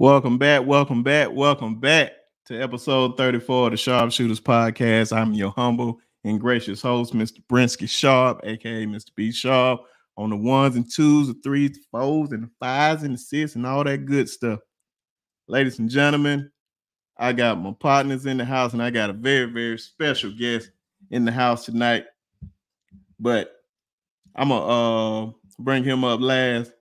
Welcome back, welcome back, welcome back to episode 34 of the Sharpe Shooters Podcast. I'm your humble and gracious host, Mr. Brinsky Sharpe, aka Mr. B Sharpe, on the ones and twos, the threes, the fours, and the fives, and the six, and all that good stuff. Ladies and gentlemen, I got my partners in the house, and I got a very, very special guest in the house tonight. But I'm gonna uh, bring him up last.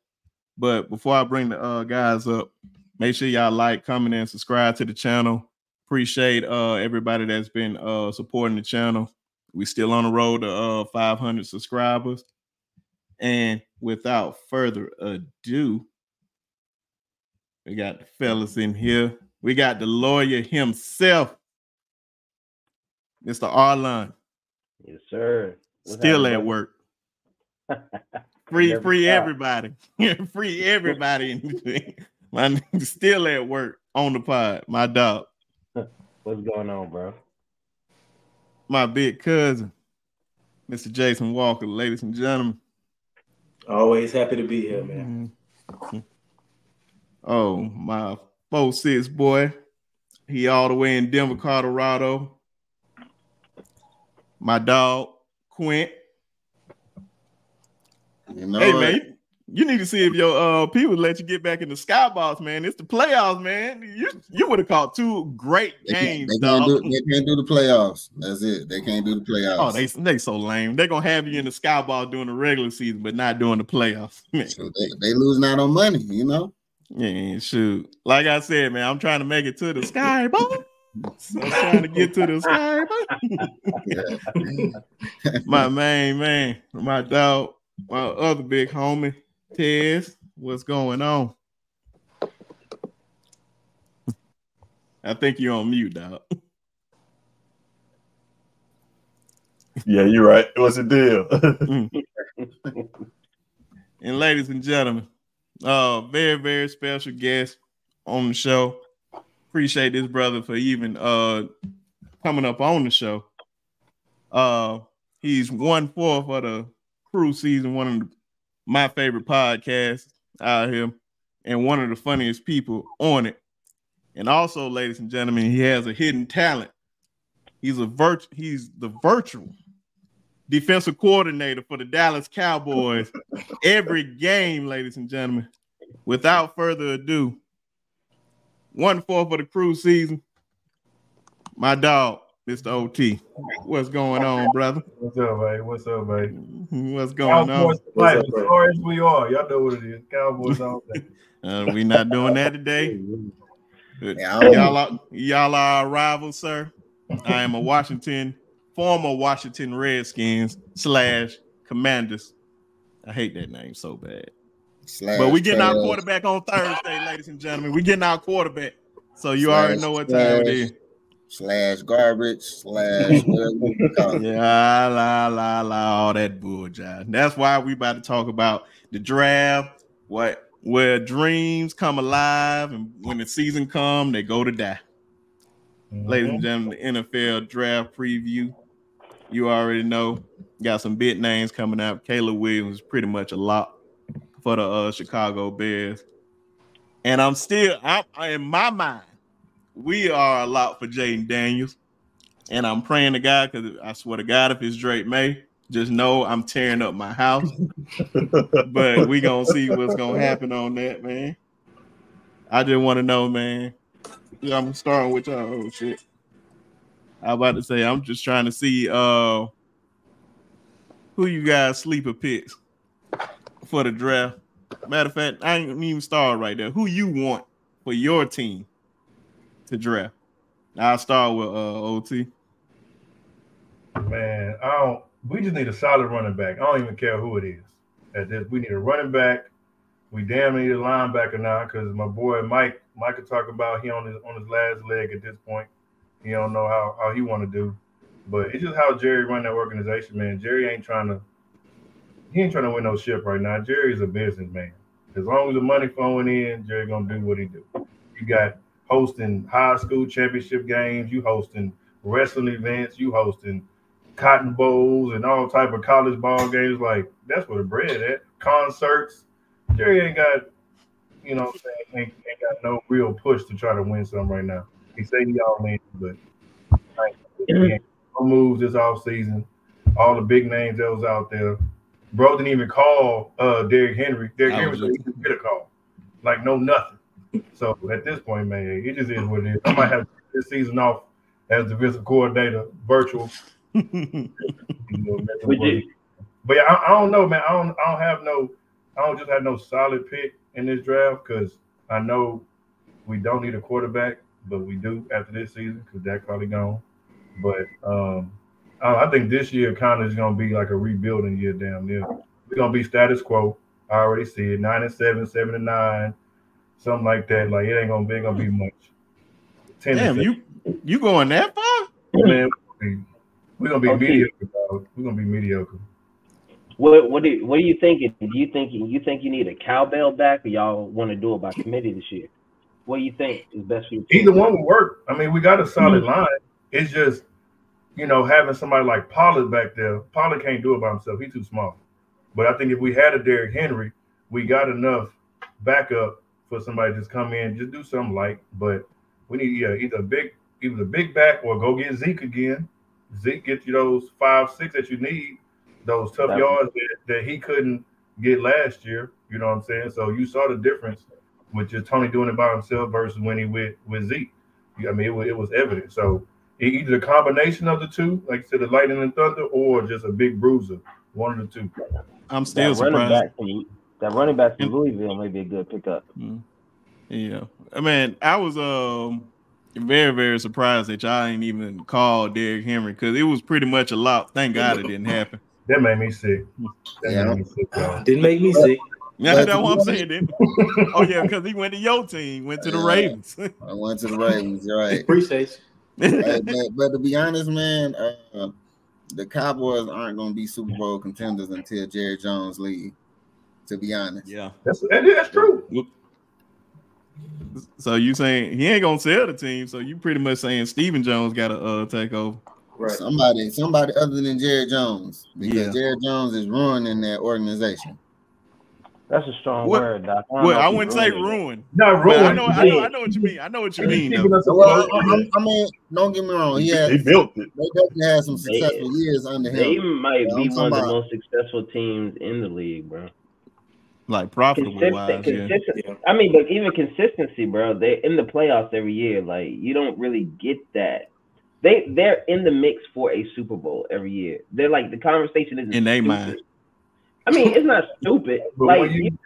But before I bring the uh, guys up, Make sure y'all like, comment, and subscribe to the channel. Appreciate uh everybody that's been uh supporting the channel. We still on the road to uh 500 subscribers. And without further ado, we got the fellas in here. We got the lawyer himself, Mr. Arlon. Yes, sir. What's Still at work. free, free everybody. free everybody. My nigga still at work on the pod. My dog. What's going on, bro? My big cousin, Mr. Jason Walker, ladies and gentlemen. Always happy to be here, man. Mm-hmm. Oh, my four six boy. He all the way in Denver, Colorado. My dog, Quint. You know hey, man, you need to see if your uh people let you get back in the skybox, man. It's the playoffs, man. You you would have caught two great they games. Can't, they, can't do, they can't do the playoffs. That's it. They can't do the playoffs. Oh, they they so lame. They're gonna have you in the skyball during the regular season, but not during the playoffs. So they, they losing out on money, you know. Yeah, shoot. Like I said, man, I'm trying to make it to the skyball. So I'm trying to get to the sky. my main man, my dog, my other big homie, Tez, what's going on? I think you're on mute, dog. Yeah, you're right. What's the deal? and ladies and gentlemen, uh, very, very special guest on the show. Appreciate this brother for even uh coming up on the show. Uh he's one fourth of the Krew Season, one of the my favorite podcast out here and one of the funniest people on it. And also, ladies and gentlemen, he has a hidden talent. He's a virt- he's the virtual defensive coordinator for the Dallas Cowboys every game, ladies and gentlemen. Without further ado, one fourth of the Krew Season, my dog, Mr. OT. What's going on, brother? What's up, man? What's up, man? What's going Cowboys on? Play, as far as we are, y'all know what it is. Cowboys all day. uh, we not doing that today. y'all, are, y'all are our rivals, sir. I am a Washington, former Washington Redskins slash Commanders. I hate that name so bad. Slash but we getting our quarterback on Thursday, ladies and gentlemen. We getting our quarterback. So you slash already know what time it is slash garbage slash yeah la la la all that bullshit. That's why we about to talk about the draft, what where dreams come alive, and when the season come, they go to die. Mm-hmm. Ladies and gentlemen, the NFL draft preview. You already know, got some big names coming out. Caleb Williams is pretty much a lot for the uh, Chicago Bears, and I'm still, I'm in my mind we are a lot for Jayden Daniels. And I'm praying to God because I swear to God, if it's Drake Maye, just know I'm tearing up my house. but we gonna see what's gonna happen on that, man. I just want to know, man. I'm starting with y'all. Oh shit. I about to say I'm just trying to see uh who you guys sleeper picks for the draft. Matter of fact, I ain't even start right there. Who you want for your team? To draft? I'll start with uh, OT. Man, I don't. We just need a solid running back. I don't even care who it is. At this, we need a running back. We damn need a linebacker now because my boy Mike, Mike could talk about he on his on his last leg at this point. He don't know how how he want to do, but it's just how Jerry run that organization, man. Jerry ain't trying to. He ain't trying to win no ship right now. Jerry's a businessman. As long as the money flowing in, Jerry gonna do what he do. You got hosting high school championship games, you hosting wrestling events, you hosting cotton bowls and all type of college ball games. Like that's where the bread at. Concerts. Jerry ain't got, you know, what I'm saying ain't, ain't got no real push to try to win something right now. He say he all in, but like, he no moves this off season. All the big names that was out there. Bro didn't even call uh Derrick Henry. Derrick I Henry was said he didn't get a call. Like no nothing. So at this point, man, it just is what it is. I might have this season off as the defensive coordinator, virtual. You know, messing Would with- you- but yeah, I, I don't know, man. I don't I don't have no I don't just have no solid pick in this draft because I know we don't need a quarterback, but we do after this season because Dak probably gone. But um I, I think this year kind of is gonna be like a rebuilding year damn near. We're gonna be status quo. I already see it. Nine and seven, seven and nine, something like that. Like it ain't gonna be gonna be hmm. much. Ten Damn, you you going that far? man, we're gonna be Okay. mediocre, dog. We're gonna be mediocre. What what do what are you thinking? Do you think you think you need a cowbell back, or y'all want to do it by committee this year? What do you think is best for your team? Either one will work. I mean, we got a solid mm-hmm. line. It's just, you know, having somebody like Pollard back there. Pollard can't do it by himself. He's too small. But I think if we had a Derrick Henry, we got enough backup for somebody to just come in, just do something light. But we need yeah, either a big, either a big back or go get Zeke again. Zeke get you those five, six that you need, those tough That- yards that, that he couldn't get last year. You know what I'm saying? So you saw the difference with just Tony doing it by himself versus when he with with Zeke. I mean, it was, it was evident. So either a combination of the two, like you said, the lightning and thunder, or just a big bruiser. One of the two. I'm still that surprised. back from that running back from Louisville may be a good pickup. Mm. Yeah, I mean, I was um very very surprised that y'all ain't even called Derrick Henry because it was pretty much a lot. Thank God it didn't happen. That made me sick. That Yeah. made me sick, y'all. Didn't make me sick. Yeah, that's what I'm saying. Didn't oh yeah, because he went to your team, went to the Yeah. Ravens. I went to the Ravens. You're right. Appreciate you. Hey, but, but to be honest, man, uh, the Cowboys aren't going to be Super Bowl contenders until Jerry Jones leave. To be honest, yeah. That's that's true. So you saying he ain't gonna sell the team? So you pretty much saying Stephen Jones got to uh take over? Right. somebody, somebody other than Jerry Jones, because Yeah. Jerry Jones is ruining that organization. That's a strong What- word, Doc. don't Well, I wouldn't say ruined it. ruin. Not But ruined. I know, I know, I know what you mean. I know what you mean. Keeping Though. us Well. I, I- I mean, don't get me wrong. He He, had, built it. they definitely had some They- successful years under him. They him. might Yeah, be one of the most successful teams in the league, bro. Like profitable Consistent, wise, yeah. I mean, but even consistency, bro. They're in the playoffs every year. Like you don't really get that. They they're in the mix for a Super Bowl every year. They're like the conversation isn't In their stupid. mind. I mean, it's not stupid. Like you- you,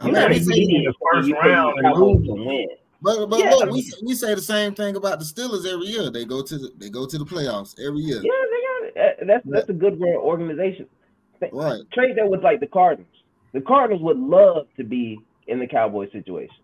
I you're not we in the first you round and lose. to win. But but Yeah. look, we we say the same thing about the Steelers every year. They go to the they go to the playoffs every year. Yeah, they got it. Uh, That's that's a good organization. Right. Trade that with like the Cardinals. The Cardinals would love to be in the Cowboy situation.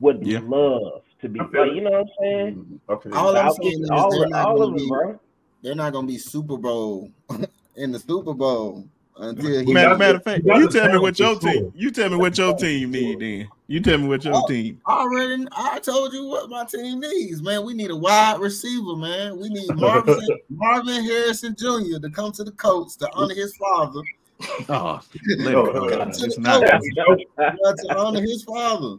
Would Yeah. love to be. I Like, you know what I'm saying? Okay. All I'm Falcons, saying is all, they're not all gonna of them, be bro. they're not gonna be Super Bowl in the Super Bowl until he Matter, matter of fact, you tell me what your for sure. team. You tell me what your team need. Then you tell me what your Oh. team. I already I told you what my team needs, man. We need a wide receiver, man. We need Marvin Marvin Harrison Jr. to come to the Colts to honor his father. Oh, let it Oh, go. okay. It's not. Yeah, to honor his father.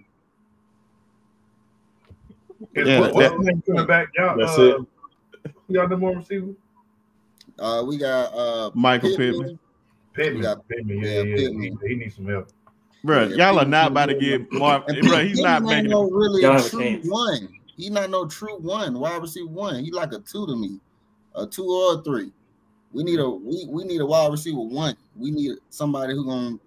Yeah, what, what's that- the coming back? Y'all, That's uh, it. You got the more receiver? Uh, we got uh Michael Pittman. Pittman. We got- Pittman. yeah, Yeah, yeah. Pittman. He, he needs some help. Bro, y'all are not about to get Marv. And Bro, he's not ain't making no it. really a true one. He's not no true one, wide receiver one. He like a two to me, a two or a three. We need a we, we need a wide receiver one. We need somebody who gonna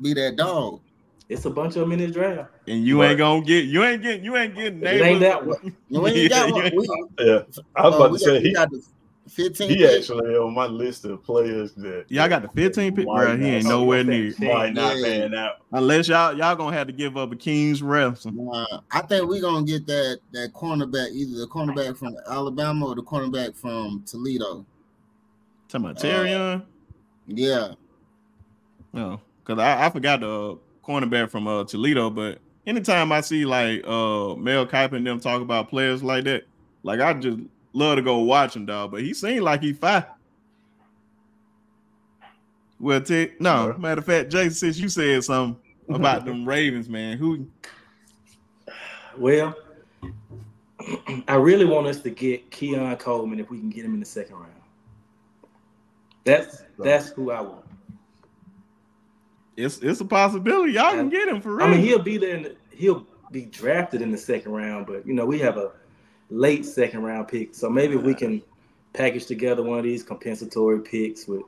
be that dog. It's a bunch of them in this draft. And you ain't gonna get. You ain't getting. You ain't getting. It ain't that one. No, we ain't got one. We, Yeah, I was uh, about we to got, say we he got the 15 he pick. actually on my list of players that Y'all got the 15 pick, Might bro. He ain't nowhere near. Fifteen. might not Yeah. pan out. Unless y'all y'all gonna have to give up a King's ransom. Uh, I think we're gonna get that that cornerback, either the cornerback from Alabama or the cornerback from Toledo. Talking about Uh, Yeah, No, because I, I forgot the uh, cornerback from uh, Toledo. But anytime I see like uh, Mel Kiper and them talk about players like that, like I just love to go watch him, dog. But he seemed like he fine. Well, Ted, no, Yeah. matter of fact, Jason, since you said something, about them Ravens, man. Who Well, I really want us to get Keon Coleman if we can get him in the second round. That's that's who I want. it's it's a possibility. Y'all can get him for real. I mean, he'll be there. In the, he'll be drafted in the second round, but you know we have a late second round pick, so maybe we can package together one of these compensatory picks with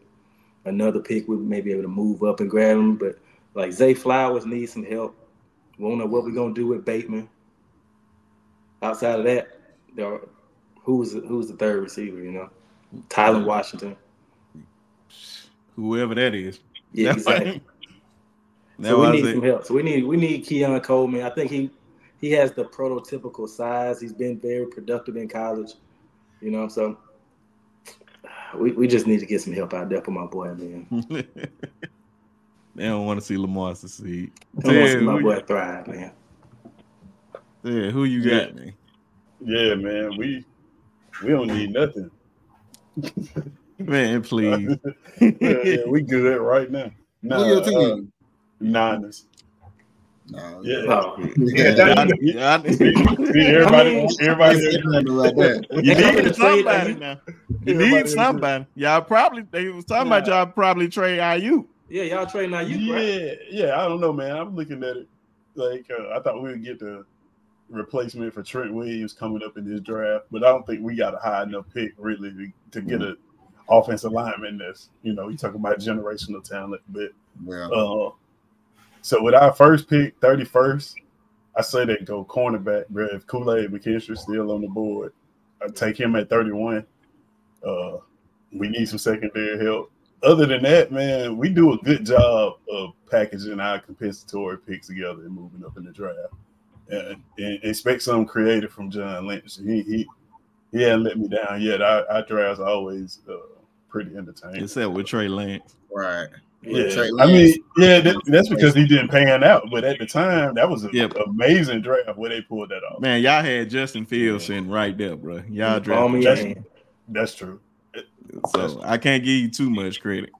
another pick. We may be able to move up and grab him, but like Zay Flowers needs some help. We don't know what we're gonna do with Bateman. Outside of that, there are, who's who's the third receiver? You know, Tyler mm-hmm. Washington. Whoever that is. Yeah, That's exactly. like- That's So we need said- some help. So we need we need Keon Coleman. I think he he has the prototypical size. He's been very productive in college. You know, so we, we just need to get some help out there for my boy, man. they don't want to see Lamar succeed. I want to see Yeah, my who- boy thrive, man. Yeah, who you Yeah. got, man? Yeah, man. We we don't need nothing. Man, please. yeah, yeah, we good right now. Nah, Who your uh, team? Niners. No, Yeah. Oh, Yeah, Y'all- y'all- everybody, I mean- everybody, like that. You need somebody Aiyuk. now. You need somebody. Y'all probably they was talking about y'all probably trade Aiyuk. yeah, y'all trading now you yeah, right? yeah. I don't know, man. I'm looking at it like uh, I thought we would get the replacement for Trent Williams coming up in this draft, but I don't think we got a high enough pick really to, to get a offensive lineman that's you know you talking about generational talent, but Yeah. Uh, so with our first pick, 31st, I say they go cornerback, bro. If Kool-Aid McKinstry still on the board, I take him at 31. Uh, we need some secondary help. Other than that, man, we do a good job of packaging our compensatory picks together and moving up in the draft. And, and expect something creative from John Lynch. He he he hasn't let me down yet. Our, our drafts are always uh, pretty entertaining. Except with Trey Lance. Right. Yeah, Trey I mean, yeah, that, that's because he didn't pan out. But at the time, that was an Yep. amazing draft where they pulled that off. Man, y'all had Justin Fields sitting right there, bro. Y'all Call me drafted. Justin. That's true. So I can't give you too much credit.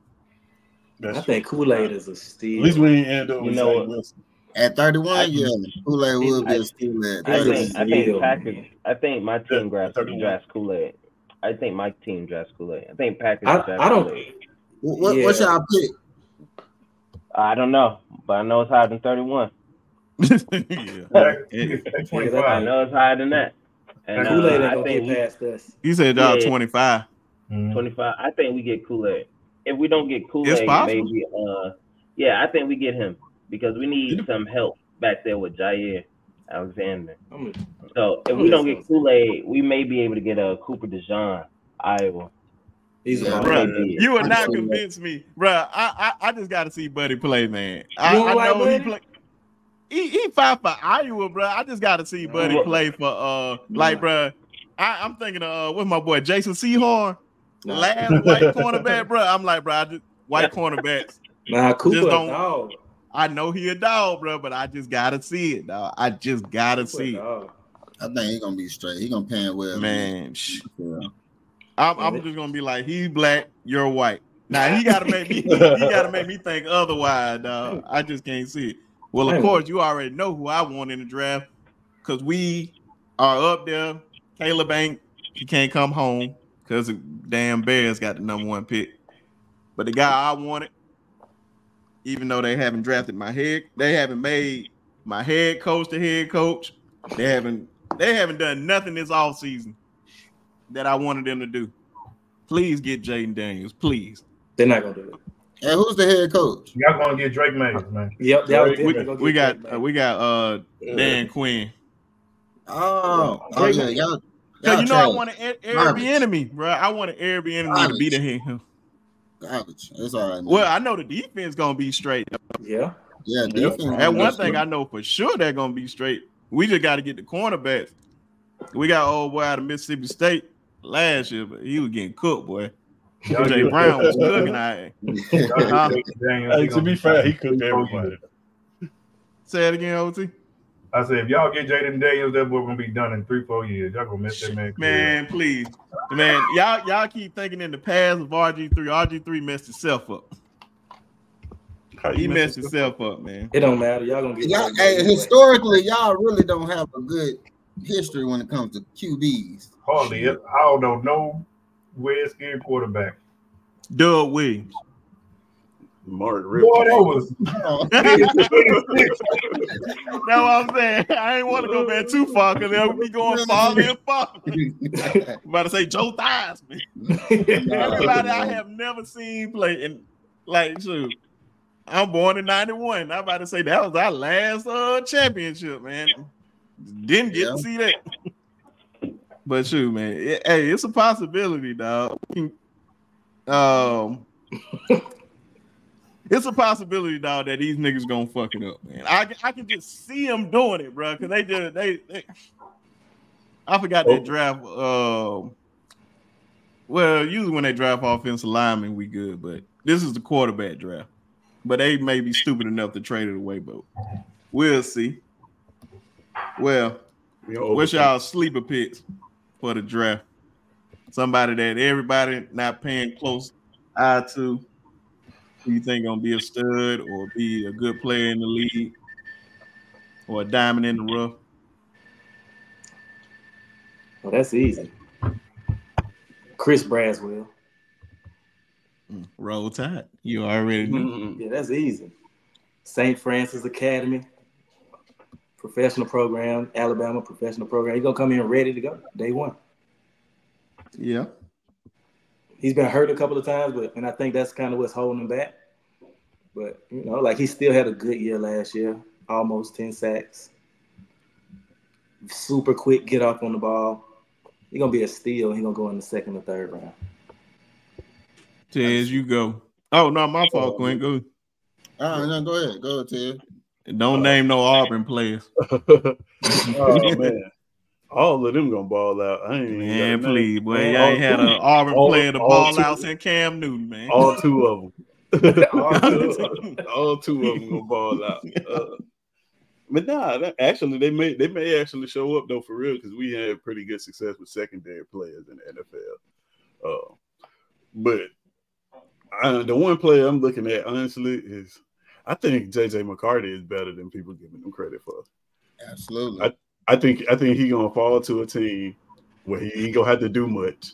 That's I true. think Kool Aid is a steal. At steal. least we ain't end up You with know Zach? Wilson. At 31, I- yeah, Kool-Aid will be I- a steal at I That's think I think Packers. I think my team Yeah, drafts drafts Kool Aid. I think my team drafts Kool Aid. I think Packers I, drafts I don't. Kool-Aid. What, What's Yeah. y'all pick? I don't know, but I know it's higher than 31. yeah, yeah. I know it's higher than that. And Kool Aid uh, ain't I gonna think get we, past us. You said y'all Yeah. 25. Mhm. twenty five. I think we get Kool Aid. If we don't get Kool-Aid, maybe uh, yeah, I think we get him because we need some help back there with Jaire Alexander. I'm gonna- So if we don't get Kool Aid, we may be able to get a Cooper DeJean, Iowa. He's a Yeah, bum. Bruh, you would not see that. convince me, bruh. I, I I just got to see Buddy play, man. I, You don't like know he play. He, he fight for Iowa, bro. I just got to see Buddy play for uh, like, bro. I, I'm thinking of uh, what's my boy Jason Sehorn, Nah. last white cornerback, bro. I'm like, bro, I just white cornerbacks. Nah, Cooper, Just don't- dog. I know he a dog, bro, but I just gotta see it, dog. I just gotta see it. I think he's gonna be straight. He's gonna pan well. man. Yeah. I'm, I'm just gonna be like, he's black, you're white. Now he gotta make me, he gotta make me think otherwise, dog. I just can't see it. Well, of course, you already know who I want in the draft because we are up there. Caleb ain't he can't come home because the damn Bears got the number one pick. But the guy I wanted, even though they haven't drafted my head, they haven't made my head coach the head coach. They haven't they haven't done nothing this offseason that I wanted them to do. Please get Jayden Daniels, please. They're not gonna do it. And who's the head coach? Y'all gonna get Drake Mays, man. Yep, that was We, definitely we got that uh, we got uh Dan Quinn. Oh, oh yeah, y'all. Cause y'all you know I want wanted Air- Garbage. Airbnb, bro. I want an Airbnb enemy to be the him. Garbage. It's all right. Man. Well, I know the defense gonna be straight. Yeah. yeah, Yep. defense. That one thing good. I know for sure they're gonna be straight. We just got to get the cornerbacks. We got old boy out of Mississippi State last year, but he was getting cooked, boy. Y'all Jay Brown was cooking. I y'all get Huh? Jayden Daniels, Hey, to be fair, he three, cooked four everybody. years. say it again, OT. I said, if y'all get Jayden Daniels, that boy gonna be done in three, four years. Y'all gonna miss that man. Man, please, man, y'all y'all keep thinking in the past of RG three. RG three messed itself up. He messed himself up, man. It don't matter. Y'all gonna get Y'all, that hey, anyway. historically, y'all really don't have a good history when it comes to QBs. Hardly. I don't know no Redskin quarterback. Doug Williams. Mark Boy, that was That's what I'm saying. I ain't want to go back too far because they'll be going farther and farther. I'm about to say Joe Theismann. Everybody I have never seen play and like shoot. I'm born in 91. I'm about to say that was our last uh championship, man. Didn't get Yeah. to see that. But shoot, man. it- hey, it's a possibility, dog. Um it's a possibility, dog, that these niggas gonna fuck it up, man. I, I can just see them doing it, bro. Cause they just they, they I forgot Oh. that draft. Um, well, usually when they draft offensive linemen, we good, but this is the quarterback draft. But they may be stupid enough to trade it away, but we'll see. Well, We don't what's y'all sleeper picks for the draft? Somebody that everybody not paying close eye to. Who you think gonna be a stud or be a good player in the league or a diamond in the rough? Well, that's easy. Chris Braswell. Mm, Roll Tide. You already know. Yeah, that's easy. St. Francis Academy, professional program, Alabama professional program. He's gonna come in ready to go day one. Yeah. He's been hurt a couple of times, but and I think that's kind of what's holding him back. But you know, like he still had a good year last year, almost 10 sacks. Super quick get off on the ball. He's gonna be a steal. He's gonna go in the second or third round. Tez, you go. Oh no, my fault, Quinn. Go. oh, no, go ahead. Go ahead, Ted. Don't name no Auburn players. oh man, all of them gonna ball out. I ain't even Man, got a name. please, boy. Man, You all ain't had two- an Auburn all- player to all ball two- out since Cam Newton, man. all two of them. All two of them. all two of them gonna ball out. Uh, but nah, that, actually, they may they may actually show up though for real because we had pretty good success with secondary players in the NFL. Uh, but uh, the one player I'm looking at honestly is I think JJ McCarthy is better than people giving him credit for. Absolutely. I think I think he gonna fall to a team where he ain't gonna have to do much,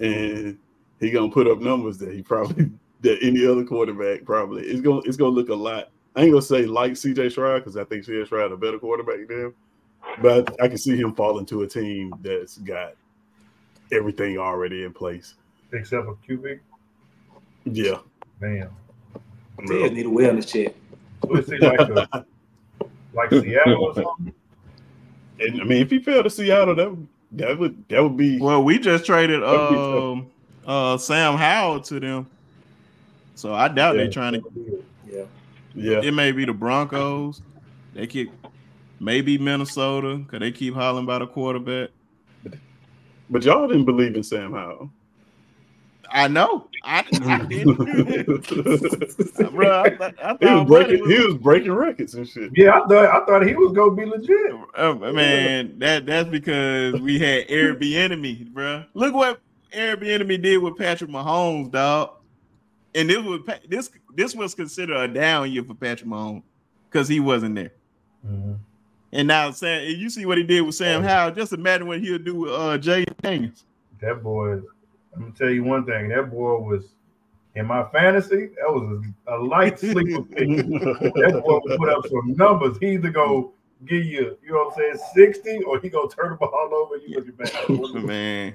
and he gonna put up numbers that he probably that any other quarterback probably it's gonna it's gonna look a lot. I ain't gonna say like CJ Stroud because I think CJ Stroud a better quarterback than him, but I can see him falling to a team that's got everything already in place. except for QB. Yeah, Man, Tez need a wellness check. so it's like a, like Seattle or something. And I mean if he fell to Seattle, that would that would that would be Well, we just traded That'd be tough. um uh Sam Howell to them. So I doubt Yeah. they trying to Yeah. yeah. it may be the Broncos. They keep maybe Minnesota because they keep hollering about a quarterback. But y'all didn't believe in Sam Howell. I know. I, I didn't. Bro, I, th- I He was breaking Buddy he was breaking records and shit. Yeah, I thought I thought he was gonna be legit. Uh, man, that that's because we had Airbnb, bro. Look what Airbnb did with Patrick Mahomes, dog. And this was this this was considered a down year for Patrick Mahomes because he wasn't there. And now Sam, you see what he did with Sam Howell. Just imagine what he'll do with uh, Jay Daniels. That boy, I'm gonna tell you one thing. That boy was in my fantasy. That was a, a light sleeper pick. that boy would put up some numbers. He either go give you, you know what I'm saying, 60, or he go turn the ball over. You looking back. Man,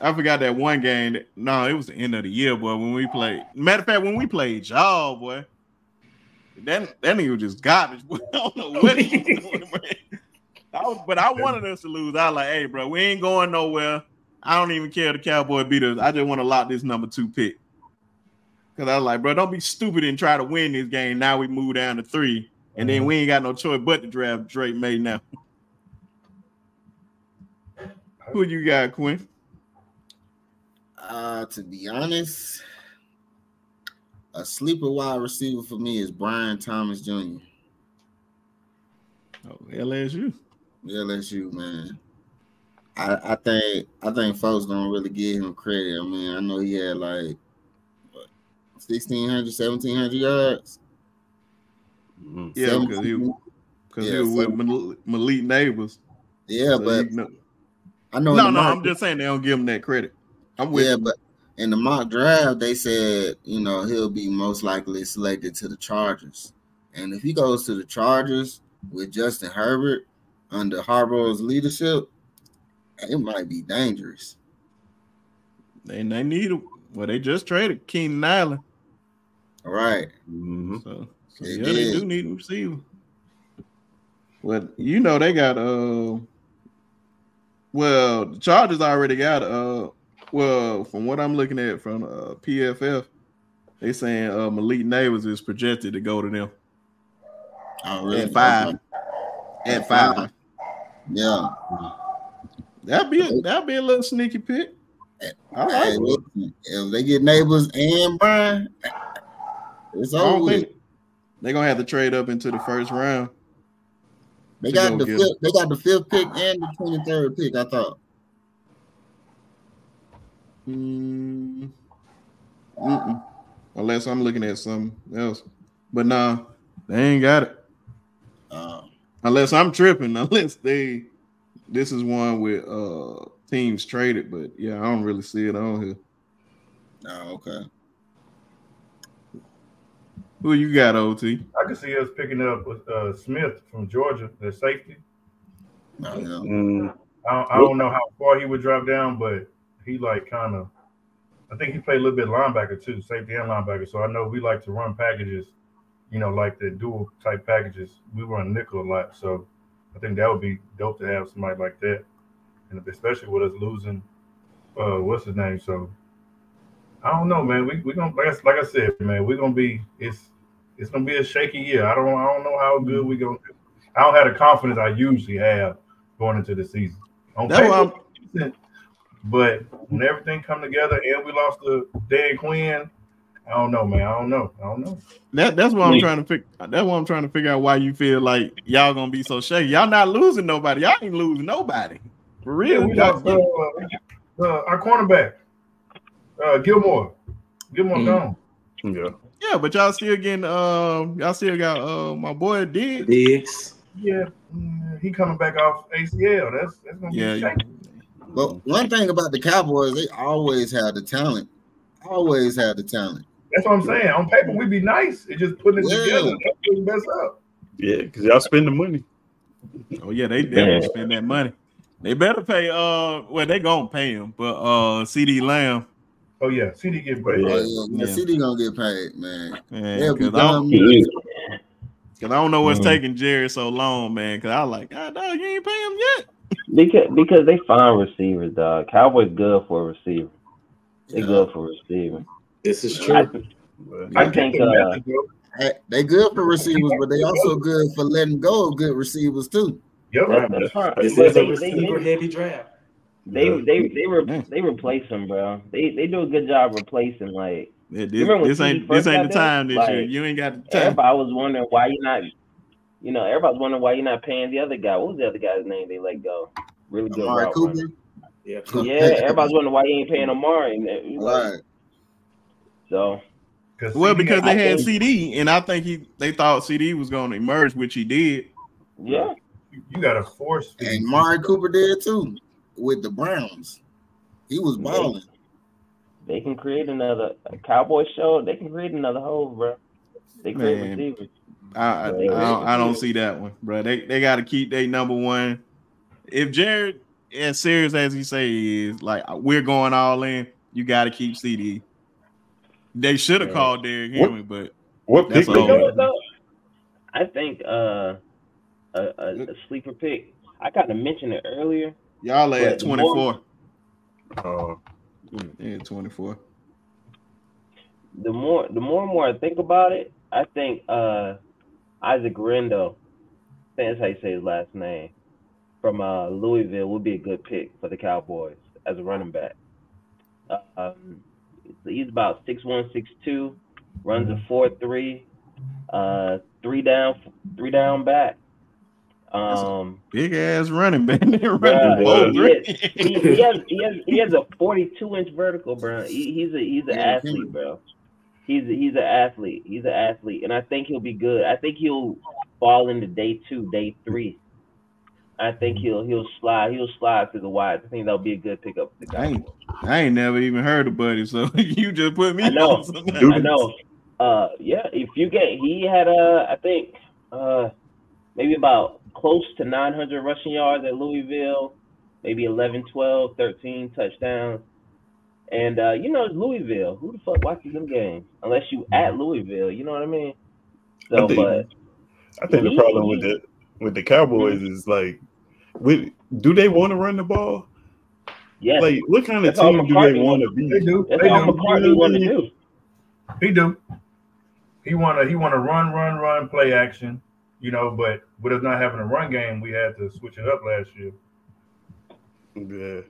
I forgot that one game. That, no, it was the end of the year, boy. When we played, matter of fact, when we played y'all, boy, that that nigga was just garbage. Boy. I don't know what he was doing, man. I was, but I wanted us to lose. I was like, hey, bro, we ain't going nowhere. I don't even care if the Cowboy beat us. I just want to lock this number two pick. Cause I was like, bro, don't be stupid and try to win this game. Now we move down to three, and then we ain't got no choice but to draft Drake Maye now. Who you got, Quinn? Uh, to be honest, a sleeper wide receiver for me is Brian Thomas Jr. Oh, LSU. LSU, man. I, I think I think folks don't really give him credit. I mean, I know he had like what, 1,600, 1,700 yards. Mm. Yeah, because he because Yeah, he was with Mal- Malik Nabers. Yeah, So but you know- I know. no, no, mock- I'm just saying they don't give him that credit. I'm with yeah, you. but in the mock draft, they said you know he'll be most likely selected to the Chargers, and if he goes to the Chargers with Justin Herbert under Harbaugh's leadership, it might be dangerous. And they need him. Well, they just traded Keenan Allen. All right. Mhm. So, so They yeah, they do need a receiver. Well, you know they got uh well the Chargers already got uh well from what I'm looking at from uh PFF, they saying uh Malik Nabers is projected to go to them Oh, really? at five. Okay. At five. Yeah. That'd be a that'd be a little sneaky pick. I like Hey, it. if they get Nabers and Brian, it's over. they're gonna have to trade up into the first round. They got go the fifth, they got the fifth pick and the twenty third pick. I thought. Mm, mm-mm. Unless I'm looking at something else. But nah, they ain't got it. Uh, Unless I'm tripping. Unless they this is one with uh teams traded, but yeah, I don't really see it on here. oh, okay. Who you got, OT? I can see us picking up uh, Smith from Georgia, the safety. Oh, yeah. Mm. I don't, I don't know how far he would drop down, but he like kind of. I think he played a little bit linebacker too, safety and linebacker. So I know we like to run packages, you know, like the dual type packages. We run nickel a lot, so I think that would be dope to have somebody like that, and especially with us losing, uh, what's his name? So I don't know, man. We we gonna like I, like I said, man. We're gonna be it's it's gonna be a shaky year. I don't I don't know how good we gonna. do. I don't have the confidence I usually have going into the season. On That's why I'm paper, but when everything come together and we lost to Dan Quinn, I don't know, man. I don't know. I don't know. that that's what I'm trying to figure that's what I'm trying to figure out why you feel like y'all gonna be so shaky. Y'all not losing nobody. Y'all ain't losing nobody. For Yeah, real. we Y'all- lost uh, uh, our cornerback, uh, Gilmore. Gilmore Mm. gone. Yeah. yeah, but y'all still getting um y'all still got uh my boy Diggs. Diggs. Yeah, mm, he coming back off ACL. That's that's gonna Yeah, be yeah. shaky. But one thing about the Cowboys, they always have the talent. Always have the talent. That's what I'm saying. On paper, we'd be nice. It's just putting it Yeah. together. That's what we mess up. Yeah, because y'all spend the money. Oh yeah, they definitely Yeah. spend that money. They better pay. Uh, well, they gonna pay him, but uh, CeeDee Lamb, Oh yeah, CeeDee get paid. Yeah. Oh, yeah, yeah. Yeah. CeeDee gonna get paid, man. man, They'll be because I, don't- dumb. 'cause I don't know what's Mhm. taking Jerry so long, man. Because I was like, God, dog, you ain't pay him yet. Because because they find receivers, dog. Cowboys good for a receiver. They Yeah. good for a receiver. This is true. But I think uh, message, bro. Hey, they good for receivers, but they also good for letting go of good receivers too. Yep. that, that's fine. This But is a they, they, receiver heavy draft. they they they, re- Man. they replace them, bro. They they do a good job replacing. Like Yeah, You remember this, this ain't this ain't the time this year. You ain't got the time. everybody was wondering why you're not, you know, everybody's wondering why you're not paying the other guy. What was the other guy's name? They let go. Really good Amari Cooper. runner. Yeah. Yeah, everybody's wondering why you ain't paying Amari. And it- Right. So Well, CeeDee because I they had think- CeeDee, and I think he they thought CeeDee was going to emerge, which he did. yeah, you got to force. And Mari Cooper did too with the Browns. He was balling. they can create another a Cowboy show. They can create another hole, bro. They create Man. receivers. I I, I, don't, I don't see that one, bro. They they got to keep their number one. If Jared, as serious as he say he is, like we're going all in, you got to keep CeeDee. They should have Yeah. called Derrick What- Henry, but what That's pick all. You know they what got? though? I think uh, a, a, a sleeper pick. I kind of mentioned it earlier. y'all at twenty four. Uh, Yeah, twenty four. The more the more and more I think about it, I think uh, Isaac Rendo, I think that's how you say his last name, from uh, Louisville would be a good pick for the Cowboys as a running back. Uh, um, he's about six one, six two, runs a four three, uh, three down, three down back. Um, Big ass running back. Running four, he is- he, he has he has he has a 42 inch vertical, bro. He, he's a he's an athlete, bro. He he's he's an athlete. He's an athlete, and I think he'll be good. I think he'll fall into day two, day three. I think he'll he'll slide he'll slide through the wide. I think that'll be a good pickup for the I ain't, I ain't never even heard of Buddy, so you just put me I know. on something. Dude. I know. Uh, yeah, if you get, he had uh, I think uh, maybe about close to 900 rushing yards at Louisville, maybe 11, 12, 13 touchdowns. And uh, you know, it's Louisville. Who the fuck watches them games unless you at Louisville? You know what I mean? So, I think- but I think the problem with the with the Cowboys is like, with, do they want to run the ball? Yeah. Like, what kind of That's team do they want to be? They be? do. that's They all do. McCarthy wanted to do. He do. He wanna he wanna run, run, run, play action. You know, but with us not having a run game, we had to switch it up last year. Yeah,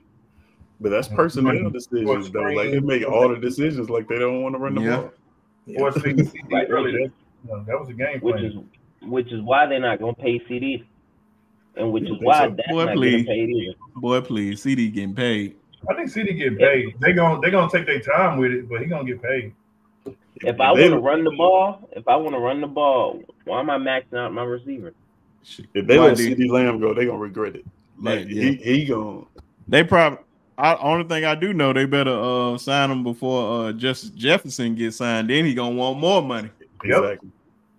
but that's personnel decisions though. Like they make all the decisions like they don't want to run the Yeah. ball. Or CeeDee Right, early. right. That, you know, that was a game which plan. is which is why they're not gonna pay CeeDee, and which You is why so? that's Boy, not please. getting paid either. Boy, please, CeeDee getting paid. I think CeeDee get paid. They gon' they gonna take their time with it, but he gonna get paid. If I want to run the ball, if I want to run the ball, why am I maxing out my receiver? if they Why let do- CeeDee Lamb go, they gonna regret it. Like Yeah, he he gonna They probably. I, only thing I do know, they better uh, sign him before uh, Justin Jefferson gets signed. Then he gonna want more money. Yep. exactly.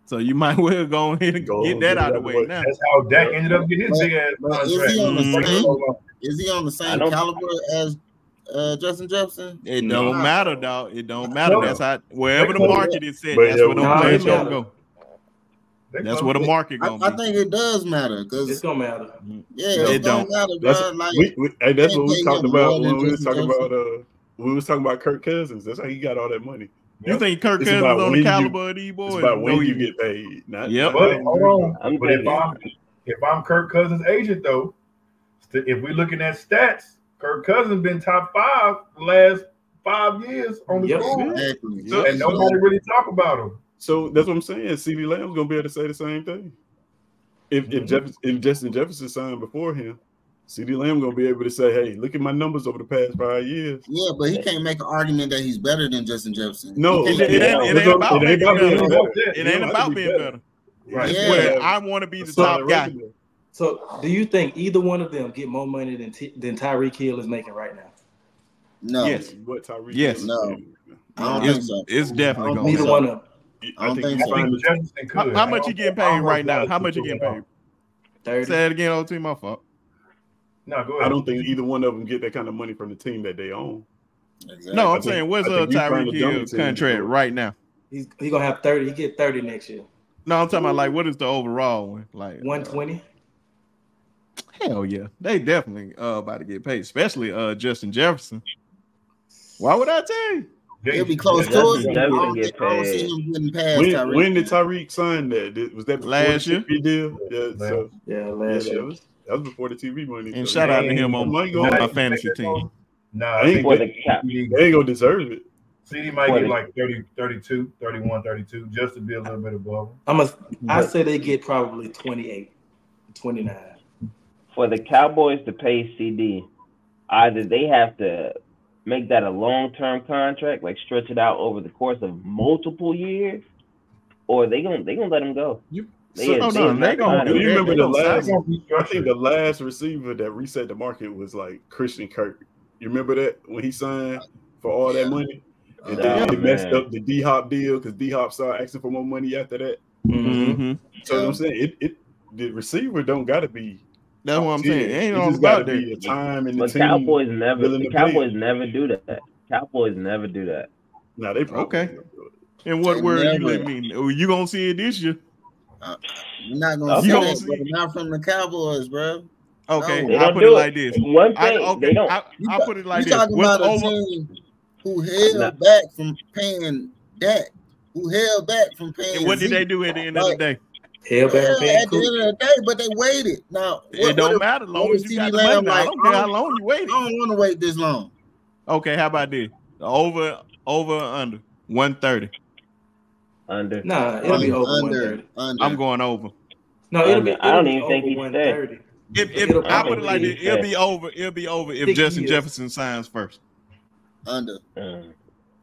So you might well go ahead and Go get that out of the way now. That's how Dak ended up getting his But- big ass but is contract. he on the same? Is he on the same caliber as uh, Justin Jefferson? It No. don't matter, dog. It don't matter. That's how wherever the market is set, that's where the no, players gonna go. That's close. where the market I, gonna I think it does matter because It's because gonna matter. yeah, It it, don't, don't. matter, That's bro. Like we, we, hey, that's what we pay talked about when we was Justin talking about uh we was talking about Kirk Cousins. That's how he got all that money. You think Kirk It's Cousins about on when the you- caliber of these boys? It's about when you you- get paid. Not, Yep. not- But hold on. I'm But if I'm if I'm Kirk Cousins' agent though, if we're looking at stats, Kirk Cousins been top five the last five years on the Yep. score, exactly. So- and nobody really talk about him. So that's what I'm saying. CeeDee Lamb's gonna be able to say the same thing. If if, Mhm. Jeff, if Justin Jefferson signed before him, CeeDee Lamb gonna be able to say, "Hey, look at my numbers over the past five years." Yeah, but he can't make an argument that he's better than Justin Jefferson. No, He It, can't it ain't, it ain't about it ain't being about being better. better. It ain't about be being better. Right. Yeah. Where I want to be the Solid top guy. So, do you think either one of them get more money than T- than Tyreek Hill is making right now? No, Yes. What Tyreek? Yes. No. I don't think It's, so. it's definitely going. Neither so. one of them. I, I don't think think so. I find think the Jefferson. How, how much don't- you getting paid right now? How much you getting paid? off. Thirty. Say it again, OT. My fault. No, go ahead. I don't think either one of them get that kind of money from the team that they own. Exactly. No, I I'm think- saying where's I uh, think you find Tyreek a Hill's contract right now? He's he gonna have thirty. He get thirty next year. No, I'm talking about like what is the overall one? Like uh, One twenty. Hell yeah, they definitely uh about to get paid, especially uh Justin Jefferson. Why would I tell you? He'll be close Yeah, to Justin it. I Jefferson don't, get think- I don't see paid. getting past When, Tyreek. when did Tyreek sign that? Was that before Last year. TV deal? Yeah, so Yeah, yeah, last that, year. Was, that was before the TV money. And so shout out to him on, might go on on. my fantasy team. Nah, I I ain't think the cap, They ain't gonna deserve it. CeeDee might get like 30, 32, 31, 32, just to be a little bit above him. I'm a. I say they get probably 28, 29. for the Cowboys to pay CeeDee, either they have to make that a long term contract, like stretch it out over the course of multiple years, or they gonna they gonna let him go. You- They So- is- no, they no, they gonna Do do you remember the last? him. I think the last receiver that reset the market was like Christian Kirk. You remember that when he signed for all that money, and Oh, then they messed up the D Hop deal because D Hop started asking for more money after that. Mhm. Mhm. So what I'm saying it, it the receiver don't got to be. That's what I'm top saying. It tier. ain't It all just gotta about be a that. time in the But team. Cowboys never the to pay. Cowboys never do that. Cowboys never do that. Nah, they probably Okay. don't do it. And what They word you never- let me? Oh, you gonna see it this year? You're not gonna You see don't that, see- but not from the Cowboys, bro. Okay, No. I don't put it it. like this. One I, thing okay, they don't. I, I'll put it like you this. talking What's about a team who held Nah. back from paying Dak, who held back from paying. And what did Zeke. they do at the end of the day? Hell back Yeah, paying at the end of the day, but they waited. Now It don't matter. As long what as you got the money. Lamb Now. I like, don't care I how don't- long you waited. I don't want to wait this long. Okay, how about this? Over, over, under one thirty. Under. Nah, it'll be over under, under. I'm going over. No, it'll be. I don't it'll even be think over he said. 130. If, if It'll I put it probably like this, be it'll be over. It'll be over if Justin years. Jefferson signs first. under. Mm.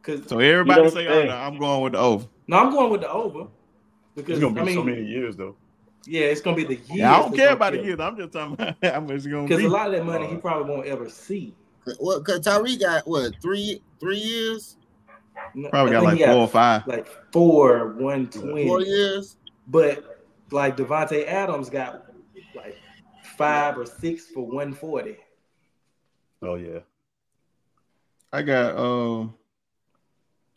Because So everybody don't say think- under. I'm going with the over. no, I'm going with the over. Because It's gonna be I mean, so many years though. yeah, it's gonna be the years. Yeah, I don't care gonna about the kill. years. I'm just talking about how much it's gonna Because a lot of that money he probably won't ever see. What? Cause Tyree got what? Three three years, No, Probably got like he four or five. like four, one twenty. four years. But like Davante Adams got like five or six for one forty. Oh yeah. I got um.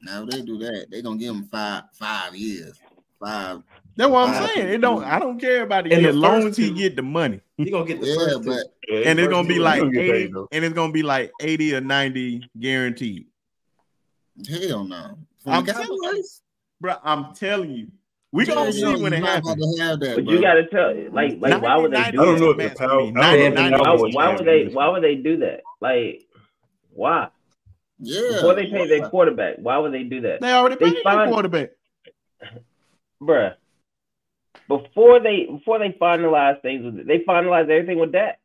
Now they do that, they gonna give him five five years. Five. That's what I'm saying. It don't. I don't care about it. And as long as he two- get the money, He gonna get the Yeah, first two. but and it's gonna be like He'll get paid, eighty, and it's gonna be like eighty or ninety guaranteed. Hell no. From I'm telling Cowboys? Bro, I'm telling you, we gonna see when you're it happens. to have that, But you gotta tell like like why would they do I don't know that? if the Power- I don't know if the 90. Why, why would they why would they do that? Like why? yeah. Before they pay their quarterback, why would they do that? They already They paid their quarterback. Bruh. Before they before they finalize things with they finalized everything with that.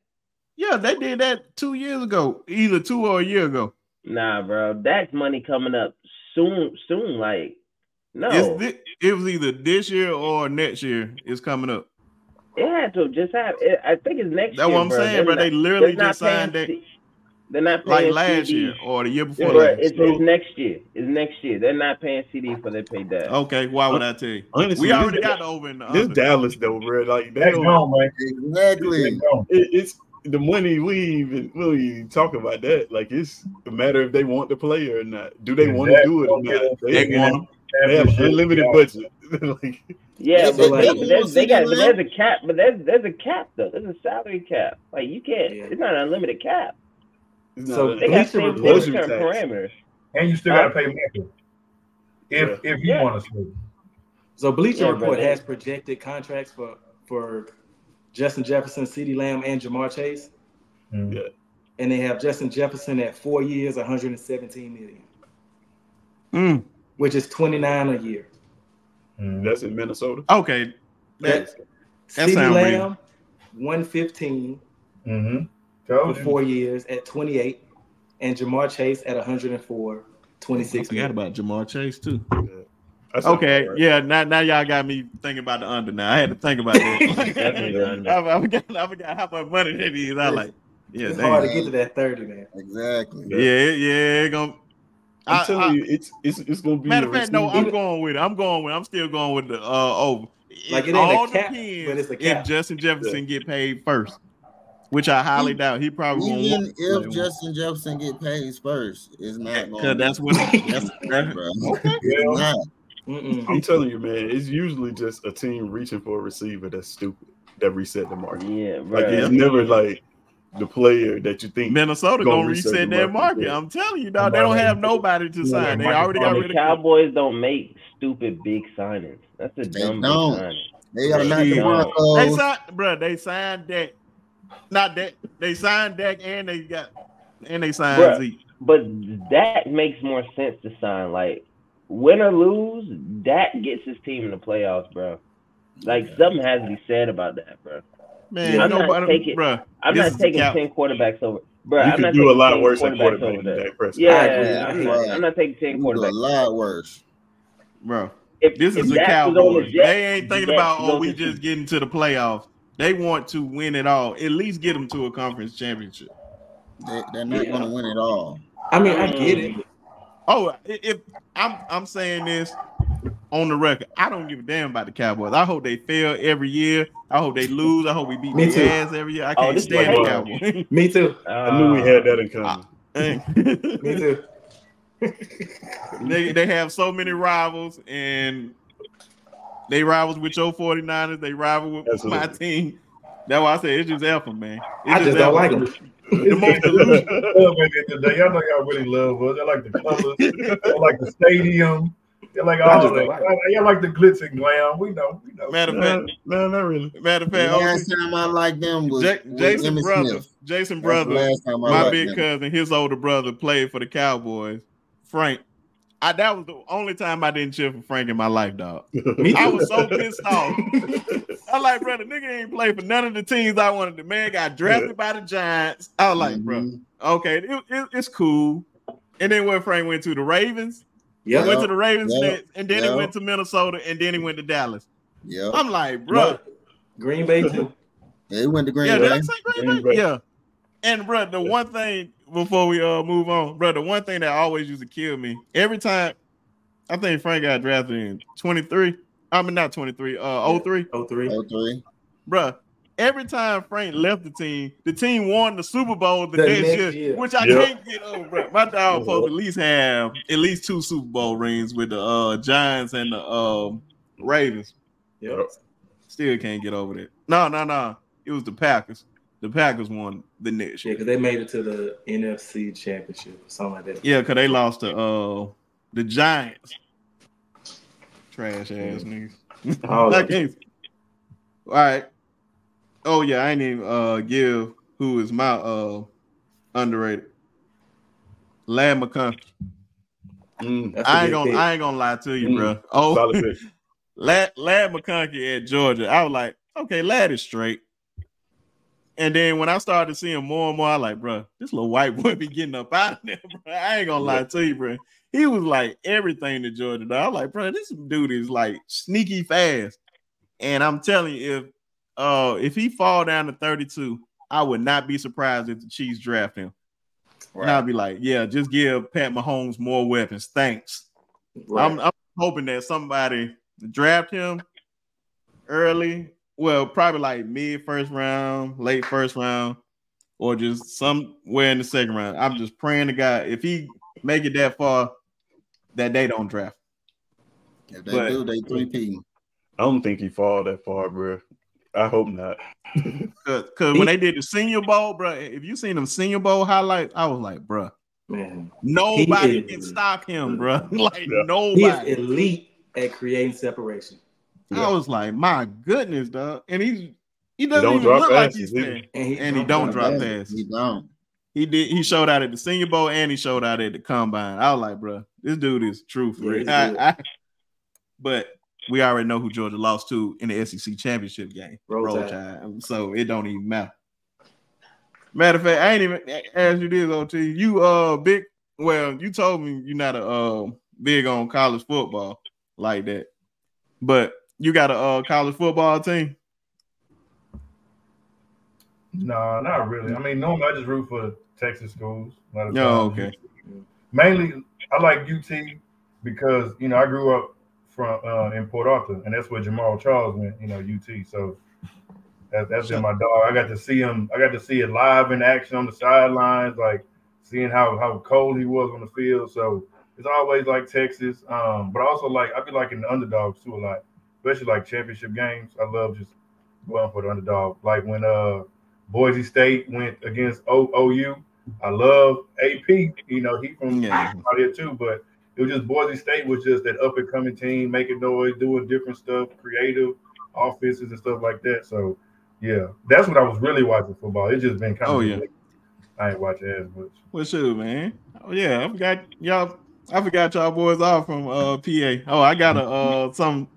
Yeah, they did that two years ago, either two or a year ago. Nah, bro. That's money coming up soon soon. Like no. It's thi- it was either this year or next year. It's coming up. It had to just have. It, I think it's next That's year. what I'm bro. saying, They're bro. not- They literally just signed that C- They're not like last CeeDee. year or the year before bro, last. it's, it's next year. It's next year. They're not paying CeeDee for they pay that. Okay, why would I tell you? Honestly, We already this, got over in the this under. Dallas though, bro. Like they They don't, gone, man. Exactly. It, it's the money. We ain't even we don't even talk about that. Like it's a matter if they want the player or not. Do they want to do it or not? They They, want 'em. they have unlimited budget. like Yeah, Yeah, but, so, they, like- there's, they got, but there's a cap. But there's there's a cap though. There's a salary cap. Like you can't. Yeah. It's not an unlimited cap. it's So They a- got Bleacher certain, Report- certain parameters. And you still got to pay Michael if if you Yeah. want to swing. So Bleacher Yeah, Report has projected contracts for for Justin Jefferson, CeeDee Lamb, and Ja'Marr Chase, Mm. Yeah. and they have Justin Jefferson at four years, 117 million, Mm, which is 29 a year. Mm. That's in Minnesota. okay, that, That CeeDee sound Lamb, 115 Mm-hmm. for four years at 28, and Ja'Marr Chase at 104, I 26 forgot million. about Ja'Marr Chase too. That's Okay, yeah. Now, now y'all got me thinking about the under. Now I had to think about Definitely that. I, I forgot. I forgot how much money that is. I like. Yeah, It's hard to get to that 30, man. Exactly. yeah, yeah. It gonna. I'm I- telling I- you, it's it's it's gonna be. Matter of fact, no. I'm going with it. I'm going with. I'm still going with the uh over. Like, it ain't all a cap, depends but it's a if. Justin Jefferson get paid first, which I highly doubt. He probably won't. Even want- if Justin Jefferson get paid first, it's not going. Cause that's what. that's that- bro. okay. It's not. Mm-mm. I'm telling you, man, it's usually just a team reaching for a receiver that's stupid that reset the market. Yeah, bro. Like it's never like the player that you think. Minnesota Gonna gonna reset reset the their market, market. I'm telling you, dog. They don't have nobody to Yeah, sign. They already got Thomas. rid the of. Cowboys don't make stupid big signings. That's a They dumb big don't. signing. They are not the Shit. They Broncos. signed, bro. They signed Dak. Not Dak. They signed Dak, and they got, and they signed Bruh. Zeke. But that makes more sense to sign. Like win or lose, Dak gets his team in the playoffs, bro. Like something has to be said about that, bro. Man, I'm not nobody, taking- bro. I'm not taking ten quarterbacks over, bro. You I'm could not do a lot 10 worse than quarterbacks quarterback over than there. Dak Prescott. Yeah, I agree. I'm not, I'm not taking ten You can a lot worse. bro. If, This if is the Dak was Cowboys. the Jets, They ain't thinking Jets about go oh, we to- just getting to the playoffs. They want to win it all. At least get them to a conference championship. They, they're not going to win it all. I mean, I get mm. it. Oh, if I'm I'm saying this on the record, I don't give a damn about the Cowboys. I hope they fail every year. I hope they lose. I hope we beat Me their too. ass every year. I Oh, can't this stand the Cowboys. Me too. I knew we had that in uh, common. Me too. they they have so many rivals and they rivals with your 49ers, they rival with my team. That's why I say it's just effort, man. It's I just don't like them. The most delusional. Love it today. Y'all know y'all really love us. They like the colors. they like the stadium. They like I all just that. like Y'all like the glitz and glam. We know. We know. Matter of fact, no, not really. matter of The fact, last time I liked them was Ja- with Jason Emmitt brother, Smith. Jason That's the brother, last time I my big them. cousin, his older brother played for the Cowboys. Frank, I that was the only time I didn't cheer for Frank in my life, dog. Me I was so pissed off. I like, brother, nigga ain't play for none of the teams I wanted. The man got drafted by the Giants. I was like, bro, Mhm. okay, it, it- it's cool. And then when Frank went to the Ravens, Yeah, went to the Ravens Yep. next, and then Yep. he went to Minnesota, and then he went to Dallas. Yeah, I'm like, bro, Green Bay too. yeah, he went to Green yeah, Bay. did I say Green Green Bay? Bay. Yeah. And bro, the one thing before we uh move on, bro, the one thing that always used to kill me every time, I think Frank got drafted in 23. I mean not 23, uh 03. Oh three. Oh three. Bruh, every time Frank left the team, the team won the Super Bowl the, The next, next year, year. which I Yep. can't get over. Bro. My dog supposed to at least have at least two Super Bowl rings with the uh, Giants and the um, Ravens. Yep. Still can't get over that. No, no, no. It was the Packers. The Packers won the next Yeah, because they made it to the NFC Championship or something like that. Yeah, because they lost to uh, the Giants. Trash ass niggas. All I can't. All right. Oh yeah, I ain't even uh give who is my uh underrated. Ladd McConkey. Mm, That's a I ain't gonna pick. I ain't gonna lie to you, Mm. bro. Oh, solid pick. Ladd, Ladd McConkey at Georgia. I was like, okay, Ladd is straight. And then when I started seeing more and more, I like, bro, this little white boy be getting up out of there, bro. I ain't gonna lie to you, bro. He was like everything to Georgia. Dog. I was like, bro, this dude is like sneaky fast. And I'm telling you, if uh if he fall down to 32, I would not be surprised if the Chiefs draft him. And I'd be like, yeah, just give Pat Mahomes more weapons. Thanks. Right. I'm, I'm hoping that somebody draft him early. Well, probably like mid first round, late first round, or just somewhere in the second round. I'm just praying to God if he make it that far, that they don't draft. If they But- do, they three P. I don't think he fall that far, bro. I hope not. Cause when they did the Senior Bowl, bro, if you seen them Senior Bowl highlights, I was like, bro, Man, nobody is- can stop him, bro. like Yeah. nobody. he is elite at creating separation. I was like, my goodness, dog. And he's he doesn't don't even drop look like he's either. fast. And he, And he don't drop He passes. don't. He did. He showed out at the Senior Bowl and he showed out at the Combine. I was like, bro, this dude is true for Yeah, it. I- I- but we already know who Georgia lost to in the SEC championship game. Roll Roll Tide. Tide. So it don't even matter. Matter of fact, I ain't even asked you this, OT. You uh big. Well, you told me you're not a uh, big on college football like that, but you got a uh, college football team. No, not really. I mean, normally I just root for Texas schools. of Oh, okay. Mainly, I like UT because you know I grew up from uh, in Port Arthur, and that's where Jamaal Charles went. You know, UT. So that, that's been my dog. I got to see him. I got to see it live in action on the sidelines, like seeing how how cold he was on the field. So it's always like Texas. Um, but also like I be liking the underdogs too a lot, especially like championship games. I love just going for the underdog. Like when uh Boise State went against o- OU. I love AP. You know, he from Yeah. out here too, but it was just Boise State was just that up and coming team, making noise, doing different stuff, creative offenses and stuff like that. So yeah, that's what I was really watching football. It's just been kind of Oh, yeah. I ain't watching as much. Well, shoot, man. Oh yeah, I forgot y'all. I forgot y'all boys off from uh PA. Oh, I got a uh some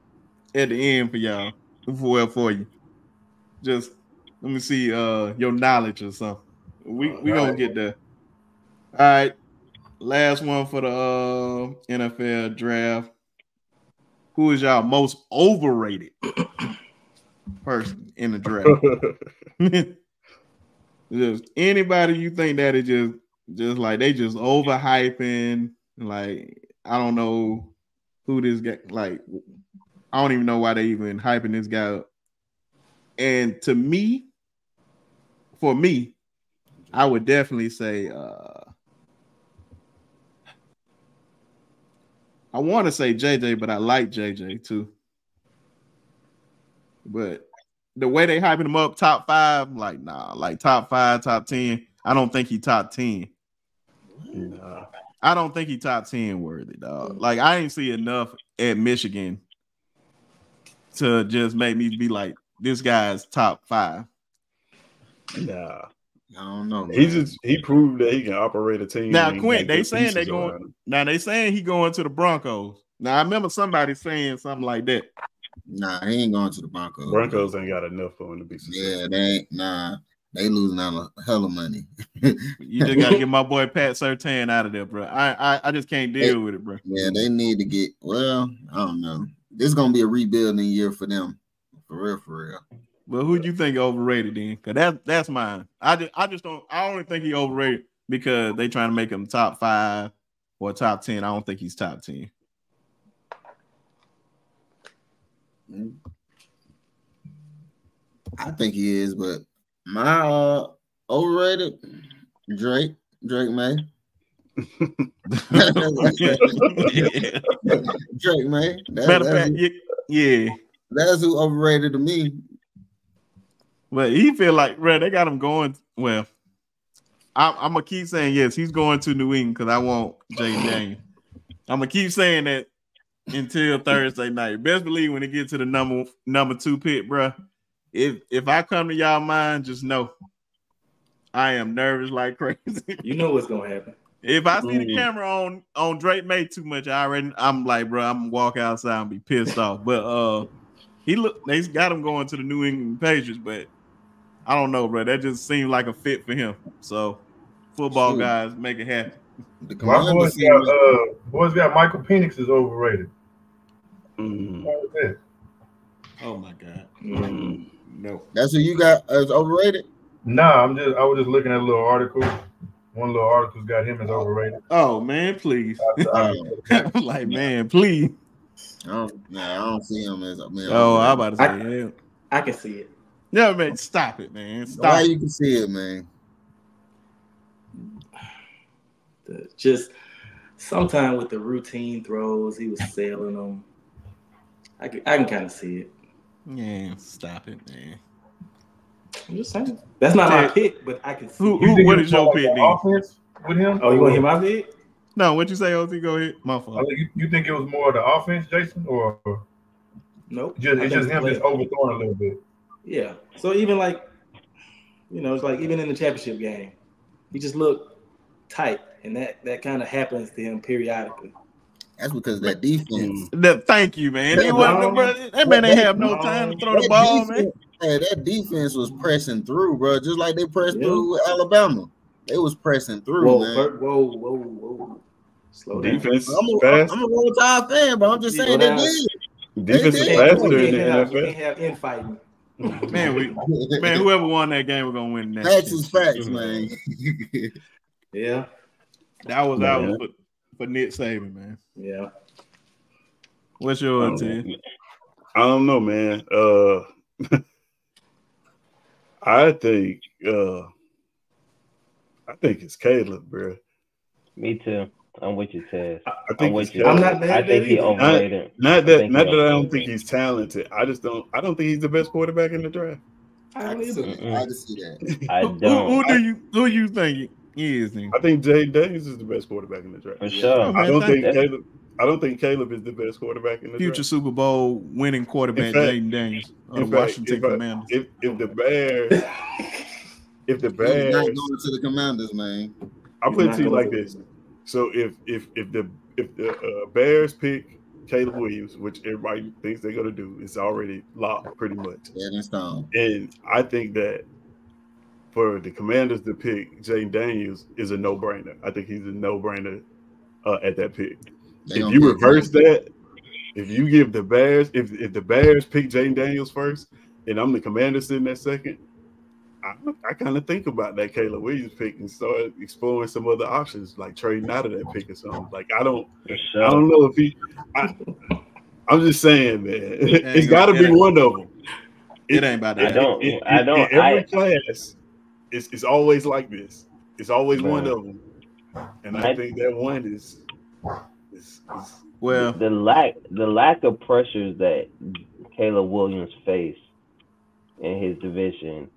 at the end for y'all. Well, for you. Just let me see uh your knowledge or something. We we gonna get there. All right, last one for the uh, NFL draft. Who is y'all most overrated person in the draft? just anybody you think that is just just like they just overhyping like i don't know who this guy like i don't even know why they even hyping this guy up and to me for me i would definitely say uh i want to say jj but i like jj too but the way they hyping him up top five, like nah, like top five, top ten. I don't think he top ten. Nah. I don't think he top ten worthy, dog. Like I ain't see enough at Michigan to just make me be like, this guy's top five. Nah. I don't know. He just he proved that he can operate a team. Now, and Quint, they saying they going- around. Now they saying he going to the Broncos. Now I remember somebody saying something like that. Nah, he ain't going to the Broncos. Broncos ain't got enough for him to be successful. Yeah, they ain't. Nah, they losing out hell of money. You just gotta get my boy Pat Sertan out of there, bro. I I, I just can't deal with it, bro. Yeah, they need to get. Well, I don't know. This is gonna be a rebuilding year for them, for real, for real. But who do you think overrated then? Cause that's that's mine. I just I just don't I only think he overrated because they trying to make him top five or top ten. I don't think he's top ten. I think he is, but my uh overrated Drake, Drake Maye. Yeah. Drake man. That- Matter of fact, who- yeah, yeah. that's who overrated to me. But he feel like, bro, they got him going. Well, I'm, I'm gonna keep saying yes. He's going to New England because I want Jay Daniel. I'm gonna keep saying that until Thursday night. Best believe when it get to the number number two pick, bro. If if I come to y'all mind, just know I am nervous like crazy. You know what's gonna happen. If I see the Mm. camera on on Drake Maye too much, I already I'm like, bro, I'm gonna walk outside and be pissed off. But uh, he look they got him going to the New England Patriots, but I don't know, bro. That just seemed like a fit for him. So football Shoot. guys make it happen. The My boys seem got uh, boys got Michael Penix is overrated. Mm. What was that? Oh my god, Mm. no. that's who you got as overrated. Nah, I'm just I was just looking at a little article. One little article's got him as oh. overrated. Oh man, please. I- I- I'm like, man, please. I don't, nah, I don't see him as a man. Oh, I'm about to say, I- yeah. I can see it. No, man, stop it, man. Why Stop. you can see it, man? Just sometime with the routine throws, he was sailing them. I can, I can kind of see it. Yeah, stop it, man. I'm just saying. That's not my Yeah. pick, but I can see. Who- it. You who- think what it's your more pick then? Offense with him. Oh, you want to hear my pick? No, what you say, OT? Go ahead. My fault. think You, you think it was more of the offense, Jason, or Nope. just I it's just him just overthrowing a little bit? Yeah. So even like, you know, it's like even in the championship game, he just looked tight, and that that kind of happens to him periodically. That's because that defense. That, thank you, man. He Yeah, wasn't, bro. bro, that man ain't have no time to throw the That ball, man. Defense, that defense was pressing through, bro, just like they pressed Yeah. through Alabama. They was pressing through, Whoa, man. Whoa, whoa, whoa. Slow down. Defense I'm a, fast. I'm a roll tide fan, but I'm just saying they did. Defense is faster we, in can't have, we can't have infighting. Man, we man, whoever won that game, we're gonna win that. Facts is facts, man. Yeah, That was Yeah. ours for, for Nick Saban, man. yeah. What's your don't team? I don't know, man. Uh, I think uh, I think it's Caleb, bro. Me too. I'm with you, Tez. I I'm think with you. I'm not mad I at think that he overrated. Not I that, not he that I don't think he's talented. I just don't. I don't think he's the best quarterback in the draft. I I don't can see either. I just see that. I Who, who, don't. who do you who you think he is? Then? I think Jay Daniels is the best quarterback in the draft. For sure. I don't think thank- Caleb. I don't think Caleb is the best quarterback in the Future draft. Super Bowl winning quarterback In fact- Jayden Daniels of In the Washington if, I- Commanders. if if the Bears, if the He's not Bears, going to the Commanders, man. I'll put it to you like to. this. So if if if the if the uh, Bears pick Caleb Williams, which everybody thinks they're gonna do, it's already locked pretty much. Dead in stone. And I think that for the Commanders to pick Jayden Daniels is a no brainer. I think he's a no brainer uh, at that pick. They if you reverse him. that, if you give the Bears, if if the Bears pick Jayden Daniels first, and I'm the Commanders in that second, I, I kind of think about that Caleb Williams pick and start exploring some other options, like trading out of that pick or something. Like I don't, For I don't know if he. I, I'm just saying, man, it's got to be ain't- one of them. It ain't about that. I that. don't. In- I in- don't. In every I, class, it's, it's always like this. It's always one of them, and I I- think that one is. Is, is Well, the lack the lack of pressures that Caleb Williams faced in his division.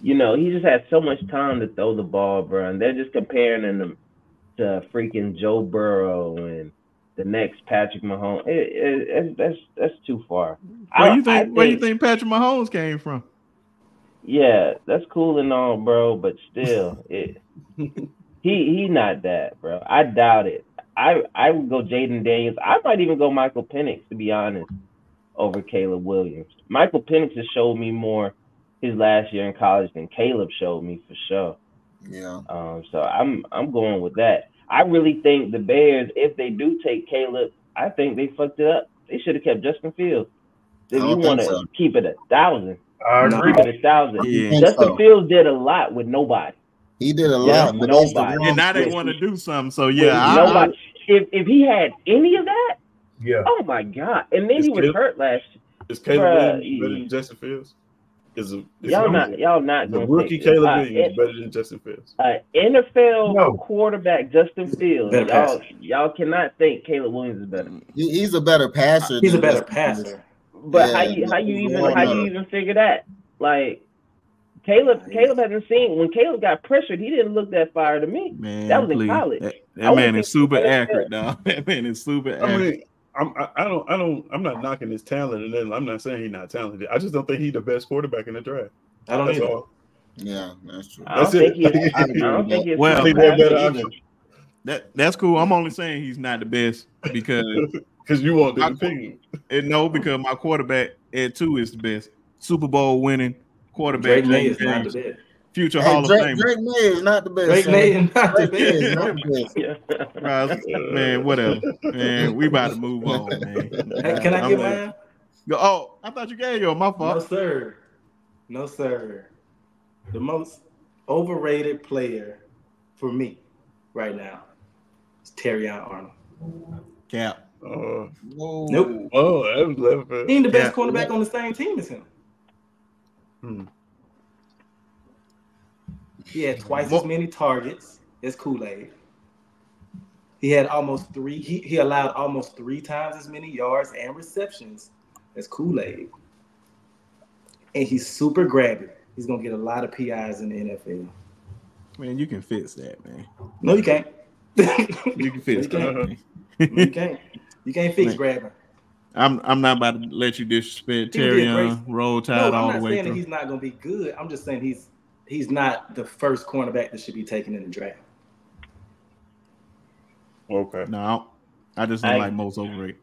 You know, he just had so much time to throw the ball, bro. And they're just comparing him to freaking Joe Burrow and the next Patrick Mahomes. It, it, it's that's that's too far. where I- you think, I where you think Patrick Mahomes came from? Yeah, that's cool and all, bro, but still, it he he not that, bro. I doubt it. I I would go Jayden Daniels. I might even go Michael Penix to be honest, over Caleb Williams. Michael Penix has showed me more his last year in college than Caleb showed me for sure. Yeah. Um, so I'm I'm going with that. I really think the Bears, if they do take Caleb, I think they fucked it up. They should have kept Justin Fields. I If you want to so. keep it a thousand, I agree. keep it a thousand. Yeah. Justin so. Fields did a lot with nobody. He did a Yeah, lot, but that's the wrong And now they choice. want to do something. So With yeah, I, nobody. If if he had any of that, Yeah. oh my god! And then Is he was Caleb- hurt last. Is Caleb Bruh, Williams better than Justin Fields? Is, a, is Y'all he- not y'all not the gonna rookie take. Caleb Uh, Williams better than Justin Fields? uh, NFL No. quarterback Justin Fields. Y'all, passer. y'all cannot think Caleb Williams is better. He- he's a better passer. He's a better Justin passer. But Yeah, how you how you even how you even figure that? Like Caleb Nice. Caleb hasn't seen when Caleb got pressured, he didn't look that fire to me. man, That was in please. college. That, that man is super accurate, dog. That man is super I accurate. mean, I'm, I, I don't, I don't, I'm not knocking his talent, and then I'm not saying he's not talented. I just don't think he's the best quarterback in the draft. I don't That's either. all. Yeah, that's true. I don't That's it. think he I I don't think that. he's Well, think they're a better either. option That that's cool. I'm only saying he's not the best because because you want the I- opinion. and no, because my quarterback at two is the best. Super Bowl winning quarterback, Drake Maye James is not the best. future Hey, Hall Drake, of Fame. Drake Maye is not the best. Drake son. May is not the Drake Maye is best. not the best. Bro, man, whatever. Man, we about to move on, man. Hey, can I I'm get like- mine? Go- Oh, I thought you gave yours. My fault. No, sir. No, sir. The most overrated player for me right now is Terry Arnold. Cap. Uh, Whoa. Nope. oh, that was left. He ain't the best Yeah. cornerback on the same team as him. Hmm. He had twice as many targets as Kool-Aid. He had almost three, he, he allowed almost three times as many yards and receptions as Kool-Aid. And he's super grabby. He's gonna get a lot of PIs in the NFL. Man, you can fix that, man. No, you can't. You can fix You can't. that. No, you can't. You can't fix Man. grabbing. I'm I'm not about to let you disrespect He would Terry be a great- Young, roll No, tide I'm all the not way saying he's not gonna be good. I'm just saying he's he's not the first cornerback that should be taken in the draft. Okay. No, I just don't I- like most overrated.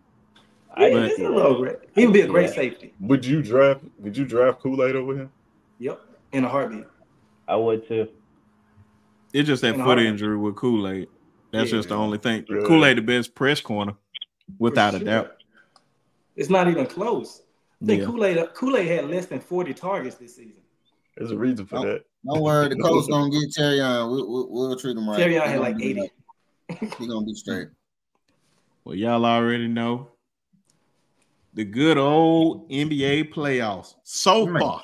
I But- can He's a little great. He would be a great Yeah. safety. Would you draft? Would you draft Kool Aid over him? Yep, in a heartbeat. I would too. It's just that And foot injury with Kool Aid. That's Yeah. just the only thing. Yeah. Kool Aid the best press corner, without For a doubt. It's not even close. I think Yeah. Kool Aid Kool Aid had less than 40 targets this season. There's a reason for that. Don't worry, the coach gonna get Terry on. We'll, we'll, we'll treat him right. Terry He had gonna like be 80. right. He gonna be straight. Well, y'all already know the good old NBA playoffs so far.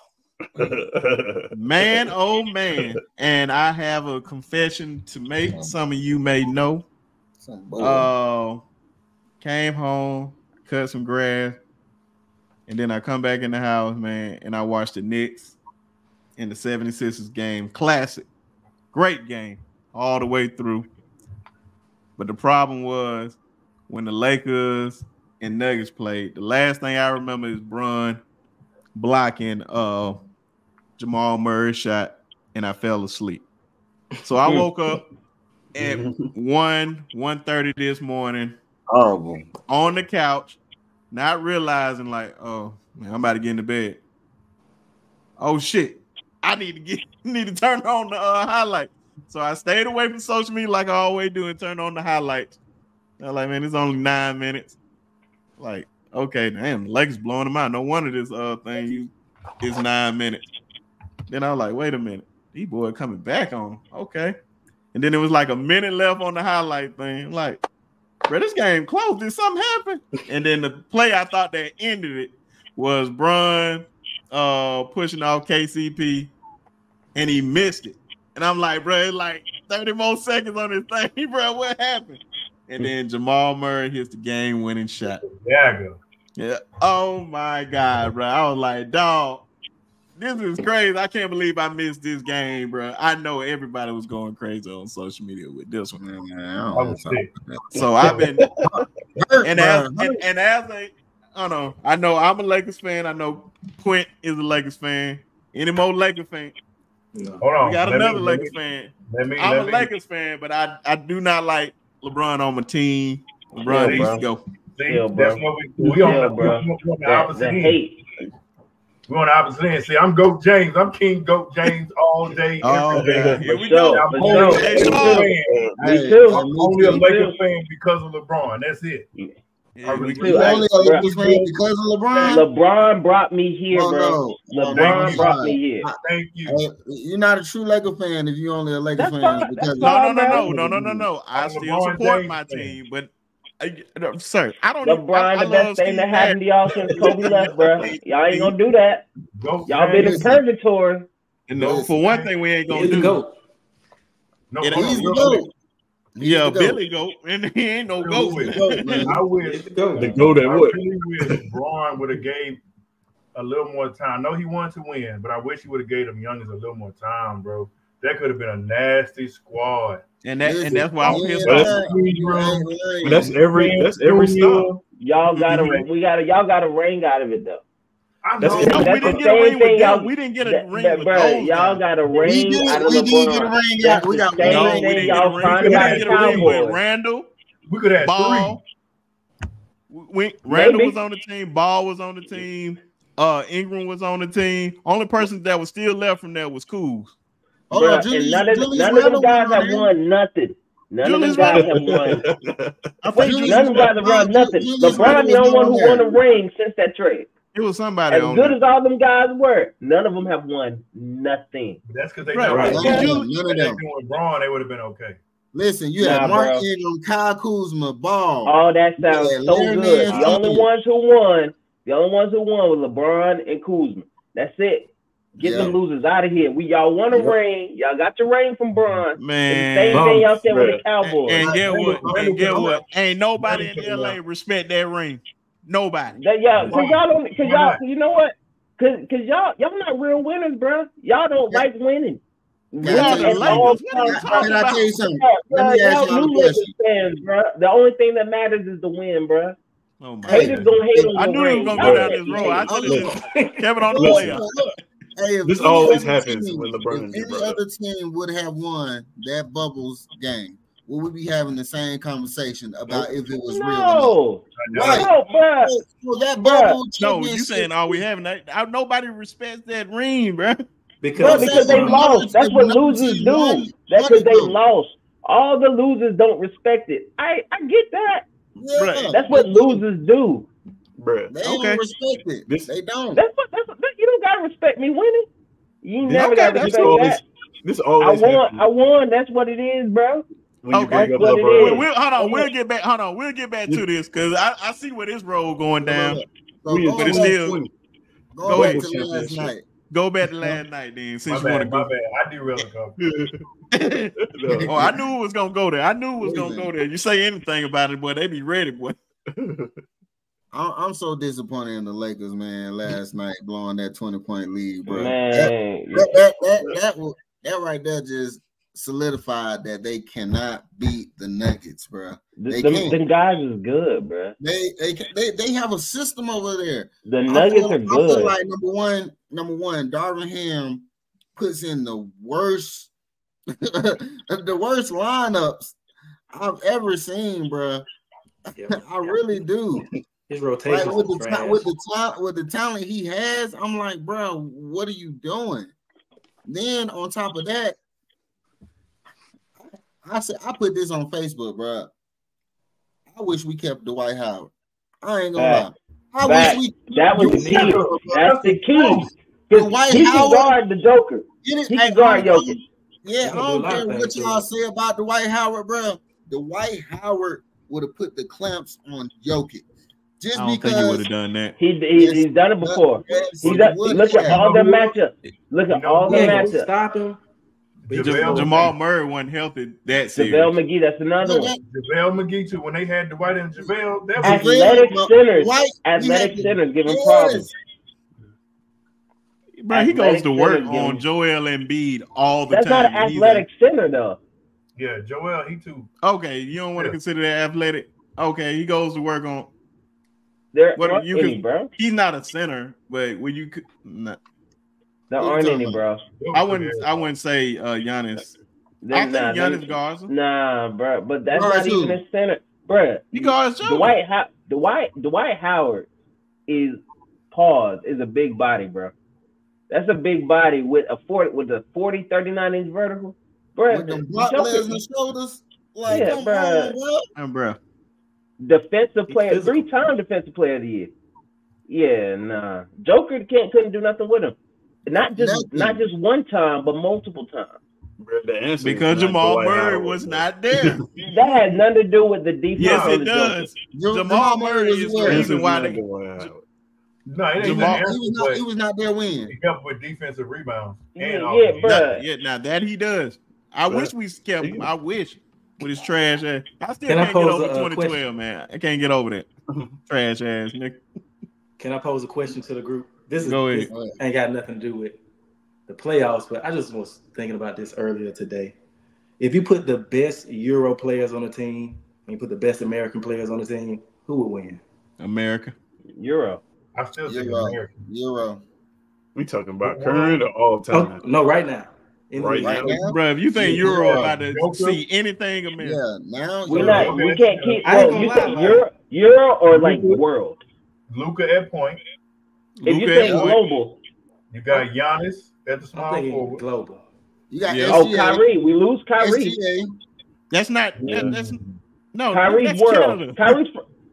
Man, oh man. And I have a confession to make. Some of you may know. Some. Uh, came home, cut some grass, and then I come back in the house, man, and I watch the Knicks in the 76ers game. Classic. Great game all the way through. But the problem was when the Lakers and Nuggets played, the last thing I remember is Brun blocking uh Jamal Murray's shot, and I fell asleep. So I woke up at one one thirty this morning Horrible. on the couch, not realizing like, oh man, I'm about to get into bed. Oh shit, I need to get need to turn on the uh, highlight. So I stayed away from social media like I always do and turned on the highlights. I'm like, man, it's only nine minutes. Like, okay, damn, legs blowing them out. No wonder this uh thing is nine minutes. Then I was like, wait a minute, these boy coming back on. Okay. And then it was like a minute left on the highlight thing. Like, bro, this game close. Did something happen? And then the play I thought that ended it was Brun uh pushing off KCP and he missed it. And I'm like, bro, like 30 more seconds on this thing, bro. What happened? And then Jamal Murray hits the game winning shot. There I go. Yeah. Oh my God, bro. I was like, dog, this is crazy. I can't believe I missed this game, bro. I know everybody was going crazy on social media with this one. Man, man, I I don't know. So I've been Hurt, and bro. as and, and as a I don't know, I know I'm a Lakers fan. I know Quint is a Lakers fan. Any more Lakers fan? Hold on. We got Let another let Lakers me- fan. Me, I'm a me, Lakers fan, but I I do not like LeBron on my team. LeBron Yeah, needs to go. See, Yeah, bro. that's what we we on the, bro. we on the That, opposite the end. hate. We're on the opposite end. See, I'm Goat James. I'm King Goat James all day. Oh, every day. Here For we go. I'm for only sure. a Laker Hey, fan. Me Hey, too. hey, I'm only a too. Laker fan because of LeBron. That's it. Yeah, we too. go. You I- only a Lakers fan because of LeBron? LeBron brought me here, Oh, bro. no. Oh, LeBron you. brought me here. Thank you. Hey, you're not a true Laker fan if you're only a Laker That's fan fine. because No, no, no, no, no, no, no, no. I I'm still LeBron support James my fan. team, but no, sir, I don't. even- I, LeBron, I the love best thing Steve that happened to y'all since Kobe left, bro. Y'all ain't gonna do that. Goat Y'all been in purgatory. And no, for one thing, we ain't gonna He's do. goat. No, It hold on, he's the GOAT. He's Yeah, GOAT. Billy goat, and he ain't no Real goat. quick. GOAT, man. I wish He's the goat. The goat at I what? wish Braun would have gave a little more time. No, he wanted to win, but I wish he would have gave them youngins a little more time, bro. That could have been a nasty squad. And that and that's why I'm you pissed ain't off. That's- lying. You ain't that's every that's every stop. Y'all got a we got a y'all got a ring out of it though. I That's- No, That's we didn't get a ring with thing y'all- them. We didn't get a That, ring that, with bro, those y'all got a We ring did, out of we did get a ring That's out. We got same No, one we didn't get y'all a ring. We to didn't get a ring with Randle, we could have Ball. We, Randle Maybe. was on the team. Ball was on the team. Uh, Ingram was on the team. Only person that was still left from there was Coos. Hold Bruh, on, Julius, none of, Julius none of them guys have there. won nothing. None Julius of them guys have won. Wait, Julius none of them guys have won nothing. Julius LeBron the only one who won a ring since that trade. it was somebody As on good there. as all them guys were, none of them have won nothing. That's because they Right, know right. if None of them, none of them. with Braun, they would have been okay. Listen, you Nah, had Mark bro. Ingram, Kyle Kuzma, Ball. All that sounds Yeah, so Larry good. The only ones who won, the only ones who won was LeBron and Kuzma. That's it. Get Yeah. them losers out of here. We y'all won a Yep. ring. Y'all got your ring from Braun. Man, same thing y'all said with the. Cowboys. and get what? And get what? Ain't nobody in LA respect that ring. Nobody. That y'all, cause y'all don't, cause y'all, you know what? Cause, cause y'all, y'all not real winners, bro. Y'all don't Yeah. like winning. Yeah, We are I the Lakers. something. What are you Can talking I about? tell you something? Yeah, Let me ask y'all y'all a new Lakers question. fans, bro. The only thing that matters is the win, bro. Oh my Haters God. gonna hate on I knew he was gonna go down this road. I hate. should Look, have just kept it on the look, playoff. look. Hey, if This always other happens team- when LeBron If any brought other team would have won that bubbles game, would we be having the same conversation about if it was real or not? No, Right. no, bruh. So, so that Bruh. bubble No, you championship- saying all we having that? I- Nobody respects that ring, bro. Bro, Because, because they If lost. That's what losers team do. won, That's what because they lost. All the losers don't respect it. I I get that. Yeah, Right. That's what losers do. Bruh. They Okay. don't respect it. This- they don't. That's what. That's what. You don't gotta respect me winning. You never Okay, gotta that's respect always that. this I always won. happens I won. That's what it is, bro. Okay. bring up what it LeBron. We'll, we'll- hold on, we'll get back. Hold on, we'll get back to this because I, I see where this road going down. So We but it's still- going Go back to last night. Go back to last night then, My since you want to bad, my go. bad. I derailed a couple. No. oh, I knew it was gonna go there. I knew it was gonna go there. You say anything about it, boy, they be ready, boy. I'm, I'm so disappointed in the Lakers, man. Last night blowing that 20 point lead, bro. That, Man, that, that, that, that, was- that right there just solidified that they cannot beat the Nuggets, bro. They th- them, can't. them guys is good, bro. They, they they they have a system over there. The Nuggets feel- are I feel good. like number one, number one, Darvin Ham puts in the worst, the worst lineups I've ever seen, bro. Yeah. I really do. His rotation Like with the ta- with the talent with the talent he has, I'm like, bro, what are you doing? Then on top of that, I said I put this on Facebook, bro. I wish we kept Dwight Howard. I ain't gonna Fact. lie. I Fact. wish we That was you the key. him. That's the key. 'Cause Dwight he can Howard- guard the Joker. Get it? He can guard I don't- Jokic. Yeah, I do a don't care what y'all too. say about Dwight Howard, bro. Dwight Howard would have put the clamps on Jokic just I don't because. think you would have done that. He, he Yes. he's done it before. Yes, He's he done, would look at all the matchups. Look You at know all the He matchups. stop him. Ja- JaVale Jamal Murray wasn't healthy that JaVale. McGee, that's another one. JaVale McGee too. When they had Dwight and JaVale, that was Athletic JaVale, centers. Dwight, he Athletic had the- centers give him Yes. problems. Bro, he goes to work on him- Joel Embiid all the time. That's not an and he's athletic center though. yeah. Joel, he too. okay, you don't want to Yeah. consider that athletic. Okay, he goes to work on. There What, aren't you any, can- bro. He's not a center, but when you could, nah, There aren't any, bro. I wouldn't. I wouldn't say uh Giannis. They're I think not. Giannis guards him. Nah, bro. But that's Guards not even who? a center, bro. He guards Joe. Dwight, How- Dwight, Dwight Howard is pause is a big body, bro. That's a big body with a 40 with a 40, 39 inch vertical. Bro, With them block legs and shoulders. Like, Yeah, come bruh. on, bro. And bro, defensive He's player, physical. three time defensive player of the year. Yeah, nah. Joker can't couldn't do nothing with him. Not just Nothing. not just one time, but multiple times. The because not Jamal Dwight Murray Howard, was not there. That has nothing to do with the defense. yes, it the does. Jamal, Jamal Murray was is the where? The reason why they- Dwight Howard. No, it Jamal- He was not. but He was not there when. he helped with defensive rebounds. Yeah, And yeah, offense. bro. Now- yeah, now that he does. I But- wish we kept. I wish with his trash ass. I still Can can't get pose over a, uh, 2012, question? man. I can't get over that trash ass nigga. Can I pose a question to the group? This is Go this ahead. ain't got nothing to do with the playoffs, but I just was thinking about this earlier today. If you put the best Euro players on the team and you put the best American players on the team, who would win? America. Euro. I still think Euro. American. Euro. We talking about current or all Oh, time? no, right now. In Right league. Right now. Bro, if you think Yeah, Euro yeah. about to Joker. see anything American, Yeah. Now. We're not. We can't keep. I Well, you gonna think lie, Euro, Euro or like world? Luka at point. If you think global, You got Giannis at the small thinking forward. global. You got Yeah. oh Kyrie, we lose Kyrie. SGA. that's not. Yeah. That, that's no. Kyrie's that's world. Canada. Kyrie's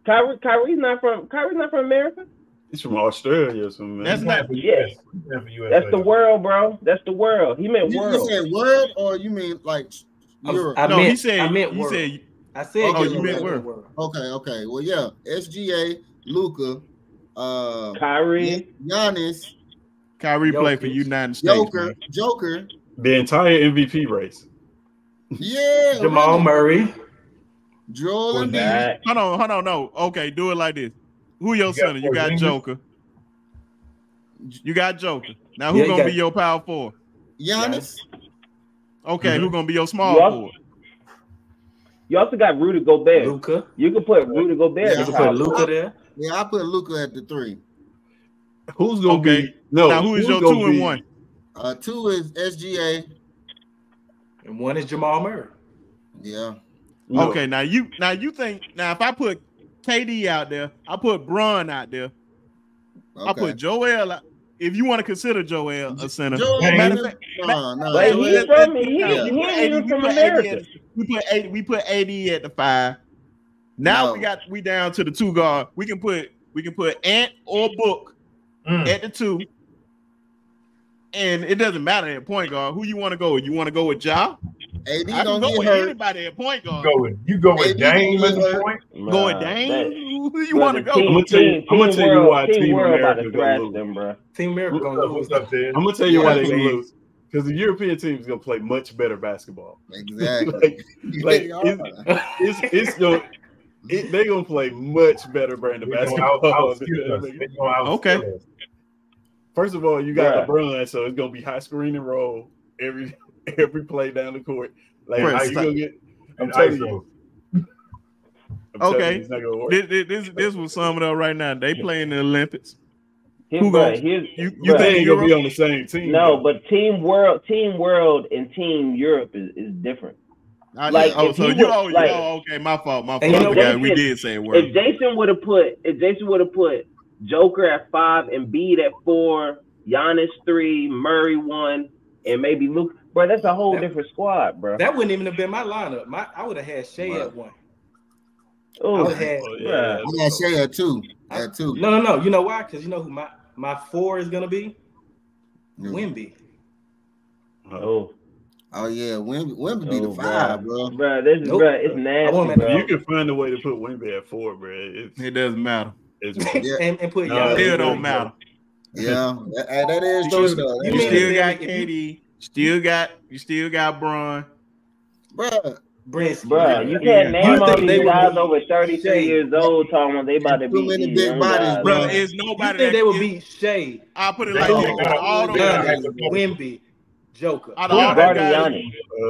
Kyrie. Kyrie's not from. Kyrie's not from America. He's from Australia or something. That's not- for yeah. US. He's playing for USA. That's the world, bro. That's the world. He meant You, you said world or you mean like I, Euro? I no, meant, he said. I meant he world. said. I said Oh, Euro, you meant I world. Okay, okay. Well, yeah. SGA, Luka, uh, Kyrie. Giannis, Kyrie play for United States. Joker, man. Joker. the entire MVP race. Yeah. Jamal really. Murray. Joel Well, Embiid. That- Hold on, hold on, no. Okay, do it like this. Who your You got center? You got Porzingis. Joker. You got Joker. Now who Yeah, gonna got- be your power forward? Giannis. Okay, Mhm. who gonna be your small You also- forward? You also got Rudy Gobert. Luka. You can put Rudy Gobert. Yeah, You can put. Luka there. Yeah, I put Luka at the three. Who's gonna Okay. be no? now who is your gonna two and one? Uh, two is SGA. And one is Jamal Murray. Yeah. Okay, now you now you think now if I put KD out there, I put Braun out there, I put Joel out. If you want to consider Joel a center, Joel Hey, matter of fact, no, no. Wait, Joel- he's from he, Yeah. he, we put ain't 80 even we from put 80 America. at- we put eight. We put eighty at the five. Now No. we got we down to the two guard. We can put we can put Ant or Book Mm. at the two. And it doesn't matter at point guard. Who you want to go with? You want to go with Ja? AD I can don't go get with hurt. anybody at point You guard. go with you go with Hey, Dame at the go- point. Go with Dame. Who you want to go? Team, I'm gonna tell you- team, I'm gonna tell you why Team Team World about America to gonna lose. them, bro. Team America What's gonna up, lose. what's up, I'm gonna tell you why they Yeah. gonna lose. Because the European team is gonna play much better basketball. Exactly. like, like They are. it's, it's it's gonna it, they gonna play much better brand of They gonna basketball. out- outskill us. Gonna Okay. First of all, you got Bruh. LeBron, so it's gonna be high screen and roll every every play down the court. Like Bruh, you gonna get. I'm telling you. I'm Okay. you, it's not gonna work. This, this, this, this was summing up right now. They play in the Olympics. Here, Who bro, goes- here's, You, you think ain't gonna be on the same team. no, though. but Team World, Team World, and Team Europe is, is different. I- like, oh, so you, would- oh, like- oh, okay, my fault, my fault. And you know I forgot what? we did say a If. Jason would have put, if Jason would have put Joker at five, and Embiid at four, Giannis three, Murray one, and maybe Luke, bro, that's a whole That- different squad, bro. That wouldn't even have been my lineup. My I would have had Shea Right. at one. I Ooh, would have had Oh, bruh. I got Shea at two. At two. no, no, no. You know why? Because you know who my my four is gonna be. Yeah. Wimby. oh, Oh yeah, Wimby, Wimby be Oh, the five, bruh. bro. bro, this is, Nope. bro, it's I nasty, bro. you can find a way to put Wimby at four, bro. It's, It doesn't matter. it's Yeah. and, and put No, Giannis. Still Yeah. don't matter. Yeah, that, that is You true still- though. you You still got you- KD. Still got you still got Braun. Bruh, Brinsky. Bro, you can't You name all these they guys be over 33 Shea? years old talking about they about to Too be many these big bodies, guys. Bro, Bro, it's You nobody think they would is- be Shea, I'll put it like gonna- this. they Out of gonna- all the gonna guys, Wimby, Joker. out of Who's all the guarding guys,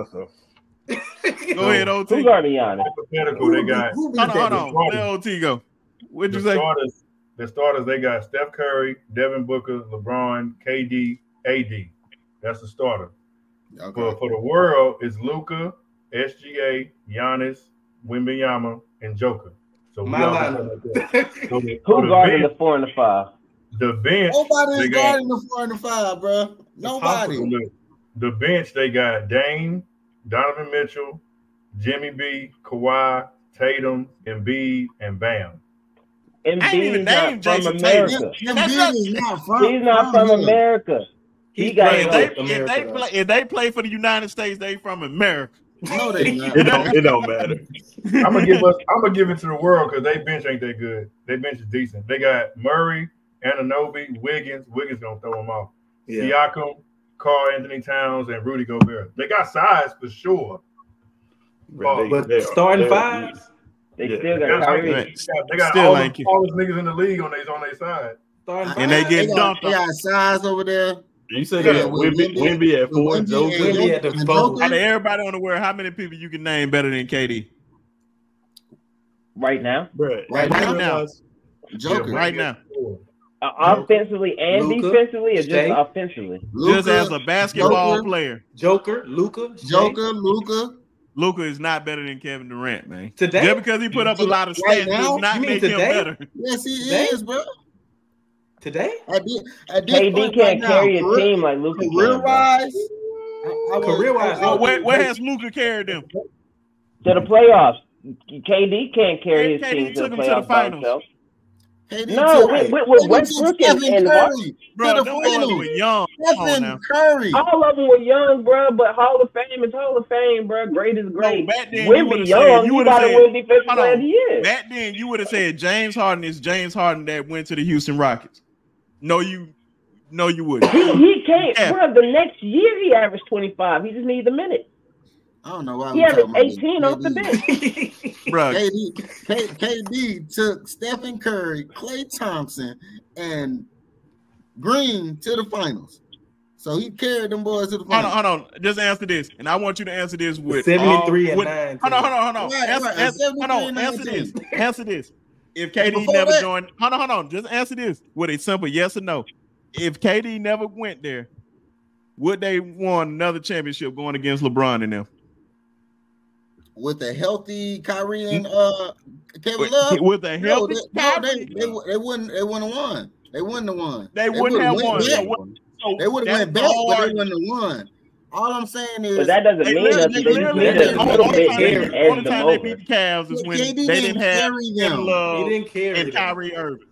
Giannis? uh, go ahead, OT. Who's guarding Giannis? Hypothetical, they got Who be Hold on, hold on. Let OT go. What'd the you say? starters. The starters they got Steph Curry, Devin Booker, LeBron, KD, AD. That's the starter. okay. For for the world, it's Luka, SGA, Giannis, Wembanyama, and Joker. So My all lineup. got. So the- so Who's guarding the four and the five? the bench. Nobody they is guarding the four and the five, bro. Nobody. Look, the bench they got Dame, Donovan Mitchell, Jimmy B, Kawhi, Tatum, Embiid, and Bam. I ain't even Embiid's not named from Jason America. Tatum. Embiid is not from. He's not from here. America. He He got If they, if they play, if they play for the United States, they from America. No, they not. It don't. It don't matter. I'm gonna give us. I'm gonna give it to the world because they bench ain't that good. They bench is decent. They got Murray, Anunoby, Wiggins. Wiggins gonna throw them off. Yeah. Siakam, Karl-Anthony Towns, and Rudy Gobert. They got size for sure. Bro, they- But they are- starting they fives, They Yeah. still They got got, they got, they got Still all, ain't the you. tallest niggas in the league on their on their side. starting And they get They got, dunked they got size over there. You said Yeah, that with Wimby, Wemby- Wimby at four, Wemby Joker. and Wemby at the and four. Out of everybody on the world, how many people you can name better than KD? right now, Bruh, Right you now. realize- Joker. Yeah, Right now. uh, offensively and Luka, defensively, or just Shai. offensively. Just as a basketball Joker, player, Joker, Luka, Joker, Luka. Luka is not better than Kevin Durant, man. Today? Just because he put up a lot of Right stats now? does not You mean make him better. Yes, he They- is, bro. Today. At this, at this KD point can't right now, carry a career- team like Luka Career can. wise, I, I would- Career-wise, Oh, where, where has Luka carried them? To the playoffs, KD can't carry his KD team to the him to the playoffs by finals. himself. KD No, took- with, with, with Westbrook and, Stephen and Curry Bro, to the them boys finals. were young. Come on Stephen. Curry. all of them were young, bro. But Hall of Fame is Hall of Fame, bro. Great is great. back then you would've young, said- you would've about said- win Defensive hold Player on. of the Year. Back then, you would have said James Harden is James Harden that went to the Houston Rockets. No, you, no, you wouldn't. He, he can't, Yeah. bro. The next year he averaged 25. He just needs a minute. I don't know why He averaged talking about 18 off the KD. bench. Bro, KD, K, KD took Stephen Curry, Klay Thompson, and Green to the finals. So he carried them boys to the hold finals. on, hold on. Just answer this, and I want you to answer this with 73 all- and with- 9. Hold on, hold on, hold on. Right, answer, right, answer, hold on. Answer this. Answer this. If KD never that- joined, hold on, hold on. Just answer this with a simple yes or no. If KD never went there, would they won another championship going against LeBron and them? With a healthy Kyrie and uh, Kevin Love, with a healthy they, no, they, Kyrie, they, they wouldn't they wouldn't have won. They wouldn't have won. They wouldn't have won. They would have went back, but they wouldn't have won. All I'm saying is But that doesn't They mean literally- nothing. they They just literally- need a only little time bit they- here only and them time they beat the Cavs is when KD they didn't didn't have carry Kevin them. Love He didn't carry and them. Kyrie Irving.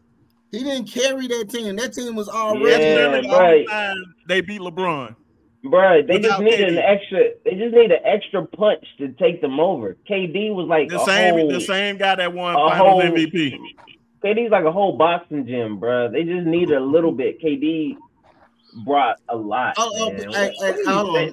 He didn't carry that team. That team was already. Yeah, literally the right. time they beat LeBron. Bro, they Without just need an KD. extra. They just need an extra punch to take them over. KD was like The a same, whole. the same guy that won a Finals whole- MVP. KD's like a whole boxing gym, bro. They just need a little bit. KD brought a lot. Oh, oh, man. hey, What- hey, what hold on, saying?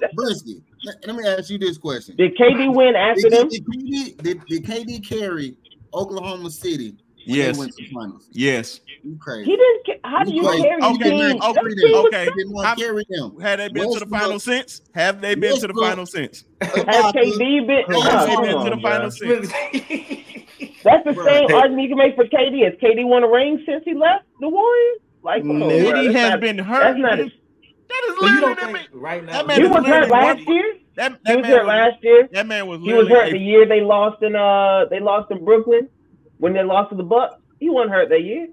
Let, let me ask you this question: Did KD win after did, them? did, KD, did, did KD carry Oklahoma City Yes. they went to the finals? Yes. You crazy? He didn't. ca- How do you Right. carry Okay, a team? okay, That okay, team okay. Did not How- carry them. Have they been to the final since? Have they been to the final since? Has KD been? Have Have Nah, they come been to the bro. final since? That's the Bro. same Hey. argument you can make for KD. Has KD won a ring since he left the Warriors? Like, come on, bro. Has not- been hurt. That's not. That is So literally don't that man. think right now? that man He is was hurt last one- year. That, He was man hurt was, last year. that man was He was hurt a- the year they lost in uh they lost in Brooklyn when they lost to the Bucks. He wasn't hurt that year.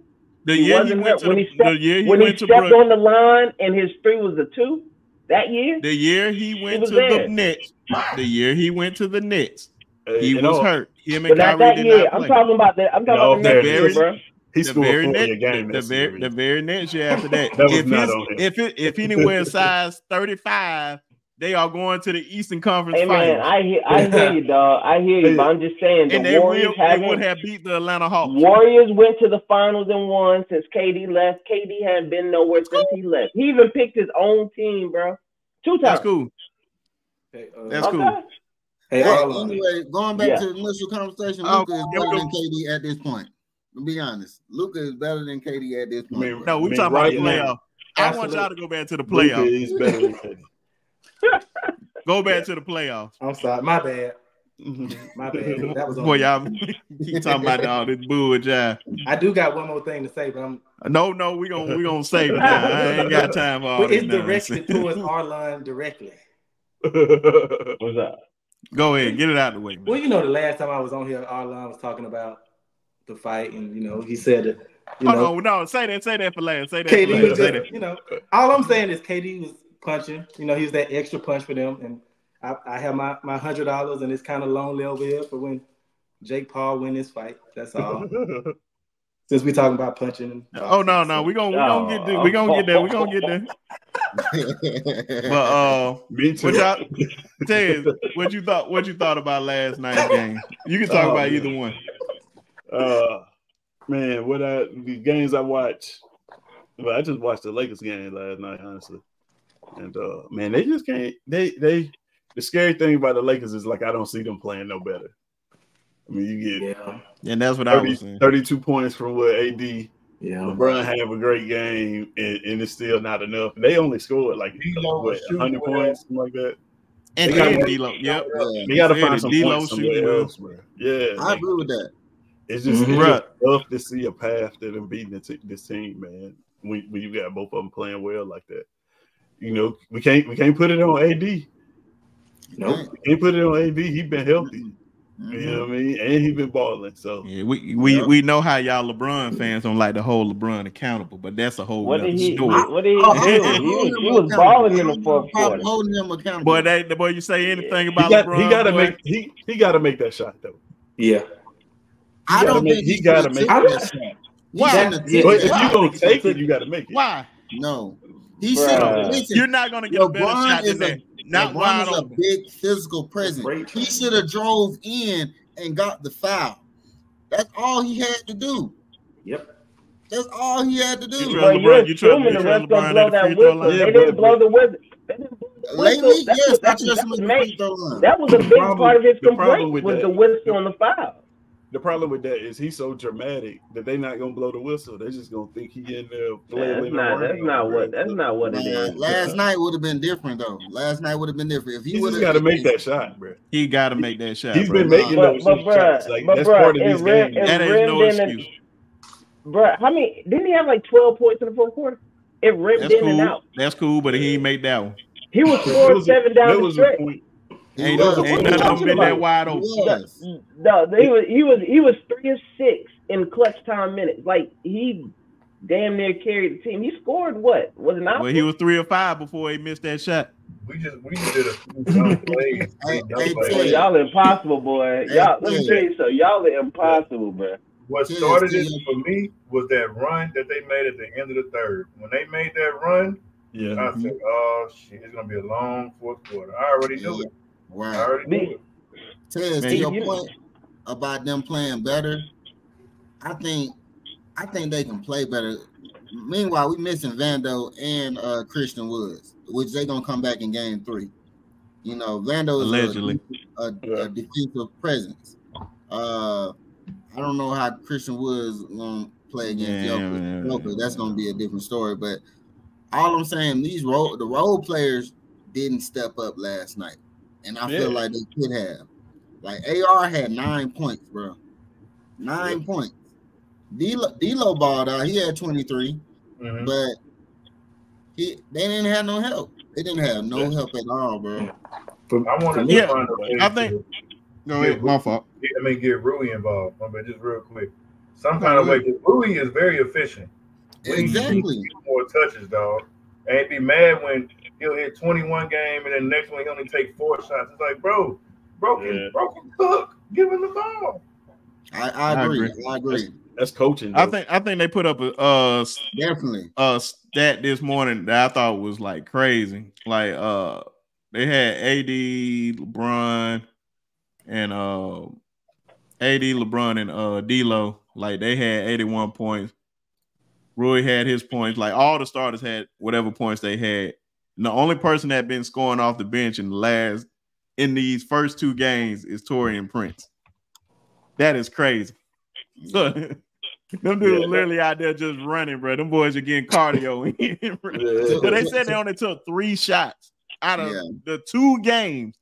the he year he wasn't went hurt to when the, he stepped- the year he when he to stepped Brook, on the line and his three was a two that year. the year he went was to there. the Nets, the year he went to the Nets, he you was know, hurt. Him But and not that did year. not I'm talking about that. I'm talking No, about the next year, bro. He the scored very 40 a next, game. the, that the very, series. the very next year after that. That was if not his- on if it, if he didn't size 35, they are going to the Eastern Conference Hey man, I hear I hear you, dog. I hear you, but I'm just saying and the they Warriors will, they haven't. would have beat the Atlanta Hawks. Warriors went to the finals and won since KD left. KD hadn't been nowhere since he left. He even picked his own team, bro. Two times. That's cool. Hey, uh, That's cool. Hey, Hey, anyway, going back Yeah. to the initial conversation, Oh, is better than KD at this point. To be honest, Luka is better than KD at this point. mean. No, we I mean, talking right about the now, playoff. I want y'all to go back to the Luka playoff. is better than KD. Go back to the playoffs. I'm sorry. My bad. My bad. That was on Boy, me. y'all keep talking about all this bull jive. I do got one more thing to say, but I'm No, no, we gonna we gonna save it. Now. I ain't got time for all but this. it's directed nonsense. towards Arlon directly. What's up? Go ahead, get it out of the way. Man. Well, you know, the last time I was on here, Arlon was talking about the fight, and you know, he said that You Oh know, no, no, say that, say that for last. Say that for KD last. was Say just, that. you know, all I'm saying is KD was punching. You know, he was that extra punch for them, and I, I have my my hundred dollars, and it's kind of lonely over here for when Jake Paul win this fight. That's all. Since we talking about punching. And Oh no, no, we gonna we gonna get there. We gonna get there. We gonna get there. But uh, Me too. what y'all, Ted, what you thought? What you thought about last night's game? You can talk Oh, about man. either one. Uh, man, what I the games I watch. Well, I just watched the Lakers game last night, honestly. And uh, man, they just can't. They they. The scary thing about the Lakers is like I don't see them playing no better. I mean, you get yeah, And that's what I was saying. 32 points from what AD. yeah. LeBron have a great game, and, and it's still not enough. They only scored like D'Lo what was shooting 100 points, something like that. And, They gotta- and yep. Yeah, They got to find it, some D'Lo points shooting somewhere well. else, bro. Yeah, I agree with that. It's just, Mhm. it's just tough to see a path to them beating this, this team, man. When, when you got both of them playing well like that, you know, we can't we can't put it on AD. We Nope. can't put it on AD. He been healthy, Mhm. you know what I mean, and he been balling. So Yeah, we we, Yep. we know how y'all LeBron fans don't like to hold LeBron accountable, but that's a whole What nother did he? story. What did he do? I'm- He was, him he was balling in the I'm fourth quarter. holding him accountable. Boy, they the boy you say anything he about got LeBron. he got to make he he got to make that shot though. Yeah. I don't make- think he he gotta make have that taken that shot. He Why? shouldn't have Yeah, But if you shot. gonna take it, you got to make it. Why? No, he Bruh. should have. Listen, You're not gonna get a better LeBron shot than is a- that. Not LeBron is a big physical presence. He should have drove in and got the foul. That's all he had to do. Yep. That's all he had to You do. trust LeBron- you're you trust- assuming you the trust refs gonna LeBron blow that free throw whistle. line? They Yeah, didn't blow the whistle. They didn't blow the Lately, whistle. That's yes, what- I that's- trust that was the free throw line. That was a big problem- part of his problem complaint with was that- the whistle on the foul. The problem with that is he's so dramatic that they're not gonna blow the whistle. They're just gonna think he in there flailing That's not. That's not what. That's not what it Man, is. last night would have been different though. Last night would have been different if he He would have got to make that shot, bro. He got to make that shot. He's bro. been making But- those but, shots. bruh, Like but, that's bruh, part of it these rim- games. it That is no in excuse. Bruh, how many? Didn't he have like twelve points in the fourth quarter? It rimmed That's in and cool. out. That's cool, but he ain't make that one. He was four was seven there down the stretch. point. He Ain't, was. ain't none of them been that about? wide He open. was. No, he was he was he was three of six in clutch time minutes. Like he damn near carried the team. He scored what? Was it not? Well, he was three or five before he missed that shot. We just we just did a few dumb plays. Hey, Dumb hey, plays. Y'all impossible, boy. Y'all let me tell you something. Y'all are impossible, bro. What started it for me was that run that they made at the end of the third. When they made that run, Yeah. I said, mm-hmm. "Oh shit, it's gonna be a long fourth quarter." I already knew it. I Right. already knew it. Tez, Man, to your you- point about them playing better, I think I think they can play better. Meanwhile, we missing Vando and uh, Christian Woods, which they gonna come back in game three. You know, Vando is Allegedly. a, a, Yeah. a defensive presence. Uh, I don't know how Christian Woods gonna play against Yeah, Joker. man. Joker. That's gonna be a different story. But all I'm saying, these role the role players didn't step up last night, and I feel like they could have. Like AR had nine points, bro. Nine points. D'Lo, D'Lo balled out. He had 23, Mhm. but he they didn't have no help. They didn't have no Yeah. help at all, bro. For, I want wanted me, to find a way I think- to Go ahead, my fault. get, I mean, get Rui involved. I mean, just real quick, some kind of way. 'cause Rui is very efficient. Exactly. More touches, dog. Ain't be mad when he'll hit 21 game and then next one he only take four shots. It's like, bro, broken, Yeah. broken cook. Give him the ball. I, I I agree. agree. I agree. That's coaching. I think I think they put up a uh Definitely. a stat this morning that I thought was like crazy. Like uh they had AD, LeBron, and uh AD, LeBron, and uh D'Lo. Like they had 81 points. Roy had his points. Like all the starters had whatever points they had. And the only person that been scoring off the bench in the last in these first two games is Taurean Prince. That is crazy. So, them dudes Yeah. literally out there just running, bro. Them boys are getting cardio in. So they said they only took three shots out of Yeah. the two games.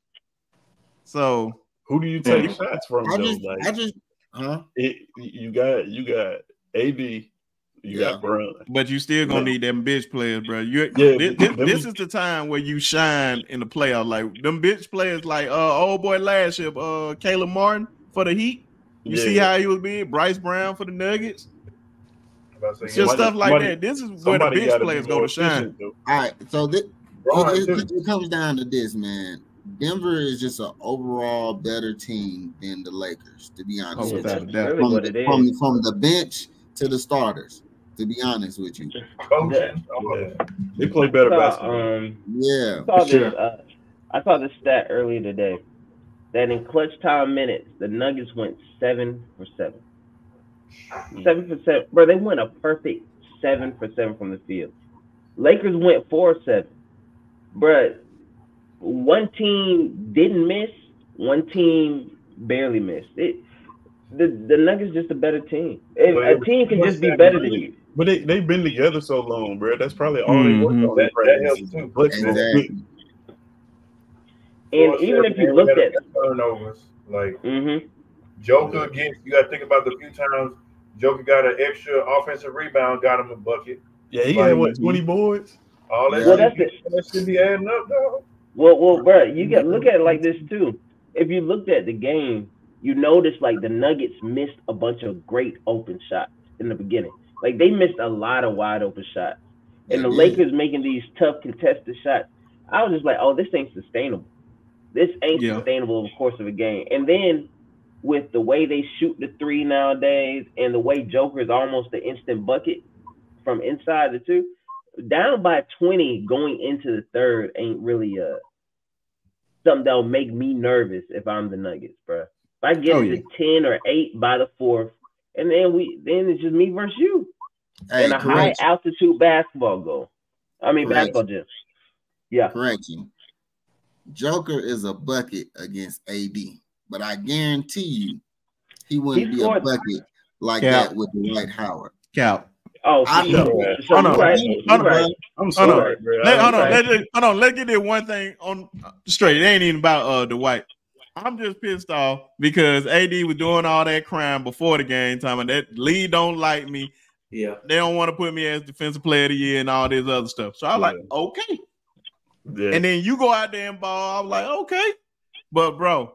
So Who do you take shots from? I though? just like I just huh? it, you got you got AD, you Yeah. got Brown. But you still gonna Yeah. need them bitch players, bro. You Yeah, this, this, this is the time where you shine in the playoff. Like them bitch players, like uh old boy last year, uh Caleb Martin for the Heat. You see Yeah. how he was being Bruce Brown for the Nuggets. about to It's say, just Somebody- stuff like somebody- that. This is where the Somebody bench players go to shine. though. All right, so thi- Braun, it, it, it comes down to this, man. Denver is just an overall better team than the Lakers, to be honest. Oh, with without you. a really From, the, from, from the bench to the starters, to be honest with you. coaching. Yeah. They play better saw, basketball. um, Yeah, I saw Sure. this. Uh, I saw this stat earlier today that in clutch time minutes, the Nuggets went seven for seven. Seven for seven, bro. They went a perfect seven for seven from the field. Lakers went four seven, bro. One team didn't miss, one team barely missed. It. The, the Nuggets just a better team. If a team can just be better than you. But they they've been together so long, bro. That's probably all they work Mhm. on. That- in that helps too. But exactly. And even if you looked at, turnovers, like hmm Joker gets, you got to think about the few times Joker got an extra offensive rebound, got him a bucket. yeah, he Like- had what twenty boards. All that, Well, that's shit, that should be adding up, dog. Well, well, bro, you got look at it like this too. If you looked at the game, you notice like the Nuggets missed a bunch of great open shots in the beginning. Like they missed a lot of wide open shots, and the Lakers making these tough contested shots. I was just like, oh, this ain't sustainable. This ain't Yeah. sustainable over the course of a game. And then with the way they shoot the three nowadays, and the way Joker is almost an instant bucket from inside the two, down by 20 going into the third ain't really uh something that'll make me nervous if I'm the Nuggets, bro. If I get Oh, to yeah. 10 or 8 by the fourth, and then we then it's just me versus you Hey, in a high altitude basketball goal. I mean Correct. basketball gym. Yeah. correction. Joker is a bucket against AD, but I guarantee you, he wouldn't He be a bucket like Yeah. that with Dwight Howard. Cap. Oh, I he- know. so Hold you on. right. Hold You on. right. I'm Hold sorry. Let, hold on, Okay. let just, hold on. Let's get this one thing on straight. It ain't even about uh the white. I'm just pissed off because AD was doing all that crime before the game time, and that lead don't like me. Yeah. They don't want to put me as defensive player of the year and all this other stuff. So I was like, okay. Yeah. And then you go out there and ball. I was like, okay. But bro,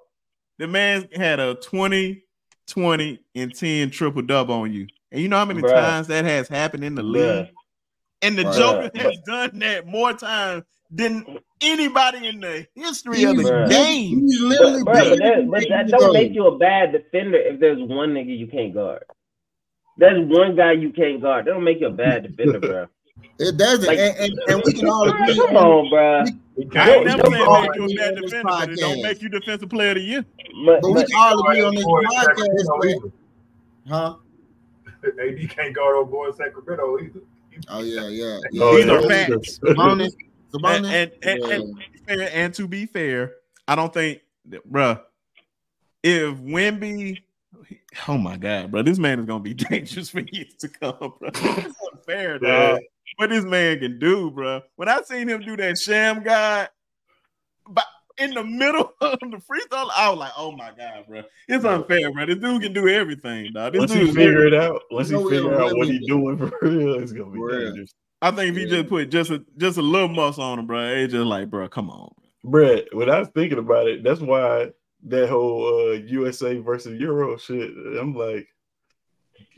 the man had a 20, 20, and 10 triple double on you. And you know how many Bruh. times that has happened in the league? Bruh. And the Bruh. Joker has done that more times than anybody in the history of the Bruh. game. He's literally But, bruh, but, that, but that don't though. make you a bad defender if there's one nigga you can't guard. There's one guy you can't guard. That don't make you a bad defender, bro. It doesn't, Like- and, and, and we can all agree. Come on, bro. I ain't Don't- never don't said make you a bad defender, but it don't make you defensive player of the year. But, But we can all agree on this podcast, Sacramento that- either. huh? AD can't guard old boy Sacramento either. Oh yeah, yeah. Oh, These yeah, are that's facts. true. Sabonis, And, and, and, and, Yeah. fair, and to be fair, I don't think, that- bruh, if Wimby, oh my god, bro, this man is gonna be dangerous for years to come, bro. It's unfair, Yeah. dog. What this man can do, bro. When I seen him do that sham guy, but in the middle of the free throw, I was like, oh my god, bro, it's unfair, bro. This dude can do everything, dog. This Once dude he figure it out, once he figure out what really he's doing for real, it's gonna be For dangerous. I think if he Yeah. just put just a just a little muscle on him, bro, it's just like, bro, come on. Brett, when I was thinking about it, that's why that whole uh, USA versus Euro shit. I'm like,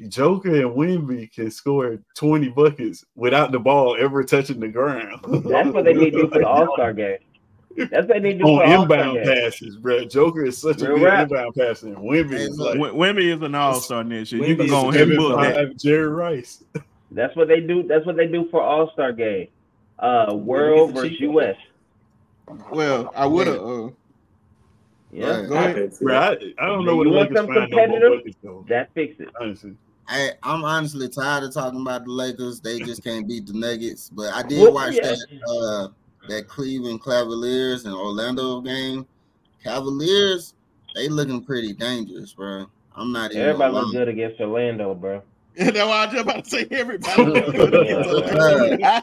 Joker and Wimby can score 20 buckets without the ball ever touching the ground. that's what they need to do for the All Star game. That's what they need to do for on the All Star inbound game. passes, bro. Joker is such a good rap. inbound passer. Wimby is like Wimby is an all star next year. You can go a ahead and Kevin book that. Jerry Rice. That's what they do. That's what they do for All Star game. Uh, World the versus cheap US. Well, I would have. Uh, Yeah, Right. go ahead. Bro, I, I don't know what You the want Lakers some find no more competitive? buckets though. that fixed it. Honestly, I, I'm honestly tired of talking about the Lakers. They just can't beat the Nuggets. But I did Well, watch yeah. that uh, that Cleveland Cavaliers and Orlando game. Cavaliers, they looking pretty dangerous, bro. I'm not. Everybody gonna look good against Orlando, bro. That's why I was just about to say everybody. Yeah.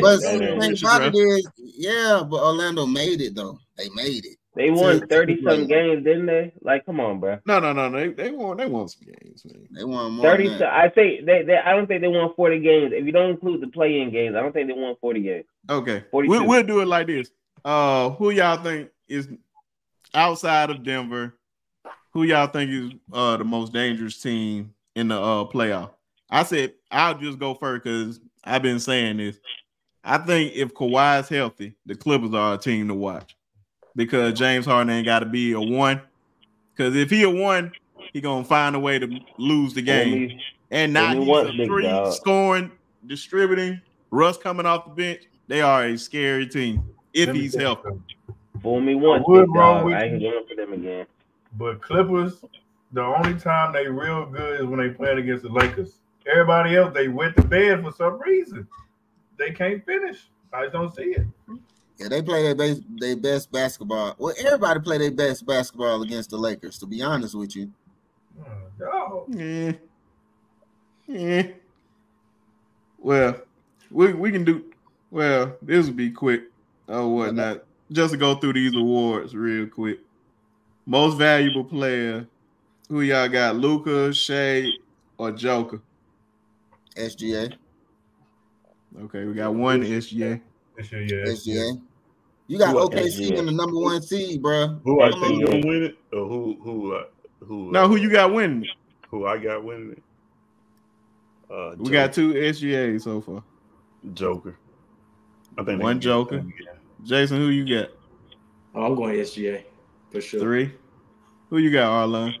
But Yeah. the thing about it is, yeah, but Orlando made it though. They made it. They won thirty to some games, didn't they? Like, come on, bro. No, no, no, they they won they won some games, man. They won more. Thirty. than So, that. I think they, they. I don't think they won forty games. If you don't include the play-in games, I don't think they won forty games. Okay, 42. we'll, we'll do it like this. Uh, who y'all think is outside of Denver? Who y'all think is uh the most dangerous team in the uh playoff? I said I'll just go first because I've been saying this. I think if Kawhi's healthy, the Clippers are a team to watch because James Harden ain't got to be a one. Because if he a one, he gonna find a way to lose the game Only- and not only use one a three dog. scoring, distributing. Russ coming off the bench, they are a scary team if he's healthy. something. Fool me once, would big roll dog. with I ain't you. going for them again. But Clippers, the only time they real good is when they playing against the Lakers. Everybody else, they went to bed for some reason. They can't finish. I just don't see it. Yeah, they play their best, their best basketball. Well, everybody play their best basketball against the Lakers. To be honest with you, Oh, no. Yeah. Yeah. Well, we we can do well, this will be quick oh, or whatnot. Just to go through these awards real quick. Most valuable player. Who y'all got? Luka, Shai, or Joker? SGA, Okay, we got one SGA. This year, yeah. SGA. You got Who- OKC in the number one seed, bro. Who I Come think on. gonna win it, or who who uh, who? No, uh, who you got winning? who I got winning it? Uh, We got two SGAs so far. Joker. I think One can get it Joker. done. Jason, who you got? Oh, I'm going SGA for sure. Three. Who you got, Arlon?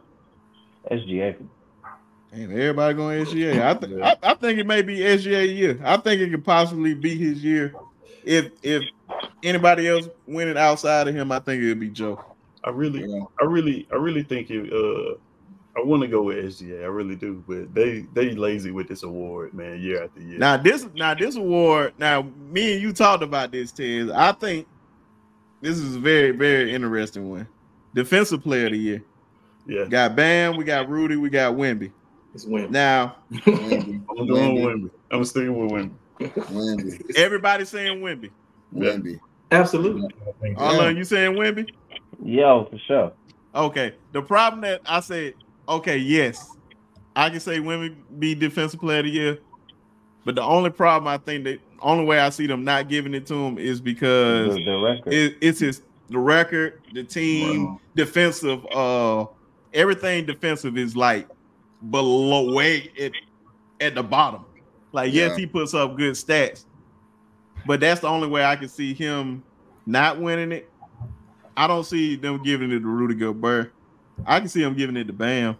SGA. And everybody going SGA. I, th- I I think it may be SGA year. I think it could possibly be his year. If if anybody else winning outside of him, I think it would be Joe. I really, Yeah. I really, I really think it. Uh, I want to go with SGA. I really do, but they they lazy with this award, man, year after year. Now this now this award. Now me and you talked about this, Tez. I think this is a very very interesting one. Defensive Player of the Year. Yeah, Got Bam. We got Rudy. We got Wimby. It's win. Now Wemby, I'm doing Wimby. I'm sticking with Wimby. Wemby, everybody saying Wimby. Wemby. Absolutely. I think Yeah. Arlon, you saying Wimby? Yo, for sure. Okay. The problem that I said, okay, yes, I can say women be defensive player of the year, but the only problem I think that only way I see them not giving it to him is because The, the record. it, it's his the record, the team, Wow. defensive, uh, everything defensive is like below way at at the bottom. Like yes, Yeah. he puts up good stats, but that's the only way I can see him not winning it. I don't see them giving it to Rudy Gobert. I can see him giving it to Bam,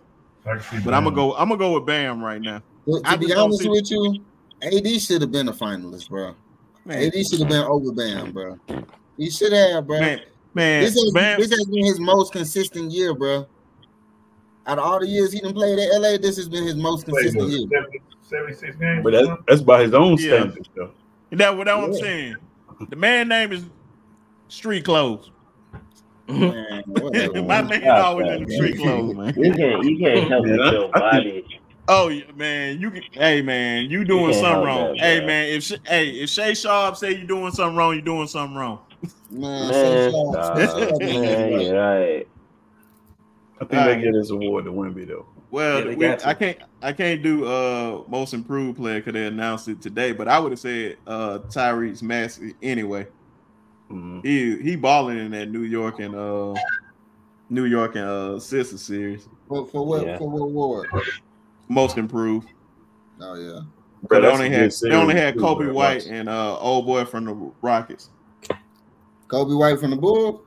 I can see but I'm gonna go. I'm gonna go with Bam right now. To, I to be just don't honest see- with you, AD should have been a finalist, bro. Man, AD should have been over Bam, bro. He should have, bro. man, man. this, has, Bam, this has been his most consistent year, bro. Out of all the years he done played at LA, this has been his most Played consistent year. 76 games. But that's that's by his own Yeah. standards, though. that what I'm Yeah. saying. The man name is Street Clothes. Man, My man. man always in the street clothes, man. You can't you can't help Man, but I- body. Oh yeah, man, you can. Hey man, you doing can't something wrong. that, hey bro. man, if hey if Shay Sharp say you doing something wrong, you doing something wrong. Man, Man, say stop. Sharp, say man, man. right. I think they get this award to Wimby though. Well, Yeah, we- I can't I can't do uh most improved player because they announced it today, but I would have said uh Tyrese Maxey anyway. Mhm. He he balling in that New York and uh New York and uh sister series. For, for what? Yeah. For what award? Most improved. Oh yeah. But Bro, they only had good they only had Coby bro. White and uh old boy from the Rockets. Coby White from the Bulls.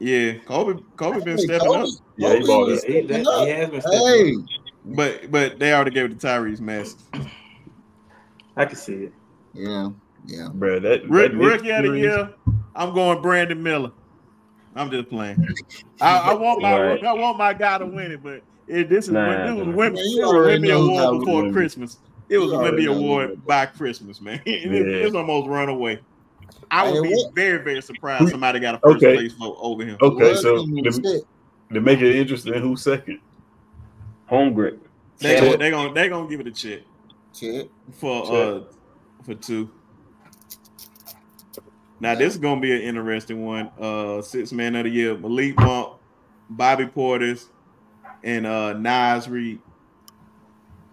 Yeah, Coby Coby been Hey, stepping Coby- up. Yeah, he Coby balled it. He, that, stepping he has been stepping Hey, up. But but they already gave it to Tyrese Maxey. I can see it. yeah, yeah. Bro, that, Rick, that Knicks rookie of the year, I'm going Brandon Miller. I'm just playing. I, I want my Right. I want my guy to win it, but it, this is Nah, it was a nah. Wimby, it was a Wimby award before Christmas. It was a Wimby award by Christmas, man. It, Yeah. it's almost run away. I would be very very surprised somebody got a first Okay. place vote over him. Okay, What's so to, to make it interesting, who's second? Home grip. They Yeah. gonna, they gonna they gonna give it a check Shit. for Check. uh for two. Now this is gonna be an interesting one. Uh, six man of the year: Malik Monk, Bobby Portis, and uh Naz Reid.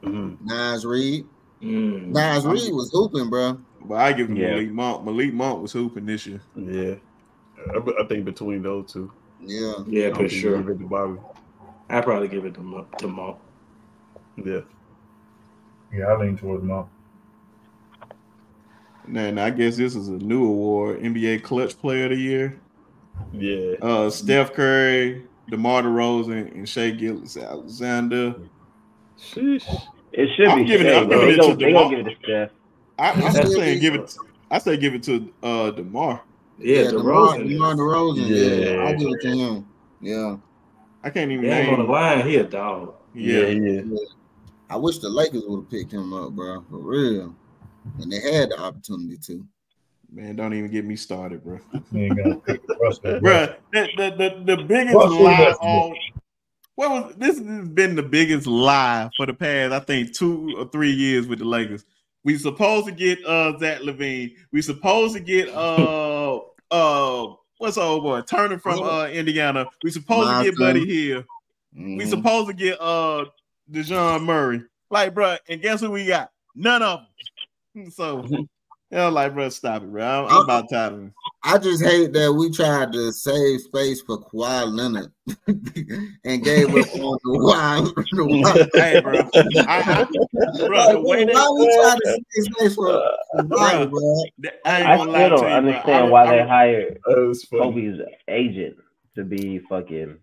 Mhm. Naz Reid. Mm. Naz Reid was hooping, bro. But I give him Yeah. Malik Monk. Malik Monk was hooping this year. Yeah, I, I think between those two, Yeah. Yeah, for don't think sure. give it to Bobby. I probably give it to Mo. To Mo. Yeah, Yeah, I lean towards Mo. And I guess this is a new award, NBA Clutch Player of the Year. Yeah. Uh, Steph Curry, DeMar DeRozan, and Shai Gilgeous-Alexander. Sheesh. It should I'm be giving it- I'm bro. giving They it to gonna, they gonna give it to Steph. I, I'm That's just saying, give it. I say give it to uh DeMar. Yeah, DeMar, DeRozan. DeMar DeRozan. Yeah, Yeah. I'll give it to him. Yeah. I can't even Game on the line, he a dog. Yeah, Yeah, yeah. I wish the Lakers would have picked him up, bro. For real. And they had the opportunity to. man, don't even get me started, bro. You ain't gonna Russell. Bro, the, the, the, the biggest Russell lie Westbrook. on what was this has been the biggest lie for the past, I think, two or three years with the Lakers. We supposed to get uh Zach LaVine. We supposed to get uh uh what's old boy Turner from uh Indiana. We supposed to get Buddy. Hield. We Mhm. supposed to get uh Dejoun Murray. Like, bro, and guess who we got? None of them. So, yeah, like, bro, stop it, bro. I'm, I'm about tired of it. I just hate that we tried to save space for Kawhi Leonard and gave up on the Kawhi. The Kawhi. Hey, bro. I, I, bro, the way Why that, we trying to save space for Kawhi, bro? that- I I still don't you, understand I- why I- they hired That. Kobe's agent to be fucking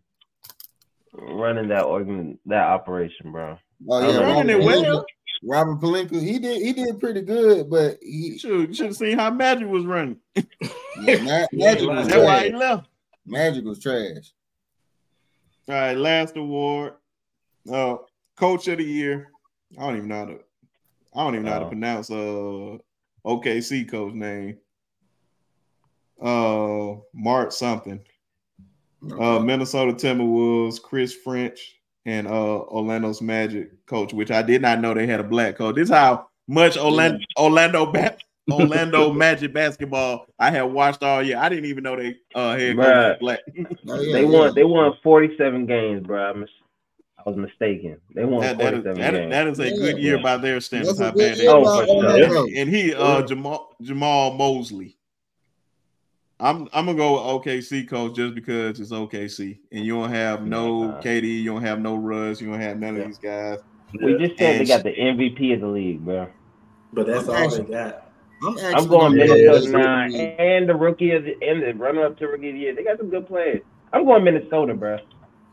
running that organ that operation, bro. Oh yeah, running it well. Pelinka- Robert Pelinka, he did he did pretty good, but You he should, you should have seen how Magic was running. yeah, Ma- Magic was That's why he trash. left. Magic was trash. All right, last award. Uh, Coach of the Year. I don't even know how to. I don't even know how to Oh. pronounce uh OKC coach name. Uh, Mark something. Uh, Minnesota Timberwolves, Chris Finch, and uh Orlando's Magic coach, which I did not know they had a black coach. This is how much Orlando Orlando ba- Orlando Magic basketball I had watched all year. I didn't even know they uh head coach Bruh. black. Oh, yeah, they yeah. won. They won forty seven games, bro. I, mis- I was mistaken. They won That, that, forty is, seven that, is, games. that is a Yeah, good year yeah. by their standards. How bad they Oh, by for sure. Orlando. and he uh Jamal Jamahl Mosley. I'm I'm gonna go with OKC coach just because it's OKC and you don't have no Nah. KD, you don't have no Russ, you don't have none of these guys. We just said they got the MVP of the league, bro. But that's all they got. I'm, I'm going gonna Minnesota that's now, Yeah. and the rookie of the and the runner up to rookie of the year. They got some good players. I'm going Minnesota, bro.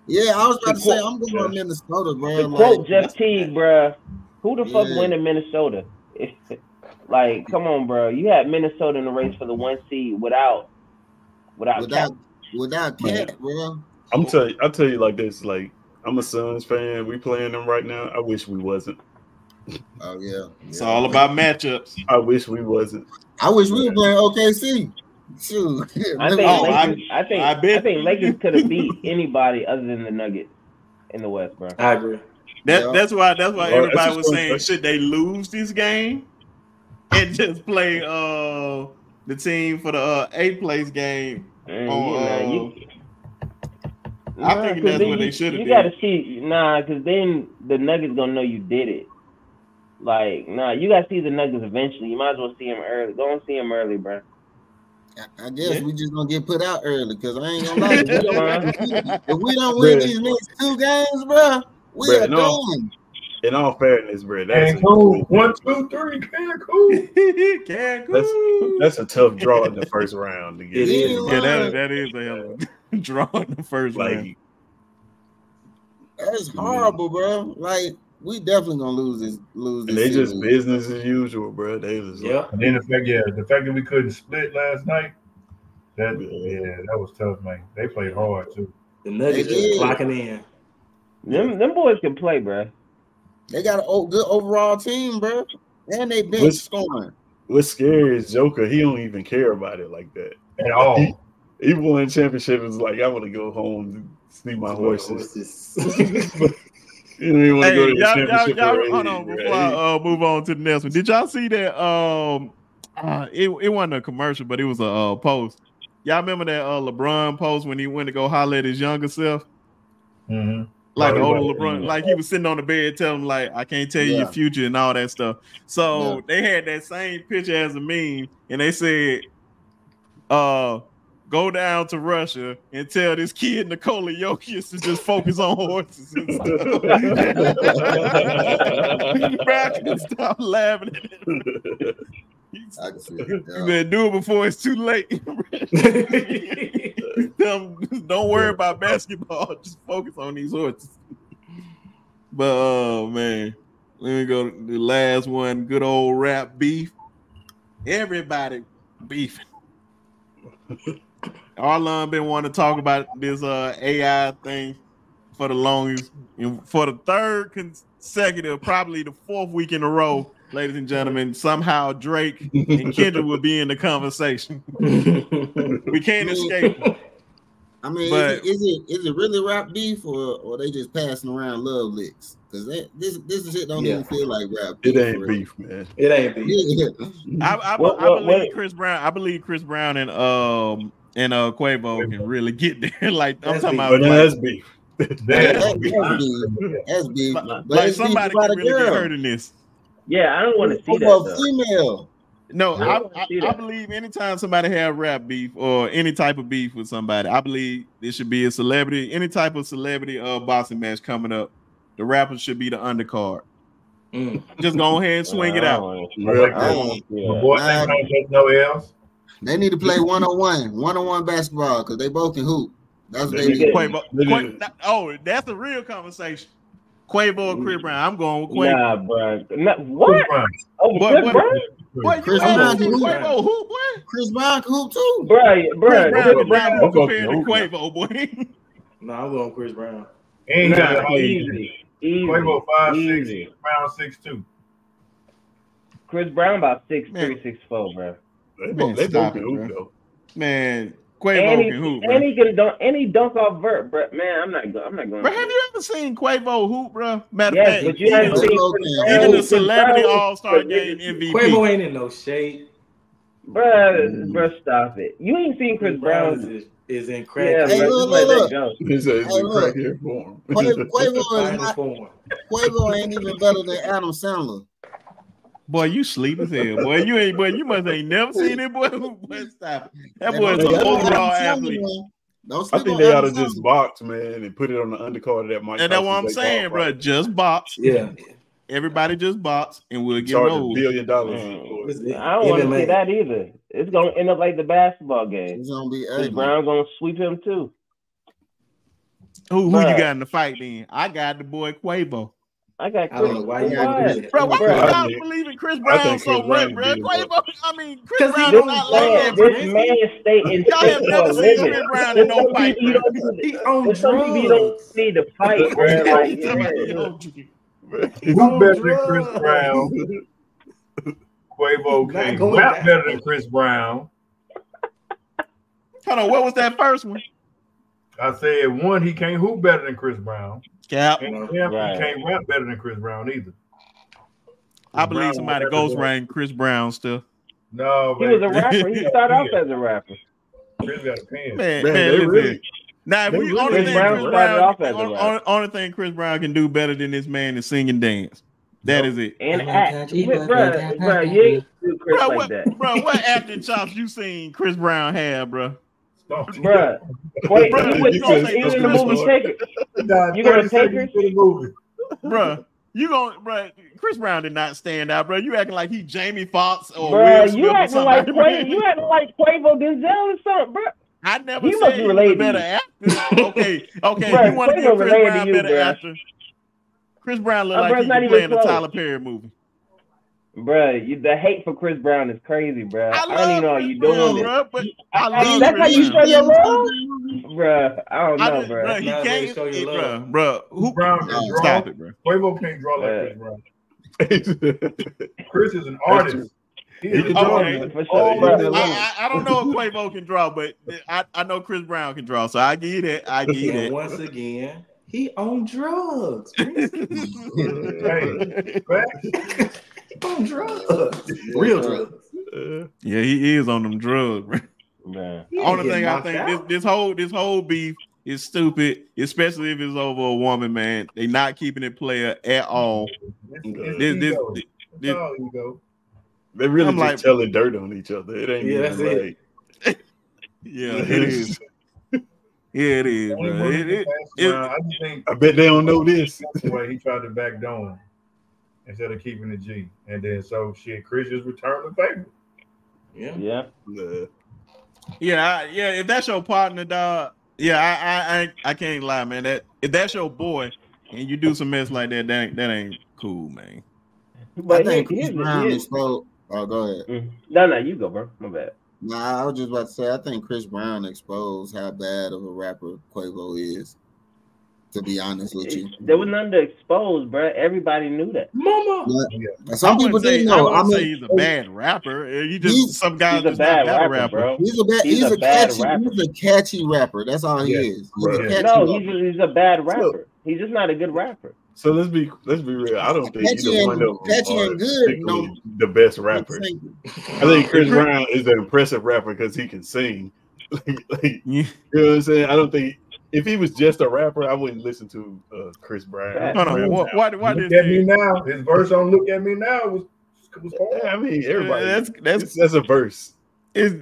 Yeah, I was about to The say I'm going to Minnesota, bro. To Like, quote Jeff Teague, bro, who the fuck Yeah. win in Minnesota? like, come on, bro. You had Minnesota in the race for the one seed without without, without Cap. without Cat, bro. I'm tell you, I'll tell you like this. Like I'm a Suns fan. We playing them right now. I wish we wasn't. Oh yeah, It's yeah. all about matchups. I wish we wasn't. I wish we were playing OKC. Shoot. I think Oh, Lakers, I, think I I, think Lakers could have beat anybody other than the Nuggets in the West, bro. I agree. That, Yeah. That's why that's why Well, that's everybody was saying should they lose this game and just play uh the team for the uh eighth place game. And, you know, uh, you, I Nah, think 'cause that's then what they shoulda You did. got to see, nah, because then the Nuggets gonna know you did it. Like, nah, you got to see the Nuggets eventually. You might as well see them early. Go and see them early, bro. I- I guess Yeah. we just gonna get put out early because I ain't gonna lie. If we don't, if we don't win these next two games, bro, we Bruh, are no. done. In all fairness, bro, that's a, Cancun. One, two, three. Cancun. Cancun. that's that's a tough draw in the first round to get. is. yeah, that, that is a hell of a draw in the first round. That's horrible, bro. Like we definitely gonna lose this. Lose and this. they just business as usual, bro. They was like, And then the fact, yeah, the fact that we couldn't split last night, that Yeah. yeah, that was tough, man. They played hard too. The Nuggets They just did. clocking in. Them, them boys can play, bro. They got a good overall team, bro, and they bench What's- scoring. what's scary is Joker. He don't even care about it like that. At all. He, he won championship. It's like I want to go home and see my horses. You don't even want to Hey, go to the y'all, y'all, championship y'all, hold on bro. before I uh, move on to the next one. Did y'all see that? Um, uh, it it wasn't a commercial, but it was a uh, post. Y'all remember that uh, LeBron post when he went to go holler at his younger self, hmm like the older. LeBron, like he was sitting on the bed telling him like, "I can't tell you Yeah. your future" and all that stuff. So Yeah. they had that same picture as a meme, and they said, "Uh, go down to Russia and tell this kid Nikola Jokic to just focus on horses. And stuff. Bro, I couldn't stop laughing. At him. He's- I can see it. You Yeah. better do it before it's too late. Tell 'em, don't worry about basketball. Just focus on these horses. But oh man, let me go to the last one. Good old rap beef. Everybody beefing. Arlon been wanting to talk about this uh AI thing for the longest, and for the third consecutive, probably the fourth week in a row, ladies and gentlemen. Somehow Drake and Kendrick will be in the conversation. We can't escape. it. I mean, But- is, it, is it is it really rap beef or or they just passing around love licks? Because this this shit don't Yeah. even feel like rap. Beef It ain't for beef, man. It ain't beef. Yeah. I, I, What- I what- believe what- Chris Brown. I believe Chris Brown and um and uh Quavo can really get there. like I'm talking big. about But then like, that's beef. Yeah. That's beef. That's beef. like, But like it's somebody about can a really get girl. hurt in this. Yeah, I don't want to see that. Over a Though. female. No, I I, I, I believe anytime somebody have rap beef or any type of beef with somebody, I believe it should be a celebrity, any type of celebrity uh boxing match coming up. The rapper should be the undercard. Mm. Just go ahead and swing it out. don't wanna see Real that. I don't want to see My boy Nah. ain't take no else. They need to play one on one, one on one basketball because they both can hoop. That's what They they need need. to- Quavo, They oh, that's a real conversation. Quavo or Chris mm. Brown. I'm going with Quavo. Nah, bro. Nah, Chris what? Brown. Over What- Chris what- Brown? Boy, you Chris haven't Brown seen can hoop. Quavo hoop, boy. Chris Brown can hoop too. Bro, Chris bro. Brown Chris is Brown. not I'm going compared to to hoop. Quavo, boy. No, I'm going Chris Brown. Ain't Nah, got all easy. Easy. Quavo five six, Easy. Brown six two. Chris Brown about six Man. three, six four, bro. They Man, both, they stop both can it, hoop, bro. though. Man, Quavo And he, can hoop, and he can dunk, and he dunk off vert, bro. Man, I'm not, I'm not going. Bro, have you ever seen Quavo hoop, bro? Matter Yes, of fact, but you haven't even, seen Quavo Chris can Brown. even the Chris celebrity All Star Game MVP. Quavo ain't in no shape. Bro, bro, stop it. You ain't seen Chris Brown. is, is in crack. Yeah, Hey, bro, look, look. He said it's Hey, a look. crackhead form. Quavo, Quavo is Final not. form. Quavo ain't even better than Adam Sandler. Boy, you sleep as hell, boy. You ain't, boy. You must ain't never seen that boy. Boy, stop. That Hey, boy's an overall athlete. I think they ought to just box, man, and put it on the undercard of that Mike. And that's what I'm saying, bro. fight. Just box. Yeah. Everybody just box, and we'll get Charge a rolled. billion dollars. Mm. I don't want to see that either. It's gonna end up like the basketball game. It's gonna be ugly. Brown gonna sweep him too. Who, who you got in the fight then? I got the boy Quavo. I got Chris I don't know why you Yeah, gotta do yeah. that. Bro, why I you not think- believing Chris Brown so much, bro? Quavo, I mean, Chris Brown is not like man, that, this bro. man stay in Y'all have never seen. Chris Brown in no fight, people bro. don't- He on there's some people you drugs. don't need to fight, bro. Like, yeah. Who better than Chris Brown? Quavo Not can't going rap back. better than Chris Brown. Hold on, what was that first one? I said one, he can't hoop better than Chris Brown. Cap. And yeah, Right. he can't rap better than Chris Brown either. I believe Brown somebody will ghost never ran Chris Brown still. No, He was a rapper. He started off as a rapper. Chris got a pen. Man, Man, man, really- now, if we only Chris thing Brown Chris Brown, off as only, rapper. only, only thing Chris Brown can do better than this man is sing and dance. That is it. And act. Bro, bro, but- bro, you ain't do Chris Bro, like what, that. bro, what acting chops you seen Chris Brown have, bro? Stop. Bruh. Wait, Bro, he was you so, gonna he was say in the Chris movie Brown? Taker. Nah, You gonna take seconds her? the movie. Bro, you going bro? Chris Brown did not stand out, bro. You acting like he Jamie Foxx or Bruh, Will Smith you or acting like somebody, Quavo, you acting like Quavo Denzel or something, bro. I never He said must be he was a better actor. okay, okay. Bruh, you want to Quavo give Chris Brown you, better bruh. actor? Chris Brown look Uh, like bruh, he not could even a. Tyler Perry movie. Bruh, you, the hate for Chris Brown is crazy, bruh. I, I, don't even know how you Chris doing Brown, it. bro. But I, I- love that's how you show your love? Bruh, I don't I know, just, bruh. bruh, he Not can't, show your love. bruh, bruh. Who, Brown can draw. stop it, bro. Quavo can't draw like Chris Brown. Chris is an artist. He He is can an draw, artist. Okay. For Oh, sure, yeah, bruh. yeah. I, I, I don't know if Quavo can draw, but I, I know Chris Brown can draw, so I get it. I get you And that. once again, he on drugs. Hey, facts. On drugs. Real drugs. yeah, he is on them drugs. man. Bruh. He ain't Only thing I think out. this, this whole this whole beef is stupid, especially if it's over a woman. Man, they not keeping it player at all. It's This, this, ego. this- It's. They really I'm just like- telling dirt on each other. It ain't Yeah, even that's it. Yeah, it is. Yeah, it is, bro. It, it, it, I just think I bet they don't know this. that's the way he tried to back down instead of keeping the G. And then so shit, Chris just returned the favor. Yeah. Yeah. Nah. yeah, I- yeah. If that's your partner, dog. Yeah, I, I, I, I can't lie, man. That if that's your boy, and you do some mess like that, that ain't, that ain't cool, man. I think here- Chris here's, Brown here's, exposed. Oh, go ahead. Mm. no, no, you go, bro. My bad. Nah, I was just about to say. I think Chris Brown exposed how bad of a rapper Quavo is. To be honest with you, there was nothing to expose, bro. Everybody knew that. Mama. And some I people say, didn't know. wouldn't I mean, say he's a bad rapper. Uh, He just He's- some guys He's a just bad battle rapper, bro. He's a bad. He's He's, a a, bad catchy. rapper. He's a catchy rapper. That's all he Yeah, is. He's a catchy No, he's a, he's a bad rapper. He's just not a good rapper. So let's be let's be real. I don't think Catchy either one of them are good, no. the best rapper. I think Chris Brown is an impressive rapper because he can sing. like, like, Yeah. you know what I'm saying? I don't think if he was just a rapper, I wouldn't listen to uh, Chris Brown. Hold on. Why, why, why Look this at me now. His verse on "Look at Me Now" was was hard. Yeah, I mean, everybody. That's that's that's, that's a verse. is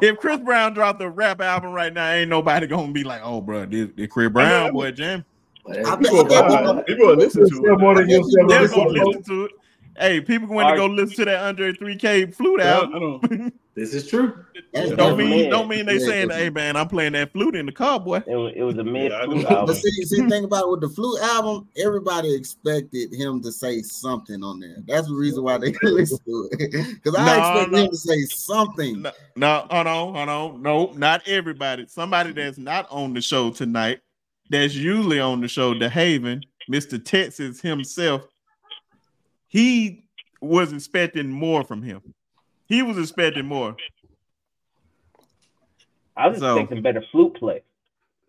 if Chris Brown dropped a rap album right now, ain't nobody gonna be like, "Oh, bro, this, this Chris Brown boy jam." I Hey, bet- People, I bet are, people- people are listening to Still more it. than yourself. They're Listen, gonna bro. listen to it. Hey, people going to go listen to that Andre 3K flute I album. don't. This is true. That's Don't mean man. don't mean they Yeah, saying, "Hey man, I'm playing that flute in the car, boy." It was, it was a mid yeah, flute know. album. But see, see, the thing about it with the flute album, everybody expected him to say something on there. That's the reason why they listen to it. Because I No, expect no. him to say something. No, no, hold on, hold on. No, not everybody. Somebody that's not on the show tonight, that's usually on the show, the Haven, Mr. Texas himself, he was expecting more from him. He was expecting more. I was So- expecting better flute play.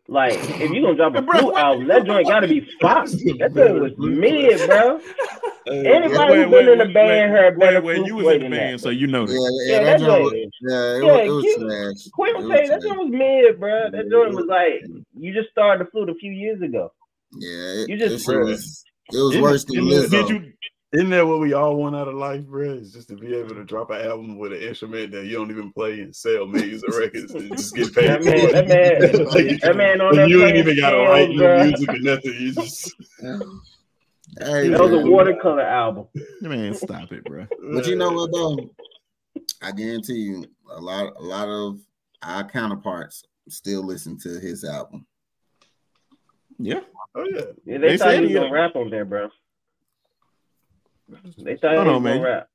Like, if you're gonna drop a Bro, flute what- album, that joint gotta be fire. That joint was mid, bro. Uh, Anybody Wait, who's wait, been in the wait, band heard Wait, better wait, flute you was in the band, that. so you know Yeah, that. yeah, Yeah, that that joint was, joint- yeah, it, Yeah, was, it was trash. Quit was say that trash. joint was mid, bro. That joint was like you just started the flute a few years ago. Yeah, it, You just- this shit was, it was worse than didn't- Did you Isn't that what we all want out of life, bro? Is just to be able to drop an album with an instrument that you don't even play and sell millions of records and just get paid. That man, that man, Like, that man on and you ain't even got to write no music or nothing. You just Hey, That was a man. watercolor album. man, stop it, bro. But you know what though? I guarantee you, a lot, a lot of our counterparts still listen to his album. Yeah. Oh yeah. Yeah, they, They thought said he was gonna rap on there, bro. They thought Hold he was on, man. gonna rap.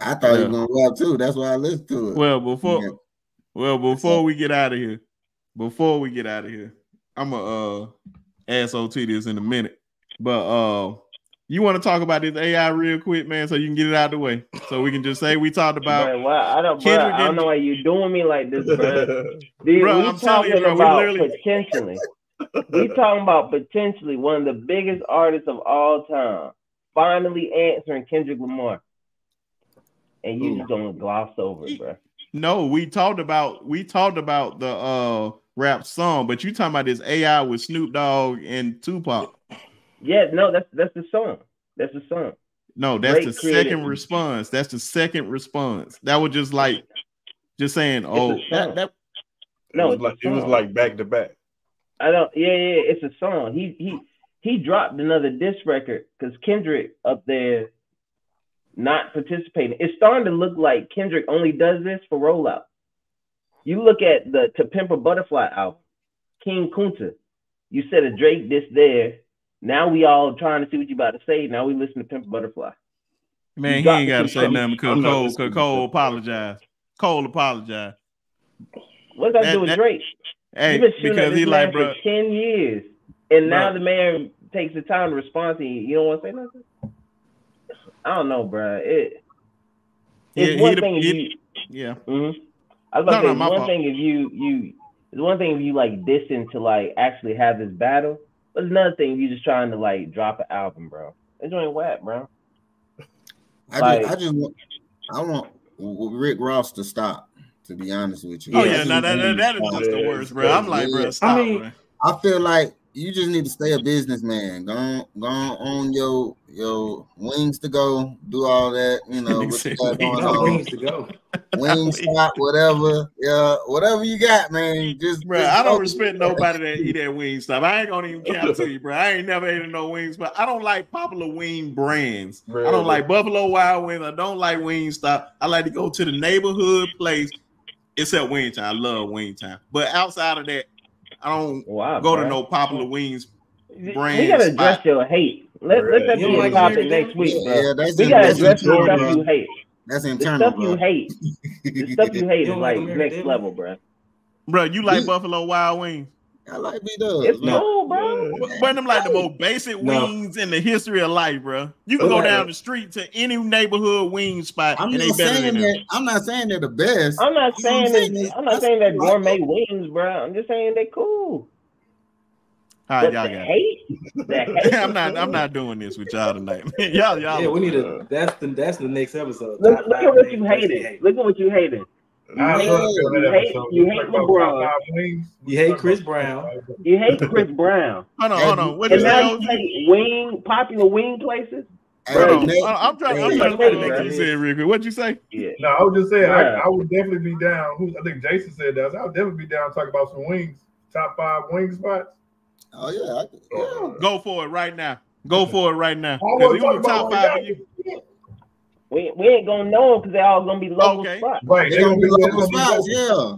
I thought he Yeah. was gonna rap too. That's why I listened to it. Well, before Yeah. well, before we get out of here, before we get out of here, I'm a uh ask OT this in a minute. But uh you want to talk about this AI real quick, man, so you can get it out of the way. So we can just say we talked about Bruh, why, I don't, bruh, Kendrick I don't know why you doing me like this, bro. Dude, Bro, we I'm talking you, bro, about literally- potentially. we talking about potentially one of the biggest artists of all time finally answering Kendrick Lamar, and you Ooh. just gonna gloss over it, bro. no, we talked about we talked about the uh rap song, but you talking about this AI with Snoop Dogg and Tupac. Yeah, no, that's that's the song. That's the song. No, that's Drake the created- second response. That's the second response. That was just like just saying, oh, that, that No, it was like it was like back to back. I don't. Yeah, yeah, it's a song. He he he dropped another disc record because Kendrick up there not participating. It's starting to look like Kendrick only does this for rollout. You look at the To Pimp a Butterfly album, King Kunta. You said a Drake diss there. Now we all trying to see what you about to say. Now we listen to Pimp a Butterfly. man, You he got ain't to gotta say coming. nothing because Cole, listening cause Cole apologized. Cole apologized. What's that, That- do with that- Drake? Hey, You've been shooting at because he like, for bro, ten years, and now Bruh. the man takes the time to respond to you. You don't want to say nothing. I don't know, bro. It Yeah, one he'd- thing if you. yeah. mhm. I was about No, to say no, one fault. thing if you you. It's one thing if you like dissing to like actually have this battle, but it's another thing if you just trying to like drop an album, bro. It's doing whack, bro. I Like- just, I just want, I want Rick Ross to stop. To be honest with you, Oh I yeah, just no, that, that, him that to is stop. just the worst, bro. I'm crazy. like, bro, stop, I mean- bro. I feel like you just need to stay a businessman. Go on, go on your your wings to go. Do all that, you know. what you got going on. wings to go. Wing spot, whatever. Yeah, whatever you got, man. Just, Bro, just I don't focus. respect nobody that eat that wing stop. I ain't gonna even count to you, bro. I ain't never ate no wings, but I don't like popular wing brands. I don't like Buffalo Wild Wings. I don't like Wingstop. I like to go to the neighborhood place, except Wing Time. I love Wing Time, but outside of that, I don't Wow, go to no popular wings. We brand gotta address spot. your hate. Let, let that You be don't a like topic Mary next Davis? week, bro. Yeah, that's We gotta that's address the internal, stuff you hate. That's The internal, stuff bro. you hate. The stuff you hate You is like like next level, bro. Bro, you like Buffalo Wild Wings? I like B Dubs. It's man. cool, bro. But them like the most basic No. wings in the history of life, bro. You can go like- down the street to any neighborhood wing spot, I'm and they not better saying than them. that. I'm not saying they're the best. I'm not You know what saying I'm that. saying? I'm not saying that like- gourmet wings, bro. I'm just saying they cool. All right, y'all got it. hate, the hate. I'm not. I'm not doing this with y'all tonight. y'all, y'all. Yeah, we need to. That's the that's the next episode. Look, look at what you hated. Look at what you hated. I hate- you hate- you hate talk LeBron. top five wings. You hate Chris Brown. You hate Chris Brown, Hold on, hold on. What you and say? now you OG? hate wing popular wing places. Hey, Hold on. Nate, I'm trying. I'm Hey, trying to hey, put the next bro. you said real quick. What'd you say? Yeah. No, I was just saying, I, Yeah. I would definitely be down. Who I think Jason said that. I would definitely be down to talk about some wings. Top five wing spots. Oh yeah, I, yeah. Go for it right now. Go for it right now. I 'Cause want it to the top five. one you. We, we ain't gonna know because they all gonna be local Okay. spots. Right, They they gonna gonna be be local local spots, yeah.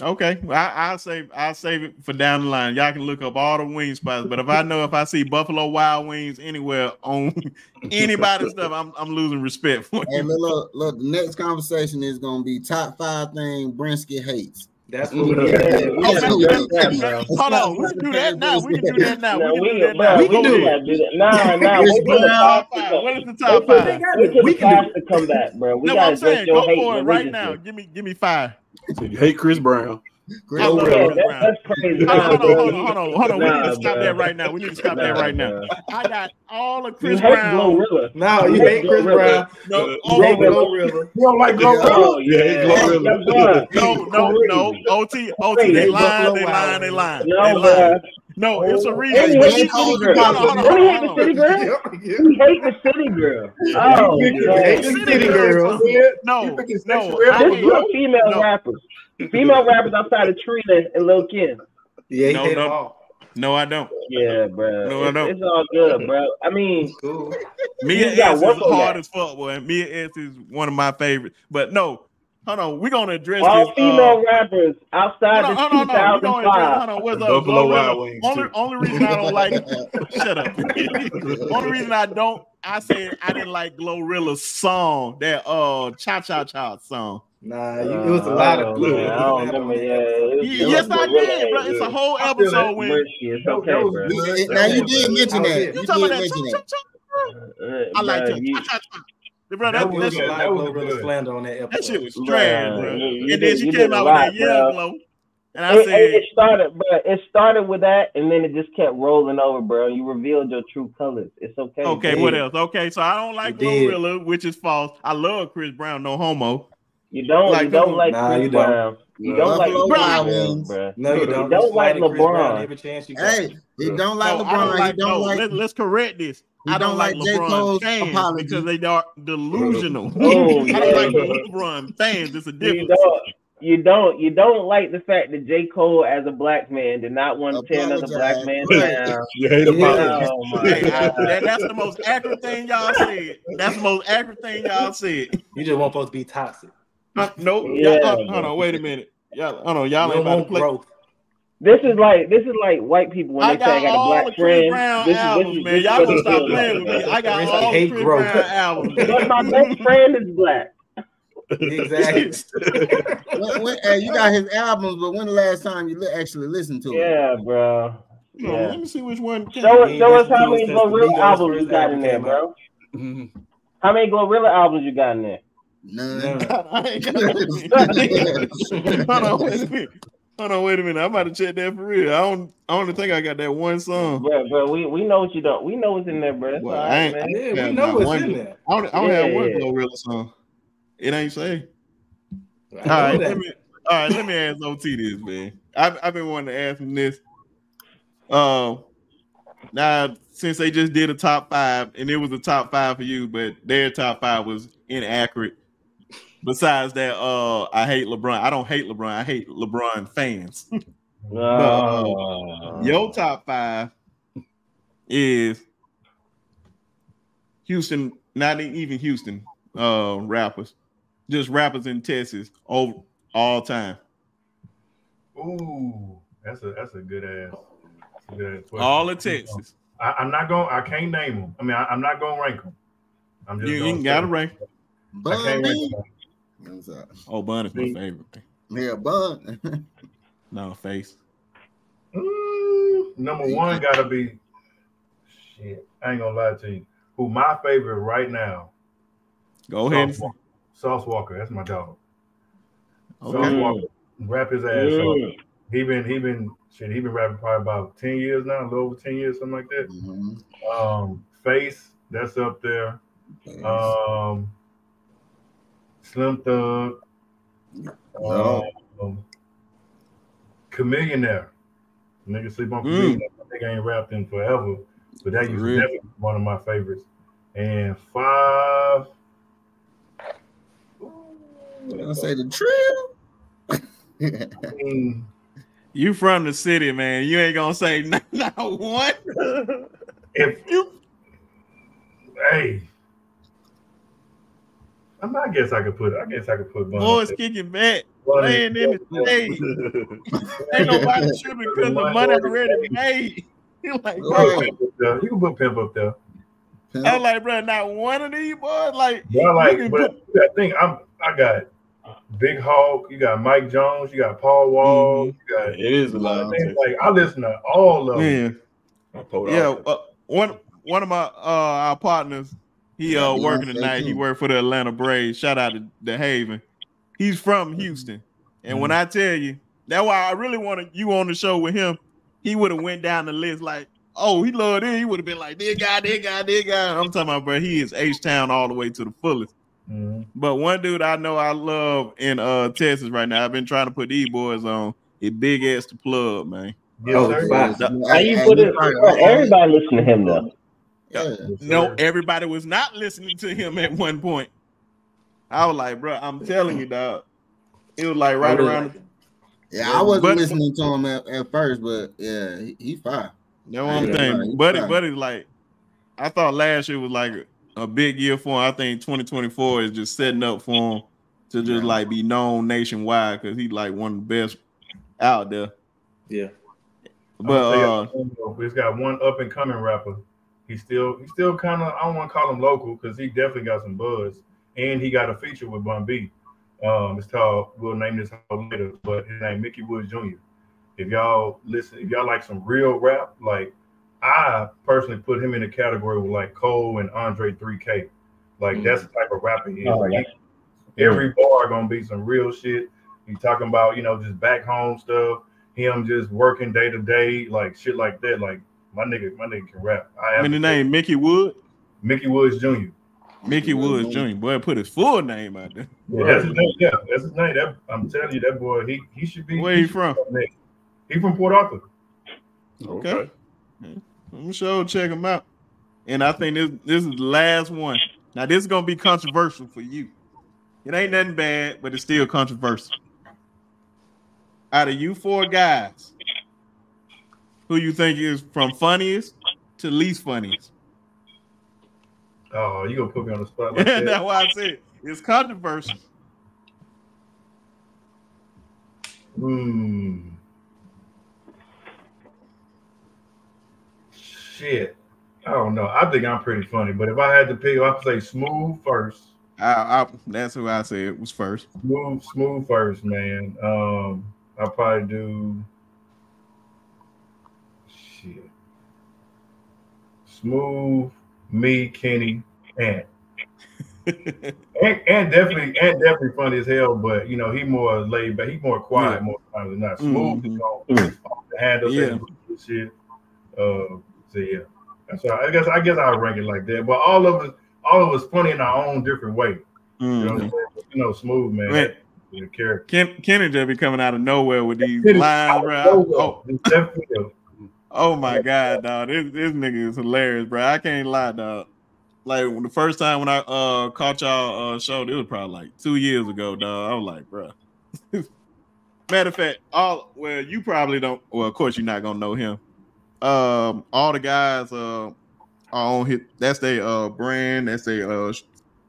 Okay, well, I, I'll save. I'll save it for down the line. Y'all can look up all the wing spots. But if I know if I see Buffalo Wild Wings anywhere on anybody's stuff, I'm I'm losing respect for Hey, you. look, look, look, the next conversation is gonna be top five thing Brinsky hates. That's what we Yeah, need. we gotta man, address that, man, bro. Hold on, we can do that now. We can do that now. We can do that now. we can do that. Nah, nah, Chris the Top five. What is the top five? We the can do to come back, bro. No, I'm saying, go for it right now. Give me, give me five. So you hate Chris Brown. Chris I love Brown. That, that's crazy. Hold on, hold on, hold on, hold on, hold on. We need to stop bro. that right now. We need to stop that right now. bro. I got all of Chris Brown. Glorilla. No, You you hate hate Chris Glorilla. Brown. No, You oh, hate no, Glorilla. You don't like Yeah. Glorilla? Oh, Yeah, yeah. he Glorilla. No, no, no. OT, OT, they they lying, they Wild lying, they Wings. lying. No, They lying. Bro. No, it's a And reason. he When hate you- the city hold girl. on, hold on, Don't he hold hate the hold on. city girl? He hate the city girl. Oh, You picking- hate the picking city girls. girls. No, no. This hate- is your female No. rappers. Female rappers outside of Trina and Lil Kim. Yeah, No, no. No, I don't. Yeah, bro. No, I it's, don't. it's all good, bro. I mean, Cool. Mia You gotta S is work on hard that. as fuck, boy. Mia X is one of my favorites. But no, hold on. We're gonna address all this. female uh, rappers outside Hold of on, hold on, hold on. We're gonna address. 2005. Hold on. What's And up? Buffalo Glorilla? Wild Wings, Only, only reason I don't like. shut up. only reason I don't. I said I didn't like Glorilla's song. That uh, cha cha cha song. Nah, you, it was a lot of good. man, I don't remember. Yeah, was, yes, I Glorilla did, bro. hate. It's a whole episode that. when. It's okay, bro. Now you did mention that. You You talking did about that? cha cha cha. Uh, I like that. Bro, That that, was that, a shit- lot that of was Glorilla slander on that episode. that shit was Bruh, trash, bro. you- you And then she you came out lot, with that yellow glow, and I It, it, said, it started, bro. It started with that, and then it just kept rolling over, bro. You revealed your true colors. It's okay. Okay, did. what else? Okay, so I don't like You did. Glorilla, which is false. I love Chris Brown, no homo. You don't. Like, you don't like Nah, Chris you don't. Brown. You don't like LeBron. Chris Wild Brown, Wings. No, you You don't. don't like sliding Brown LeBron. every chance you got. Hey, he don't No, like I don't LeBron. like. he don't no, like. let, us correct this. I don't, don't like, like J. LeBron Cole's fans apology. because they are delusional. Oh, I don't like yeah. LeBron fans. It's a You don't. You don't. You don't like the fact that J. Cole, as a black man, did not want to tear another black man Apologize. down. You hate him. Yeah. Oh my Hey, god. that, that's the most accurate thing y'all said. That's the most accurate thing y'all said. You just want folks to be toxic. Uh, nope. Yeah, y'all, uh, hold on. Wait a minute. Y'all, hold on. You Y'all ain't about to play. growth. This is like this is like white people when I they say I got got a all black the Chris friend. Brown This is, this albums, is, man. this is Y'all gonna stop playing with me. I got Chris all the hate Chris growth. Brown albums. But my best friend is black. Exactly. When, when, hey, you got his albums, but when the last time you li- actually listened to it? Yeah, bro. Hold on, Yeah. Let me see which one. Show us, show us how many it since Glorilla albums you got in there, bro. How many Glorilla albums you got in there? None. None. I ain't got Hold on, wait a minute. Hold on, wait a minute. I'm about to check that for real. I don't. I only think I got that one song. Bro, bro, we, we know what you don't. We know what's in there, bro. That's Well, all I ain't- man. Yeah, Yeah, we know what's one- in there. I don't. I don't have Yeah, one yeah. Glorilla song. It ain't say. I All know right, that. let me. All right, let me ask OT this, man. I've, I've been wanting to ask him this. Um, now since they just did a top five, and it was a top five for you, but their top five was inaccurate. Besides that, uh, I hate LeBron. I don't hate LeBron. I hate LeBron fans. But, uh, Oh. your top five is Houston, not even Houston uh rappers, just rappers in Texas over all time. Ooh, that's a that's a good ass. a good ass. All of Texas. I, I'm not going. I can't name them. I mean, I, I'm not going to rank them. I'm just You, gonna you got to say- rank. I Bun can't rank B. 'em. What's up? Oh, Bun is my See? favorite. Yeah, Bun. No face. Mm, number one got to be. Shit, I ain't gonna lie to you. Who my favorite right now? Go ahead. Sauce Walka. Sauce Walka. That's my dog. Sauce Walka. Rap his ass Mm. off. He been he been shit. He been rapping probably about ten years now, a little over ten years, something like that. Mhm. Um, Face, that's up there. Um, Slim Thug. No. Um, Chamillionaire. Nigga sleep on Mm. Chamillionaire. I think I ain't rapped in forever, but that used to definitely be one of my favorites. And five. I'm gonna say the trill. I mean, You from the city, man. You ain't gonna say not, not one. if You hey, I, mean, I guess I could put. I guess I could put. Bun up boys there. kicking back, Bun laying in the stage. Ain't nobody tripping because the money already made. You like, You can put Pimp up there. You can put Pimp up there. I was like, bro, not one of these boys. Like, But I you like, can but I think I'm. I got Big Hawk. You got Mike Jones. You got Paul Wall. Mhm. You got. It is a lot. I think, like I listen to all of them. Yeah, yeah. Uh, one one of my uh our partners, he uh Yeah, working Beyonce tonight. He too. worked for the Atlanta Braves. Shout out to the Haven. He's from Houston, and when I tell you that's why I really wanted you on the show with him, he would have went down the list like, oh, he loved it. He would have been like, this guy, this guy, this guy. I'm talking about, bro. He is H Town all the way to the fullest. Mhm. But one dude I know I love in uh Texas right now. I've been trying to put these boys on. It BigXthaPlug, man. Yes, Oh, sir. fine. How you put it? Everybody listen to him though. Yeah. No, sir. everybody was not listening to him at one point. I was like, bro, I'm telling you, dog. It was like right I around. like. Yeah, I wasn't But- listening to him at, at first, but yeah, he, he fine. That's what I'm Yeah, saying. right, Buddy, right. buddy's like, I thought last year was like a, a big year for him. I think 2024 is just setting up for him to just Yeah. like be known nationwide because he's like one of the best out there. Yeah. But I'm uh, say it, he's got one up and coming rapper. He's still he's still kind of I don't want to call him local because he definitely got some buzz, and he got a feature with Bun B. Um, it's called we'll name this later, but his name Mickey Woods Jr. If y'all listen, if y'all like some real rap, like I personally put him in a category with like Cole and Andre 3K. Like that's the type of rapper he is. Oh, Like, yeah. he- every bar gonna be some real shit. He talking about you know just back home stuff him just working day to day, like shit like that. Like my nigga, my nigga can rap. I I mean the name Mickey Wood, Mickey Woods Jr. Mickey Woods Jr. Boy, put his full name out there. Yeah, that's his name. Yeah, that's his name. That, I'm telling you, that boy, he he should be. Where he should from? be. He from Port Arthur. Okay. I'm sure check him out. And I think this this is the last one. Now this is gonna be controversial for you. It ain't nothing bad, but it's still controversial. Out of you four guys, who you think is from funniest to least funniest? Oh, you gonna put me on the spot like That's that? why I said it's controversial. Hmm. Shit. I don't know. I think I'm pretty funny, but if I had to pick, I'd say smooth first. I, I that's who I said was first. Smooth, smooth first, man. Um, I'll probably do shit. Smooth, me, Kenny, and and, and definitely and definitely funny as hell, but you know, he more laid back, he more quiet Yeah. more times than not. Smooth Mhm. is on, Mhm. off the handle Yeah. and shit. Uh so yeah. That's why I guess I guess I'll rank it like that. But all of us all of us funny in our own different way. You know Mhm. saying? You know, smooth man. The character. Ken, Kenny just be coming out of nowhere with these lines, bro. Oh, Oh, it's definitely a- my god, dog. This this nigga is hilarious, bro. I can't lie, dog. Like the first time when I uh caught y'all uh show, it was probably like two years ago, dog. I was like, bro. Matter of fact, all well, you probably don't. Well, of course, you're not gonna know him. Um, all the guys uh are on his. That's their uh brand. That's their uh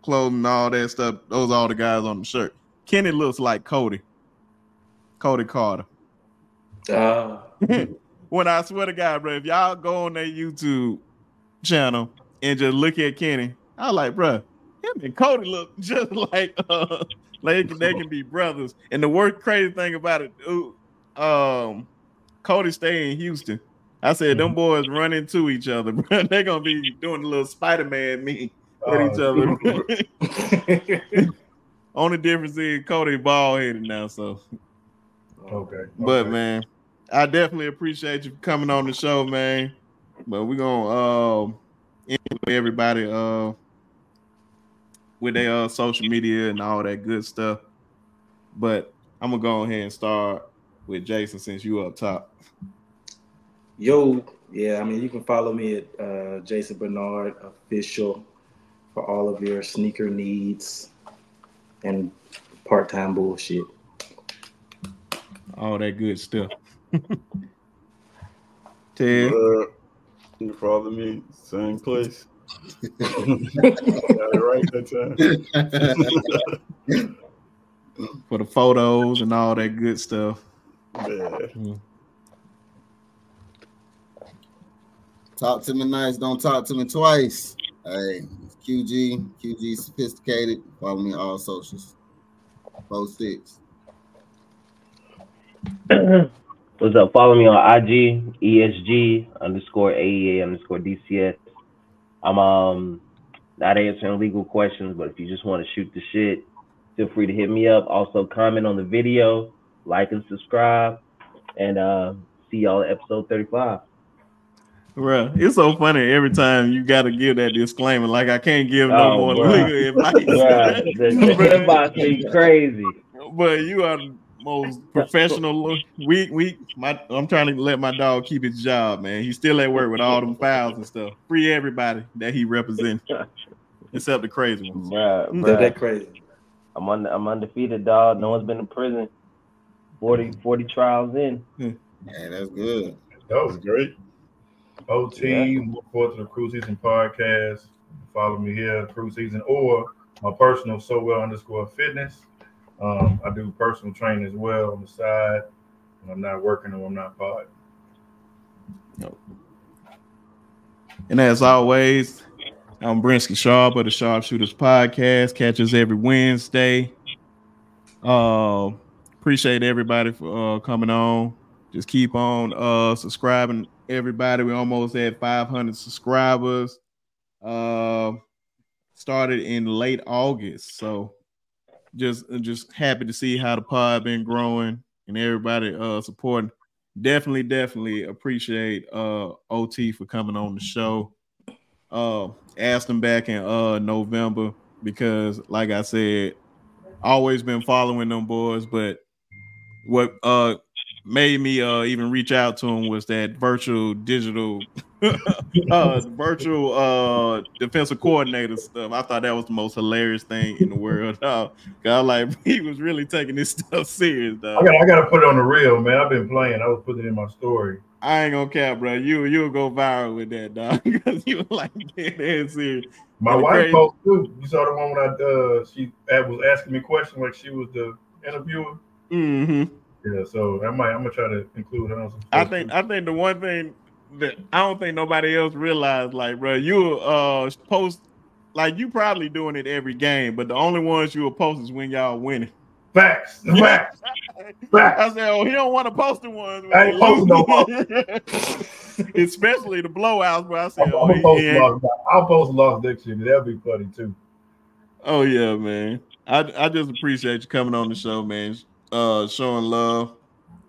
clothing, all that stuff. Those are all the guys on the shirt. Kenny looks like Cody. Cody Carter. Uh, when I swear to God, bro, if y'all go on their YouTube channel and just look at Kenny, I like, bro, him and Cody look just like uh like they can be brothers. And the worst crazy thing about it, ooh, um, Cody stay in Houston. I said them boys run into each other, bro. They're gonna be doing a little Spider-Man me at each Oh, other. Only difference is Cody bald headed now, so Okay. but okay. man, I definitely appreciate you coming on the show, man. But we're gonna um end with everybody uh with their uh social media and all that good stuff. But I'm gonna go ahead and start with Jason since you up top. Yo, yeah, I mean, you can follow me at uh, Jason Bernard Official for all of your sneaker needs and part time bullshit. All that good stuff. Ted, Uh, you can follow me, same place. Got it right that time. for the photos and all that good stuff. Yeah. Talk to me nice, don't talk to me twice. Hey, it's QG, QG sophisticated. Follow me on all socials. Four six. What's up? Follow me on IG, ESG underscore AEA underscore DCS. I'm um not answering legal questions, but if you just want to shoot the shit, feel free to hit me up. Also comment on the video, like and subscribe, and uh see y'all at episode 35. Bro, it's so funny every time you got to give that disclaimer. Like I can't give no Oh, more bruh. legal advice. Bruh, the, the inbox is crazy. but you are most professional. We we my I'm trying to let my dog keep his job, man. He's still at work with all them files and stuff. Free everybody that he represents, except the crazy ones. Bruh, That, bruh. that crazy. I'm un- I'm undefeated, dog. No one's been in prison. 40, 40 trials in. Man, that's good. That was great. OT, Yeah. look forward to the Krew Season podcast. Follow me here, Krew Season, or my personal sowell underscore fitness. Um, I do personal training as well on the side when I'm not working or I'm not pod. And as always, I'm Brinsky Sharpe of the Sharpe Shooters Podcast. Catch us every Wednesday. Uh, appreciate everybody for uh, coming on. Just keep on uh, subscribing, everybody. We almost had 500 subscribers. Uh, started in late August, so just just happy to see how the pod been growing and everybody uh supporting. Definitely definitely appreciate uh ot for coming on the show. Uh asked him back in uh november because like i said always been following them boys but what uh made me uh even reach out to him was that virtual digital uh virtual uh defensive coordinator stuff i thought that was the most hilarious thing in the world uh, 'cause I like he was really taking this stuff serious I dog. got I got to put it on the real, man. I've been playing. I was putting it in my story. I ain't gonna cap, bro. You you'll go viral with that, dog. Because you were like dead ass serious. My wife crazy- too. You saw the one when I uh she was asking me questions like she was the interviewer. hmm Yeah, so I might I'm gonna try to include her on some. I think. I think the one thing that I don't think nobody else realized, like, bro, you uh post like you probably doing it every game, but the only ones you will post is when y'all winning. facts, facts, facts. I said, oh, he don't want to post the ones. I ain't posting no lose. Especially the blowouts, bro. I said, I'm, oh, I'm post ain't- lost. I'll post lost next year. That'll be funny too. Oh yeah, man. I I just appreciate you coming on the show, man. Uh, showing love.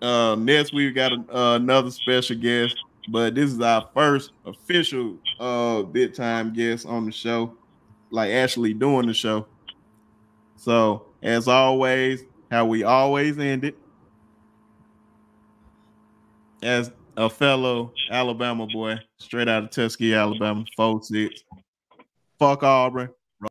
Uh, next we got a, uh, another special guest, but this is our first official uh bit time guest on the show, like actually doing the show. So as always, how we always end it. As a fellow Alabama boy, straight out of Tuskegee, Alabama, four six. Fuck Auburn.